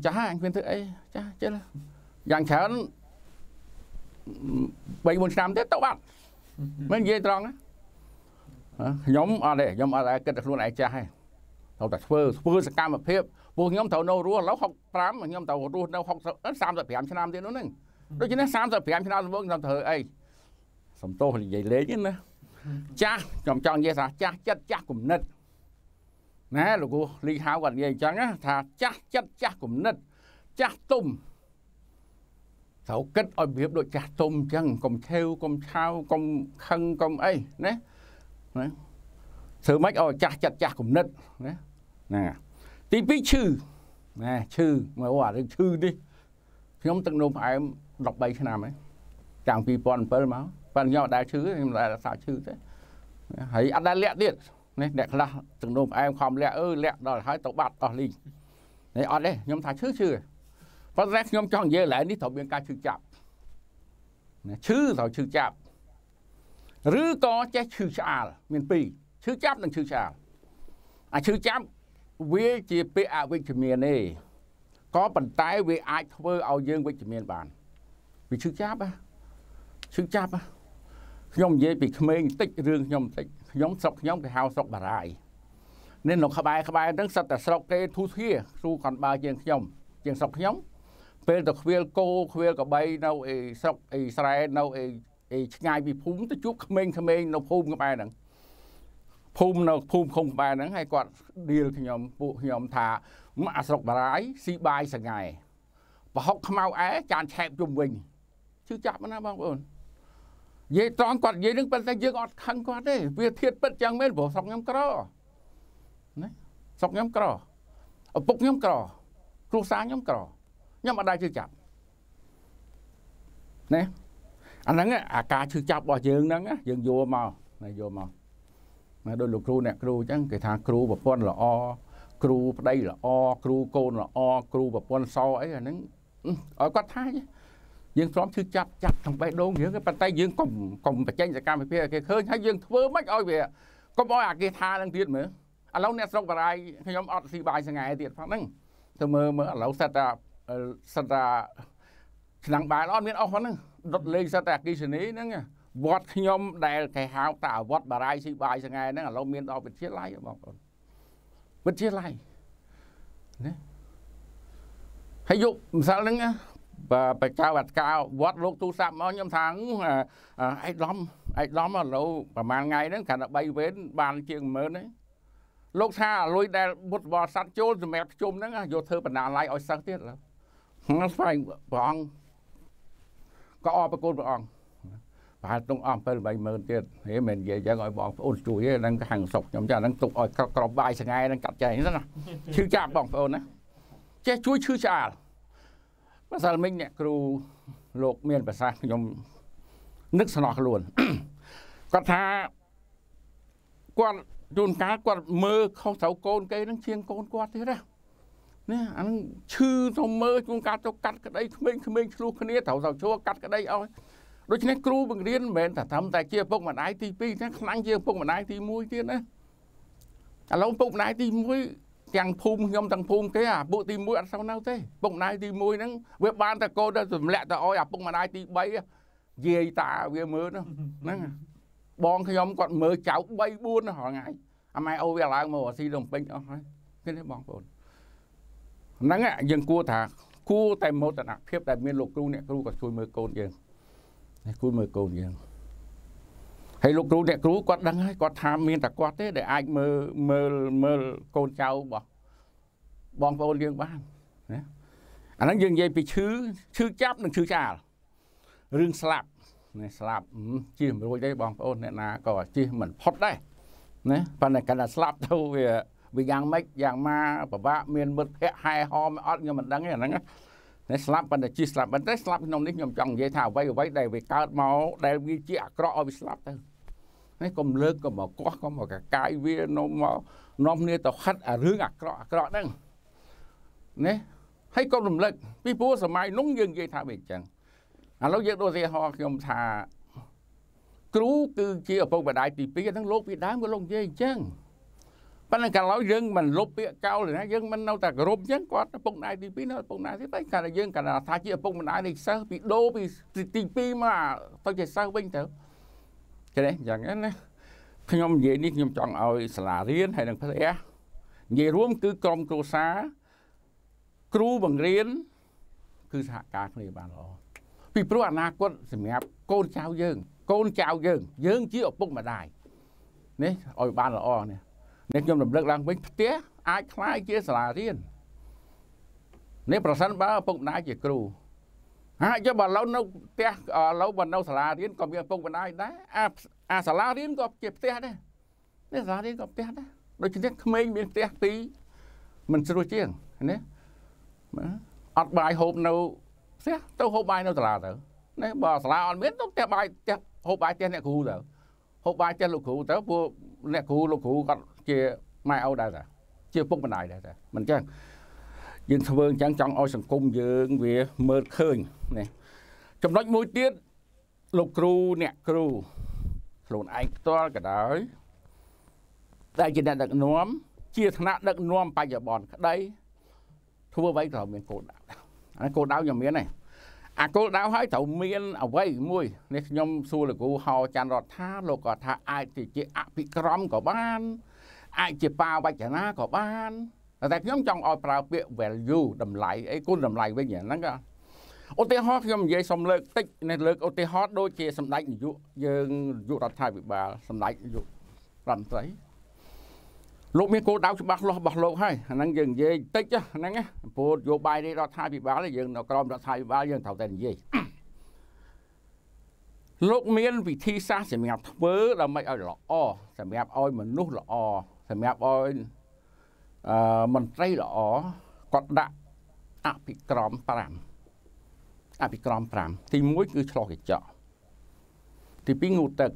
ចាស់ហើយអញមានធ្វើអីចាស់ជិលយ៉ាងច្រើន3 4ឆ្នាំទៀតទៅបាត់មិននិយាយត្រង់ណាខ្ញុំអត់ទេខ្ញុំអត់ដែរគិតថាខ្លួនឯងចាស់ហើយត្រូវតែធ្វើធ្វើសកម្មភាព ពួកខ្ញុំត្រូវនៅរស់ឥឡូវ65ខ្ញុំត្រូវរស់នៅ60 35ឆ្នាំទៀតនោះហ្នឹងដូច្នេះ35ឆ្នាំដំបូងខ្ញុំត្រូវអីសំទោសនិយាយលេងណាចាស់ខ្ញុំចង់និយាយថាចាស់ចិត្តចាស់គំនិតណាលោកគ្រូលីហៅគាត់និយាយអញ្ចឹងថាចាស់ចិត្តចាស់គំនិតចាស់ទុំត្រូវគិតឲ្យប្រៀបដូចចាស់ទុំអញ្ចឹងកុំឆេវកុំឆាវកុំខឹងកុំអីណាណាធ្វើម៉េចឲ្យចាស់ចិត្តចាស់គំនិតណាហ្នឹង ទី2ឈឺណាឈឺមើលអារឿងឈឺនេះខ្ញុំទឹកនោមផ្អែម13ឆ្នាំហើយតាំង2007មកប៉ុន្តែខ្ញុំអត់ដែលឈឺខ្ញុំមិនដែលរក្សាឈឺទេហើយអត់ដែលលាក់ទៀតនេះអ្នកខ្លះទឹកនោមផ្អែមខំលាក់អឺលាក់ដល់ហើយទៅបាត់អស់លីងនេះអត់ទេខ្ញុំថាឈឺឈឺប៉ុន្តែខ្ញុំចង់និយាយឡើងនេះត្រូវមានការឈឺចាប់ណាឈឺត្រូវឈឺចាប់ឬក៏ចេះឈឺឆ្អាលមានពីរឈឺចាប់និងឈឺឆ្អាលអាឈឺចាប់ វាជាពាក្យអវិជ្ជមានទេក៏ប៉ុន្តែវាអាចធ្វើឲ្យយើងវិជ្ជមានបានវាឈឺចាប់ហ៎ឈឺចាប់ហ៎ខ្ញុំនិយាយពីក្មេងបន្តិចរឿងខ្ញុំបន្តិចខ្ញុំស្រុកខ្ញុំគេហៅស្រុកបារាយនេះនៅក្បែរក្បែរហ្នឹងសិតតែស្រុកគេធូធាគ្រូគាត់បើជាងខ្ញុំជាងស្រុកខ្ញុំពេលទៅខ្វៀលគោខ្វៀលកបីនៅអីស្រុកអីស្រែនៅអីអីឆ្ងាយពីភូមិទៅជួបក្មេងៗនៅភូមិក្បែរហ្នឹង ភូមិនៅភូមិឃុំក្បែរហ្នឹងហើយគាត់ឌីលខ្ញុំពួកខ្ញុំថាមកអាស្រុកបារាយស៊ីបាយសងៃប្រហុកខ្មៅអែចានឆែបជុំវិញជឿចាប់ណាបងប្អូននិយាយត្រង់គាត់និយាយនឹងប៉ុន្តែយើងអត់ខឹងគាត់ទេវាធៀបពិតចឹងមែនព្រោះស្រុកខ្ញុំក្រណាស្រុកខ្ញុំក្រឪពុកខ្ញុំក្រគ្រួសារខ្ញុំក្រខ្ញុំអត់ដែរជឿចាប់ណាអាហ្នឹងអាការឈឺចាប់របស់យើងហ្នឹងយើងយកមកណាយកមក ណាដោយលោកគ្រូអ្នកគ្រូអញ្ចឹងគេថាគ្រូប្រពន្ធល្អគ្រូប្តីល្អគ្រូកូនល្អគ្រូប្រពន្ធសអីអាហ្នឹងឲ្យគាត់ថាយើងព្រមឈឺចាប់ចាប់ទាំងបេះដូងយើងប៉ុន្តែយើងកុំកុំបញ្ចេញសកម្មភាពឲ្យគេឃើញហើយយើងធ្វើមិនឲ្យវាកុំឲ្យអាគេថានឹងទៀតមើលឥឡូវអ្នកស្រុកបារាយខ្ញុំអត់ស៊ីបាយសងៃទៀតផងហ្នឹងទៅមើលមើលឥឡូវសិតតែសិតតែឆ្នាំងបាយអត់មានអស់ហ្នឹងដុតលេងសិតតែអគិសនីហ្នឹង វត្តខ្ញុំដែលគេហៅតាវត្តបារាយស៊ីបាយសងៃហ្នឹងឥឡូវមានដល់វិទ្យាល័យបងប្អូនវិទ្យាល័យណាហើយយកម្សិលហ្នឹងបើបច្ចៅអត្តកាវត្តលោកទូរស័ព្ទមកខ្ញុំថាអៃដំអៃដំឥឡូវប្រហែលថ្ងៃហ្នឹងគ្រាន់តែ3វេនបានជាង10000ទេលោកថាលុយដែលបុតបរិស័ទចូលសម្រាប់ជុំហ្នឹងយកធ្វើបណ្ណាល័យឲ្យសិស្សទៀតឡើយស្វែងព្រះអង្គក៏អរប្រគុណព្រះអង្គ ប្រហែលទុកអស់7 80000ទៀតហេមិននិយាយចឹងឲ្យបងប្អូនជួយទេហ្នឹងខាងសុកខ្ញុំចាហ្នឹងទុកឲ្យក្របបាយសងៃហ្នឹងកាត់ចែងណាឈឺចាប់បងប្អូនណាចេះជួយឈឺឆ្អាលម្សិលមិញអ្នកគ្រូលោកមានប្រសាសន៍ខ្ញុំនឹកស្នោះខ្លួនគាត់ថាគាត់ជួនកាលគាត់មើលខុសត្រូវកូនគេហ្នឹងជាងកូនគាត់ទៀតណានេះអាហ្នឹងឈឺទៅមើលជួនកាលទៅកាត់ក្តីក្មេងក្មេងឆ្លោះគ្នាត្រូវទៅជួកាត់ក្តីឲ្យ ដូច្នេះគ្រូបង្រៀនមិនមែនតែត្រឹមតែជាពុកម្ដាយទី2ទេខ្លាំងជាពុកម្ដាយទី1ទៀតណាឥឡូវពុកម្ដាយទី1ទាំងភូមិខ្ញុំទាំងភូមិគេអាពួកទី1អត់សូវនៅទេពុកម្ដាយទី1ហ្នឹងវាបានតែកូនទៅទម្លាក់ទៅឲ្យអាពុកម្ដាយទី3យាយតាវាមើលហ្នឹងបងខ្ញុំគាត់មើលចៅ3 4រាល់ថ្ងៃអាម៉ែអូវាឡើងមកស៊ីដល់ពេញអស់ហើយឃើញទេបងប្អូនហ្នឹងយើងគួរថាគួរតែមោទនភាពដែលមានលោកគ្រូអ្នកគ្រូក៏ជួយមើលកូនយើងអ្នក គ្រូមើលកូនយើងហើយលោកគ្រូអ្នកគ្រូគាត់ដឹងហើយគាត់ថាមានតែគាត់ទេដែលអាចមើលមើលមើលកូនចៅរបស់បងប្អូនយើងបានណាអាហ្នឹងយើងនិយាយពីឈឺឈឺចាប់និងឈឺចាលរឿងស្លាប់នេះស្លាប់ជិះមិនរួចទេបងប្អូនអ្នកណាក៏ជិះមិនផុតដែរណាប៉ុន្តែកាន់តែស្លាប់ទៅវាវាយ៉ាងម៉េចយ៉ាងម៉ាពិបាកមានមិត្តភ័ក្ដិហែហមអត់ខ្ញុំមិនដឹងទេអាហ្នឹង តែស្លាប់ប៉ុន្តែជិះស្លាប់ប៉ុន្តែស្លាប់ក្នុងនេះខ្ញុំចង់និយាយថាអ្វីអ្វីដែលវាកើតមកដែលវាជាអាក្រក់ឲ្យវាស្លាប់ទៅនេះកុំលើកកុំមកកោះកុំមកកកាយវានំមកនាំគ្នាទៅហិតអារឿងអាក្រក់អាក្រក់ហ្នឹងណាហើយកុំរំលឹកពីព្រោះសម័យនោះយើងនិយាយថាវាអញ្ចឹងឥឡូវយើងដូចឧទាហរណ៍ខ្ញុំថាគ្រូគឺជាឪពុកម្ដាយទី2ហ្នឹងលោកពីដើមក៏លោកនិយាយអញ្ចឹង ប៉ុន្តែកាលឡើយយើងមិនលុបពាក្យកោលណាយើងមិននៅតែគោរពអញ្ចឹងគាត់ឪពុកម្ដាយទី2នៅឪពុកម្ដាយទី3កាលយើងកាលថាជាឪពុកម្ដាយនៃសិស្សពីដូរពីទី2មកទៅជាសិស្សវិញទៅចេះទេអញ្ចឹងណាខ្ញុំនិយាយនេះខ្ញុំចង់ឲ្យសាលារៀនហើយនឹងផ្ទះនិយាយរួមគឺក្រុមគ្រួសារគ្រូបង្រៀនគឺសហការគ្នាបានល្អពីព្រោះអនាគតសម្រាប់កូនចៅយើង កូនចៅយើង យើងជាឪពុកម្ដាយនេះឲ្យបានល្អនេះ នេះខ្ញុំរំលឹកឡើងវិញផ្ទះអាចคล้ายជាសាលារៀននេះប្រសិនបើឪពុកម្ដាយជាគ្រូហាក់ចុះបើឡូវនៅផ្ទះឡូវបើនៅសាលារៀនក៏មានឪពុកម្ដាយដែរអាអាសាលារៀនក៏ជាផ្ទះដែរនេះសាលារៀនក៏ផ្ទះដែរដូច្នេះក្មេងមានផ្ទះពីរមិនស្រួលជាងណាអត់បាយហូបនៅផ្ទះទៅហូបបាយនៅសាលាទៅណាបើសាលាអត់មានទៅផ្ទះបាយផ្ទះហូបបាយផ្ទះអ្នកគ្រូទៅហូបបាយផ្ទះលោកគ្រូទៅពួកអ្នកគ្រូលោកគ្រូគាត់ ជាម៉ែឪដែរតាជាពុកម្ដាយដែរតាមិនចឹងយើងធ្វើអញ្ចឹងចង់ឲ្យសង្គមយើងវាមើលឃើញនេះចំណុចមួយទៀតលោកគ្រូអ្នកគ្រូខ្លួនឯងផ្ទាល់ក៏ដោយដែលជាអ្នកដឹកនាំជាឋានៈដឹកនាំបច្ចុប្បន្នក្តីធ្វើអ្វីត្រូវមានគោលដៅអាគោលដៅខ្ញុំមានទេអាគោលដៅហើយត្រូវមានអ្វីមួយនេះខ្ញុំសួរលោកគ្រូហៅច័ន្ទរដ្ឋាលោកក៏ថាអាចទៅជាអភិក្រមក៏បាន អាចជាបាវចនាក៏បានតែខ្ញុំចង់ឲ្យប្រើពាក្យ value តម្លៃអីគុណតម្លៃវិញហ្នឹងក៏ឧទាហរណ៍ខ្ញុំនិយាយសំលើកតិចនេះលើកឧទាហរណ៍ដូចជាសម្ដេចនាយកយើងនាយករដ្ឋាភិបាលសម្ដេចនាយករដ្ឋមន្ត្រីលោកមានគោលដៅច្បាស់លាស់របស់លោកហើយអាហ្នឹងយើងនិយាយតិចហ្នឹងណាព្រោះយោបាយនៃរដ្ឋាភិបាលយើងនៅក្រមរដ្ឋាភិបាលយើងត្រូវតែនិយាយលោកមានវិធីសាស្ត្រសម្រាប់ធ្វើដើម្បីឲ្យល្អសម្រាប់ឲ្យមនុស្សល្អ សម្រាប់ឲ្យអឺមន្ត្រីល្អគាត់ដាក់អភិក្រម5អភិក្រម5ទី1គឺឆ្លោះកញ្ចក់ទី2ងូទឹក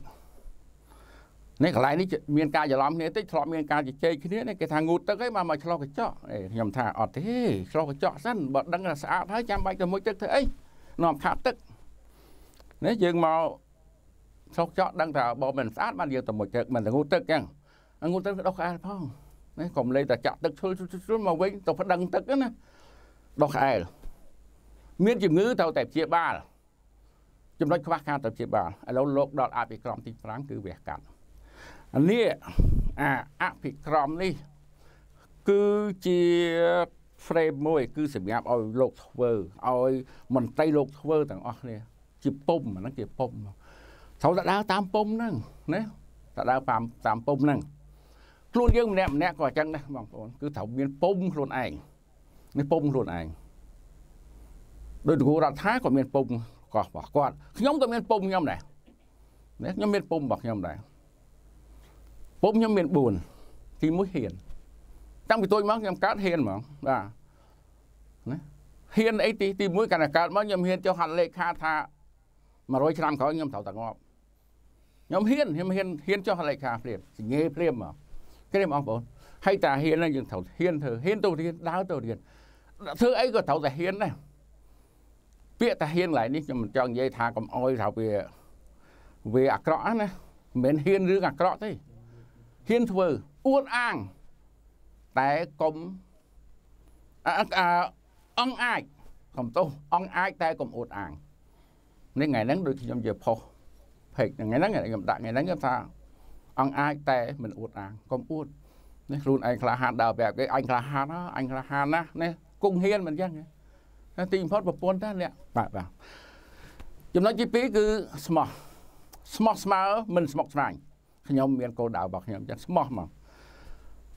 នេះកន្លែងនេះមានការច្រឡំគ្នាតិចធ្លាប់មានការជជែកគ្នានេះគេថាងូតទឹកអីមកមកឆ្លោះកញ្ចក់ខ្ញុំថាអត់ទេឆ្លោះកញ្ចក់សិនបើដឹងថាស្អាតហើយចាំបាច់ទៅមួយទឹកធ្វើអីនាំខាតទឹកនេះយើងមកឆ្លោះកញ្ចក់ដឹងថាបើមិនស្អាតបានយើងទៅមួយទឹកមិនទៅងូតទឹកអញ្ចឹង ងូតទឹកដោះក្អែលផងនេះកុំលេតែចាក់ទឹកឈុលឈុលមកវិញទៅប្តឹងទឹកណាដោះក្អែលមានជំងឺត្រូវតែព្យាបាលចំណុចខ្វះខាតទៅព្យាបាលឥឡូវលោកដល់អភិក្រមទី5គឺវះកាត់នេះអាអភិក្រមនេះគឺជា frame មួយគឺសម្រាប់ឲ្យលោកធ្វើឲ្យមន្ត្រីលោកធ្វើទាំងអស់គ្នាជាពុំហ្នឹងជាពុំត្រូវតែដើរតាមពុំហ្នឹងណាតែដើរតាមតាមពុំហ្នឹង ខ្លួនយើងម្នាក់ម្នាក់ក៏អញ្ចឹងដែរបងប្អូនគឺត្រូវមានពុំខ្លួនឯងនេះពុំខ្លួនឯងដោយគ្រូរដ្ឋាក៏មានពុំក៏របស់គាត់ខ្ញុំក៏មានពុំខ្ញុំដែរណាខ្ញុំមានពុំរបស់ខ្ញុំដែរពុំខ្ញុំមាន4ទី1ហ៊ានតាំងពីតូចមកខ្ញុំកើតហ៊ានហ្មងបាទណាហ៊ានអីទីទី1កាលកើតមកខ្ញុំហ៊ានចុះហាត់លេខាថា100ឆ្នាំក្រោយខ្ញុំត្រូវតែងាប់ខ្ញុំហ៊ានខ្ញុំហ៊ានហ៊ានចុះលេខាភ្លាមសញ្ញេភ្លាមមក គេបងប្អូនហើយតាហ៊ានហ្នឹងយើងត្រូវហ៊ានធ្វើហ៊ានទៅរៀនដើរទៅរៀនធ្វើអីក៏ត្រូវតែហ៊ានដែរពាក្យតាហ៊ានកន្លែងនេះខ្ញុំមិនចង់និយាយថាកំអយថាវាវាអាក្រក់ណាមិនមែនហ៊ានរឿងអាក្រក់ទេហ៊ានធ្វើអួតអាងតែកុំអអង្គអាចកុំទោសអង្គអាចតែកុំអួតអាងនេះថ្ងៃហ្នឹងដូចខ្ញុំជាផុសផេកថ្ងៃហ្នឹងខ្ញុំដាក់ថ្ងៃហ្នឹងខ្ញុំថា អង្គអាចតែមិនអួតអាងកុំអួតនេះខ្លួនឯងក្លាហានដើរប្រាប់គេអញក្លាហានណាអញក្លាហានណានេះគង់ហ៊ានមិនអញ្ចឹងទីបំផុតប្រពន្ធតាអ្នកបាទបាទចំណុចទី2គឺស្មោះស្មោះស្មើមិនស្មុគស្មាញខ្ញុំមានគោលដៅរបស់ខ្ញុំចឹងស្មោះមក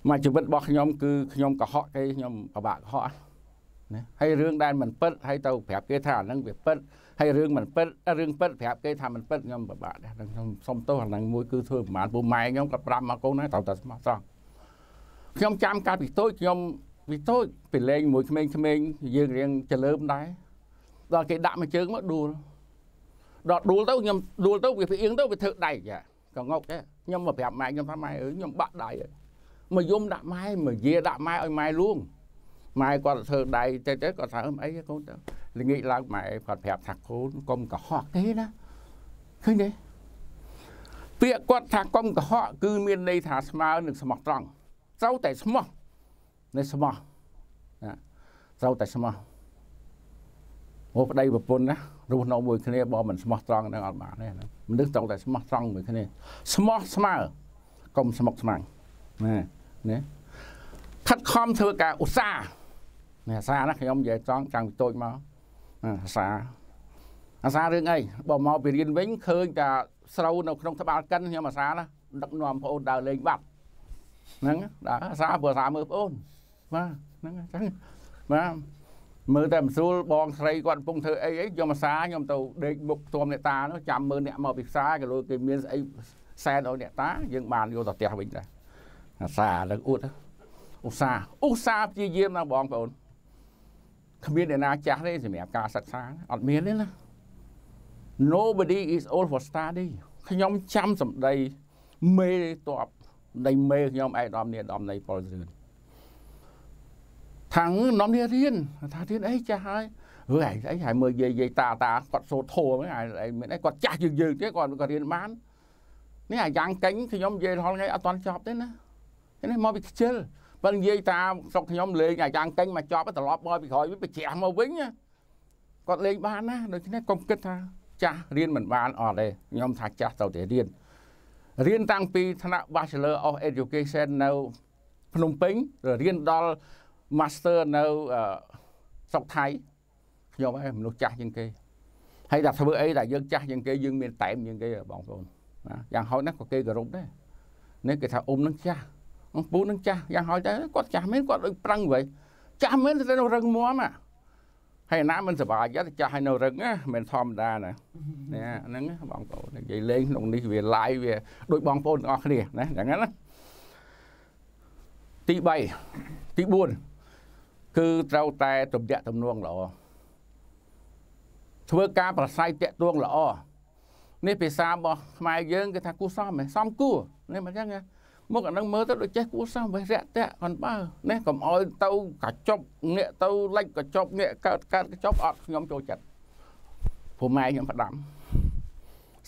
មកជីវិតរបស់ខ្ញុំគឺខ្ញុំកុហកគេខ្ញុំពិបាកកុហកណាហើយរឿងដែលមិនពិតហើយទៅប្រាប់គេថាអាហ្នឹងវាពិត ហើយរឿងមិនពិតរឿងពិតប្រាប់គេថាមិនពិតខ្ញុំពិបាកដែរខ្ញុំសុំទោសអាហ្នឹងមួយគឺធ្វើប្រមាណពូម៉ែខ្ញុំក៏ប្រាប់មកកូនដែរត្រូវតែស្មោះត្រង់ខ្ញុំចាំកាលពីតូចខ្ញុំពីតូចពីលេងមួយក្មេងៗយើងរៀងចលើមដែរដល់គេដាក់មួយជើងមកដួលដល់ដួលទៅខ្ញុំដួលទៅវាផ្អៀងទៅវាធ្វើដៃចាក៏ងុកដែរខ្ញុំមកប្រាប់ម៉ែខ្ញុំថាម៉ែអើយខ្ញុំបាក់ដៃមកយំដាក់ម៉ែមកយាដាក់ម៉ែឲ្យម៉ែលួង ម៉ែគាត់ធ្វើដៃទៅទៅគាត់ថាអីកូនទៅល្ងាចឡើងម៉ែគាត់ប្រាប់ថាកូនកុំកុហកទេណាឃើញទេពាក្យគាត់ថាកុំកុហកគឺមានន័យថាស្មើនឹងស្មោះត្រង់ត្រូវតែស្មោះនៅស្មោះណាត្រូវតែស្មោះអូប្តីប្រពន្ធណារស់នៅមួយគ្នាបើមិនស្មោះត្រង់នឹងអត់បានទេមនុស្សត្រូវតែស្មោះត្រង់មួយគ្នាស្មោះស្មើកុំស្មុកស្មាញណាណាខិតខំធ្វើការឧស្សាហ៍នេះ អាសាណាខ្ញុំនិយាយត្រង់ចាំងពីតូចមកអាសាអាសារឿងអីបើមកពីរៀនវិញឃើញតែស្រូវនៅក្នុងត្បាល់កិនខ្ញុំអាសាណាដឹកនាំបងអូនដើរលេងបាត់ហ្នឹងដល់អាសាព្រោះអាសាមើលបងអូនបាទហ្នឹងអញ្ចឹងបាទមើលតែមិនស្រួលបងស្រីគាត់កំពុងធ្វើអីអីខ្ញុំអាសាខ្ញុំទៅដេកមុខផ្ទំអ្នកតានោះចាំមើលអ្នកមកពីផ្សារក៏លោកគេមានស្អីសែនឲ្យអ្នកតាយើងបានយកទៅផ្ទះវិញដែរអាសាលើកអួតឧស្សាហ៍ឧស្សាហ៍ព្យាយាមណាបងប្អូន គ្មានអ្នកណាចាស់ទេសម្រាប់ការសិក្សាអត់មានទេណា nobody is old for study ខ្ញុំចាំសម្ដីមេតបនៃមេខ្ញុំឯកឧត្តមនាយឧត្តមនៃពលរឿនថាងនាំនេះរៀនថារៀនអីចាស់ហើយហើយអីហើយមើលយាយយាយតាតាគាត់សូត្រធម៌ហ្នឹងហើយមានអីគាត់ចាស់យើងយើងទេគាត់ក៏រៀនបាននេះអាយ៉ាងកេញខ្ញុំនិយាយរាល់ថ្ងៃអត់ទាន់ចប់ទេណានេះមកពីខ្ជិល បើនិយាយតាមស្រុកខ្ញុំលេងអាយ៉ាងកេញមកចប់ត្រឡប់មកពីក្រោយវាជ្រះមកវិញគាត់លេងបានណាដូច្នេះកុំគិតថាចាស់រៀនមិនបានអត់ទេខ្ញុំថាចាស់ទៅតែរៀនរៀនតាំងពីថ្នាក់ Bachelor of Education នៅភ្នំពេញរៀនដល់ Master នៅស្រុកថៃខ្ញុំឯងមនុស្សចាស់ជាងគេហើយតែធ្វើអីដែលយើងចាស់ជាងគេយើងមានតែមជាងគេបងប្អូនណាយ៉ាងហោចណាស់ក៏គេគោរពដែរនេះគេថាអ៊ំនឹងចាស់ ông pú នឹងចាស់យ៉ាងហោចដែរគាត់ចាស់មែនគាត់ដូចប្រឹងវិញចាស់មែនតែនៅរឹងមាំហើយណាមិនសុបាយចិត្តចាស់ឲ្យនៅរឹងណាមិនធម្មតាណានេះហ្នឹងបងប្អូននិយាយលេងក្នុងនេះវា live វាដូចបងប្អូនទាំងអស់គ្នាណាយ៉ាងហ្នឹងណាទី3ទី4គឺត្រូវតែទំនាក់ទំនងល្អធ្វើការប្រស័យតាក់ទងល្អនេះភាសារបស់ខ្មែរយើងគេថាគូសមហ៎សមគួរនេះមិនអញ្ចឹង មកអានឹងមើលទៅដូចចេះគួរសមវេរៈតៈគាត់បើនេះកុំអោយទៅកញ្ចប់ងាកទៅលិចកញ្ចប់ងាកកើតកើតកញ្ចប់អត់ខ្ញុំចូលចិត្តព្រោះម៉ែខ្ញុំផ្ដាំ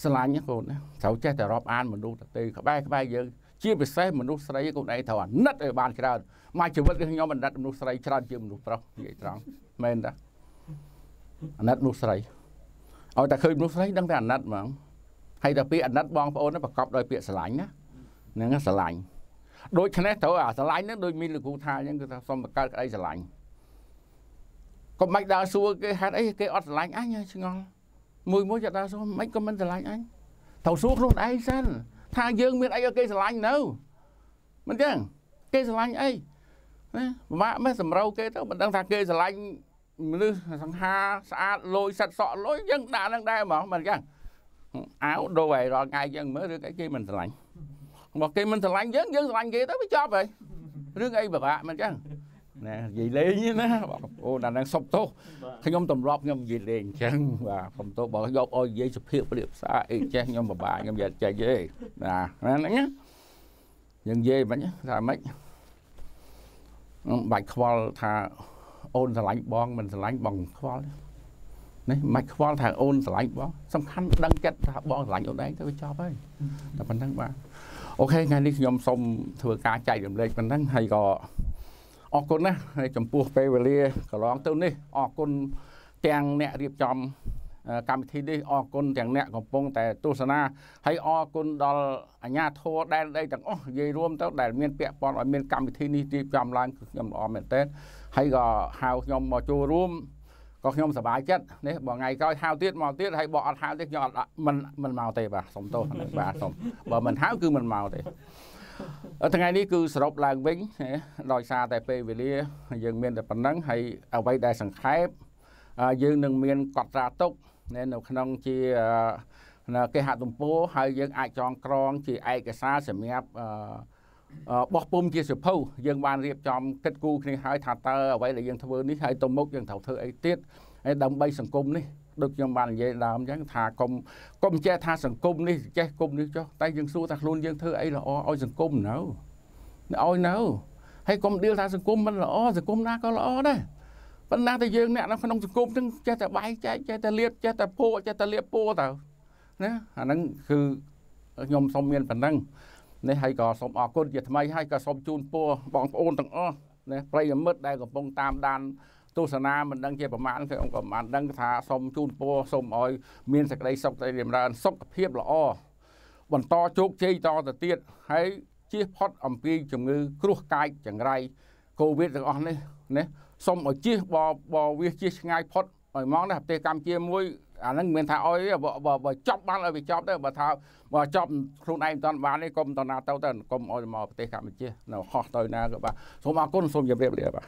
ស្រឡាញ់កូនណាត្រូវចេះតែរាប់អានមនុស្សទៅទេក្បែរក្បែរយើងជាពិសេសមនុស្សស្រីកូនឯងត្រូវអាណិតឲ្យបានច្រើនមកជីវិតខ្ញុំអាណិតមនុស្សស្រីច្រើនជាងមនុស្សប្រុសនិយាយត្រង់មែនតាអាណិតមនុស្សស្រីឲ្យតែឃើញមនុស្សស្រីដឹងតែអាណិតហ្មងហើយតែពាក្យអាណិតបងប្អូនប្រកបដោយពាក្យស្រឡាញ់ណា ហ្នឹងស្រឡាញ់ដូច្នេះត្រូវអាស្រឡាញ់ហ្នឹងដូចមានលោកគ្រូថាអញ្ចឹងគឺថាសុំបង្កើតក្តីស្រឡាញ់កុំបាច់ដើរសួរគេហេតុអីគេអត់ស្រឡាញ់អញឆ្ងល់មួយមួយចាដើរសួរមិនក៏មិនស្រឡាញ់អញត្រូវសួរខ្លួនឯងសិនថាយើងមានអីឲ្យគេស្រឡាញ់នៅមិនចឹងគេស្រឡាញ់អីណាពិបាកមែនសម្រូវគេទៅមិនដឹងថាគេស្រឡាញ់មនុស្សសង្ហាស្អាតលយសិតសក់លយយើងដាក់នឹងដែរហ្មងមិនចឹងអាវដូរឲ្យរាល់ថ្ងៃយើងមើលឬគេមិនស្រឡាញ់ មកគេមិនស្រឡាញ់យើងយើងស្រឡាញ់គេទៅវាចប់ហើយរឿងអីពិបាកមិនចឹងណានិយាយលេងណាបងប្អូនអានឹងសុបទោសខ្ញុំទម្លាប់ខ្ញុំនិយាយលេងអញ្ចឹងបាទខ្ញុំទោសបើយកឲ្យនិយាយសុភាពព្រាបផ្សាអីចេះខ្ញុំពិបាកខ្ញុំនិយាយចេះទេណាហ្នឹងណាយើងនិយាយមិនថាម៉េចបាច់ខ្វល់ថាអូនស្រឡាញ់បងមិនស្រឡាញ់បងខ្វល់នេះមិនខ្វល់ថាអូនស្រឡាញ់បងសំខាន់ដឹងចិត្តថាបងស្រឡាញ់អូនឯងទៅវាចប់ហើយតែប៉ុណ្្នឹងបាទ អូខេថ្ងៃនេះខ្ញុំសូមធ្វើការចែករំលែកប៉ុណ្្នឹងហើយក៏អរគុណណាស់ចំពោះពេលវេលាកន្លងទៅនេះអរគុណទាំងអ្នករៀបចំកម្មវិធីនេះអរគុណទាំងអ្នកកំពុងតែទស្សនាហើយអរគុណដល់អាជ្ញាធរដែនដីទាំងអស់និយាយរួមទៅដែលមានពាក់ព័ន្ធឲ្យមានកម្មវិធីនេះរៀបចំឡើងគឺខ្ញុំល្អមែនទែនហើយក៏ហៅខ្ញុំមកចូលរួម ក៏ខ្ញុំសប្បាយចិត្តនេះបើថ្ងៃក្រោយហៅទៀតមកទៀតហើយបើអត់ហៅទៀតខ្ញុំអត់មិនមិនមកទេបាទសុំទោសបាទសុំបើមិនហៅគឺមិនមកទេថ្ងៃនេះគឺសរុបឡើងវិញដោយសារតែពេលវេលាយើងមានតែប៉ុណ្្នឹងហើយអ្វីដែលសង្ខេបយើងនឹងមានកត់ត្រាទុកនៅក្នុងជាគេហទំព័រហើយយើងអាចចងក្រងជាឯកសារសម្រាប់ បោះពុំជាសភៅយើងបានរៀបចំគិតគូរគ្នាហើយថាតើអ្វីដែលយើងធ្វើនេះហើយទៅមុខយើងត្រូវធ្វើអីទៀតហើយដើម្បីសង្គមនេះដូចខ្ញុំបាននិយាយដើមអញ្ចឹងថាកុំកុំចេះថាសង្គមនេះចេះគុំនេះចុះតែយើងសួរថាខ្លួនយើងធ្វើអីល្អឲ្យសង្គមនៅឲ្យនៅហើយកុំដៀលថាសង្គមមិនល្អសង្គមណាក៏ល្អដែរប៉ុន្តែតែយើងអ្នកនៅក្នុងសង្គមហ្នឹងចេះតែបែកចែកចេះតែលៀបចេះតែពោចេះតែលៀបពោទៅណាអាហ្នឹងគឺខ្ញុំសូមមានប៉ុណ្ណឹង នេះហើយក៏សូមអរគុណជាថ្មីហើយក៏សូមជូនពរបងប្អូនទាំងអស់ណាប្រិយមិត្តដែលកំពុងតាមដានទស្សនាមិនដឹងជាប្រមាណខ្ញុំក៏មិនដឹងថាសូមជូនពរសូមឲ្យមានសេចក្តីសុខសេចក្តីចម្រើន សុខភាពល្អបន្តជោគជ័យតទៅទៀតហើយជៀសផុតអំពីជំងឺគ្រោះកាយចង្រៃកូវីដទាំងអស់នេះណាសុំឲ្យជៀសបបវាជៀសឆ្ងាយផុតឲ្យមកណាប្រទេសកម្ពុជាមួយ អាហ្នឹងមិនថាអុយបើចប់បានឲ្យវាចប់ទៅបើថាបើចប់ខ្លួនឯងមិនតាន់បានទេកុំតណាទៅទៅកុំឲ្យមកប្រទេសកម្ពុជានៅហោះទៅណាក៏បាទសូមអរគុណសូមជម្រាបលាបាទ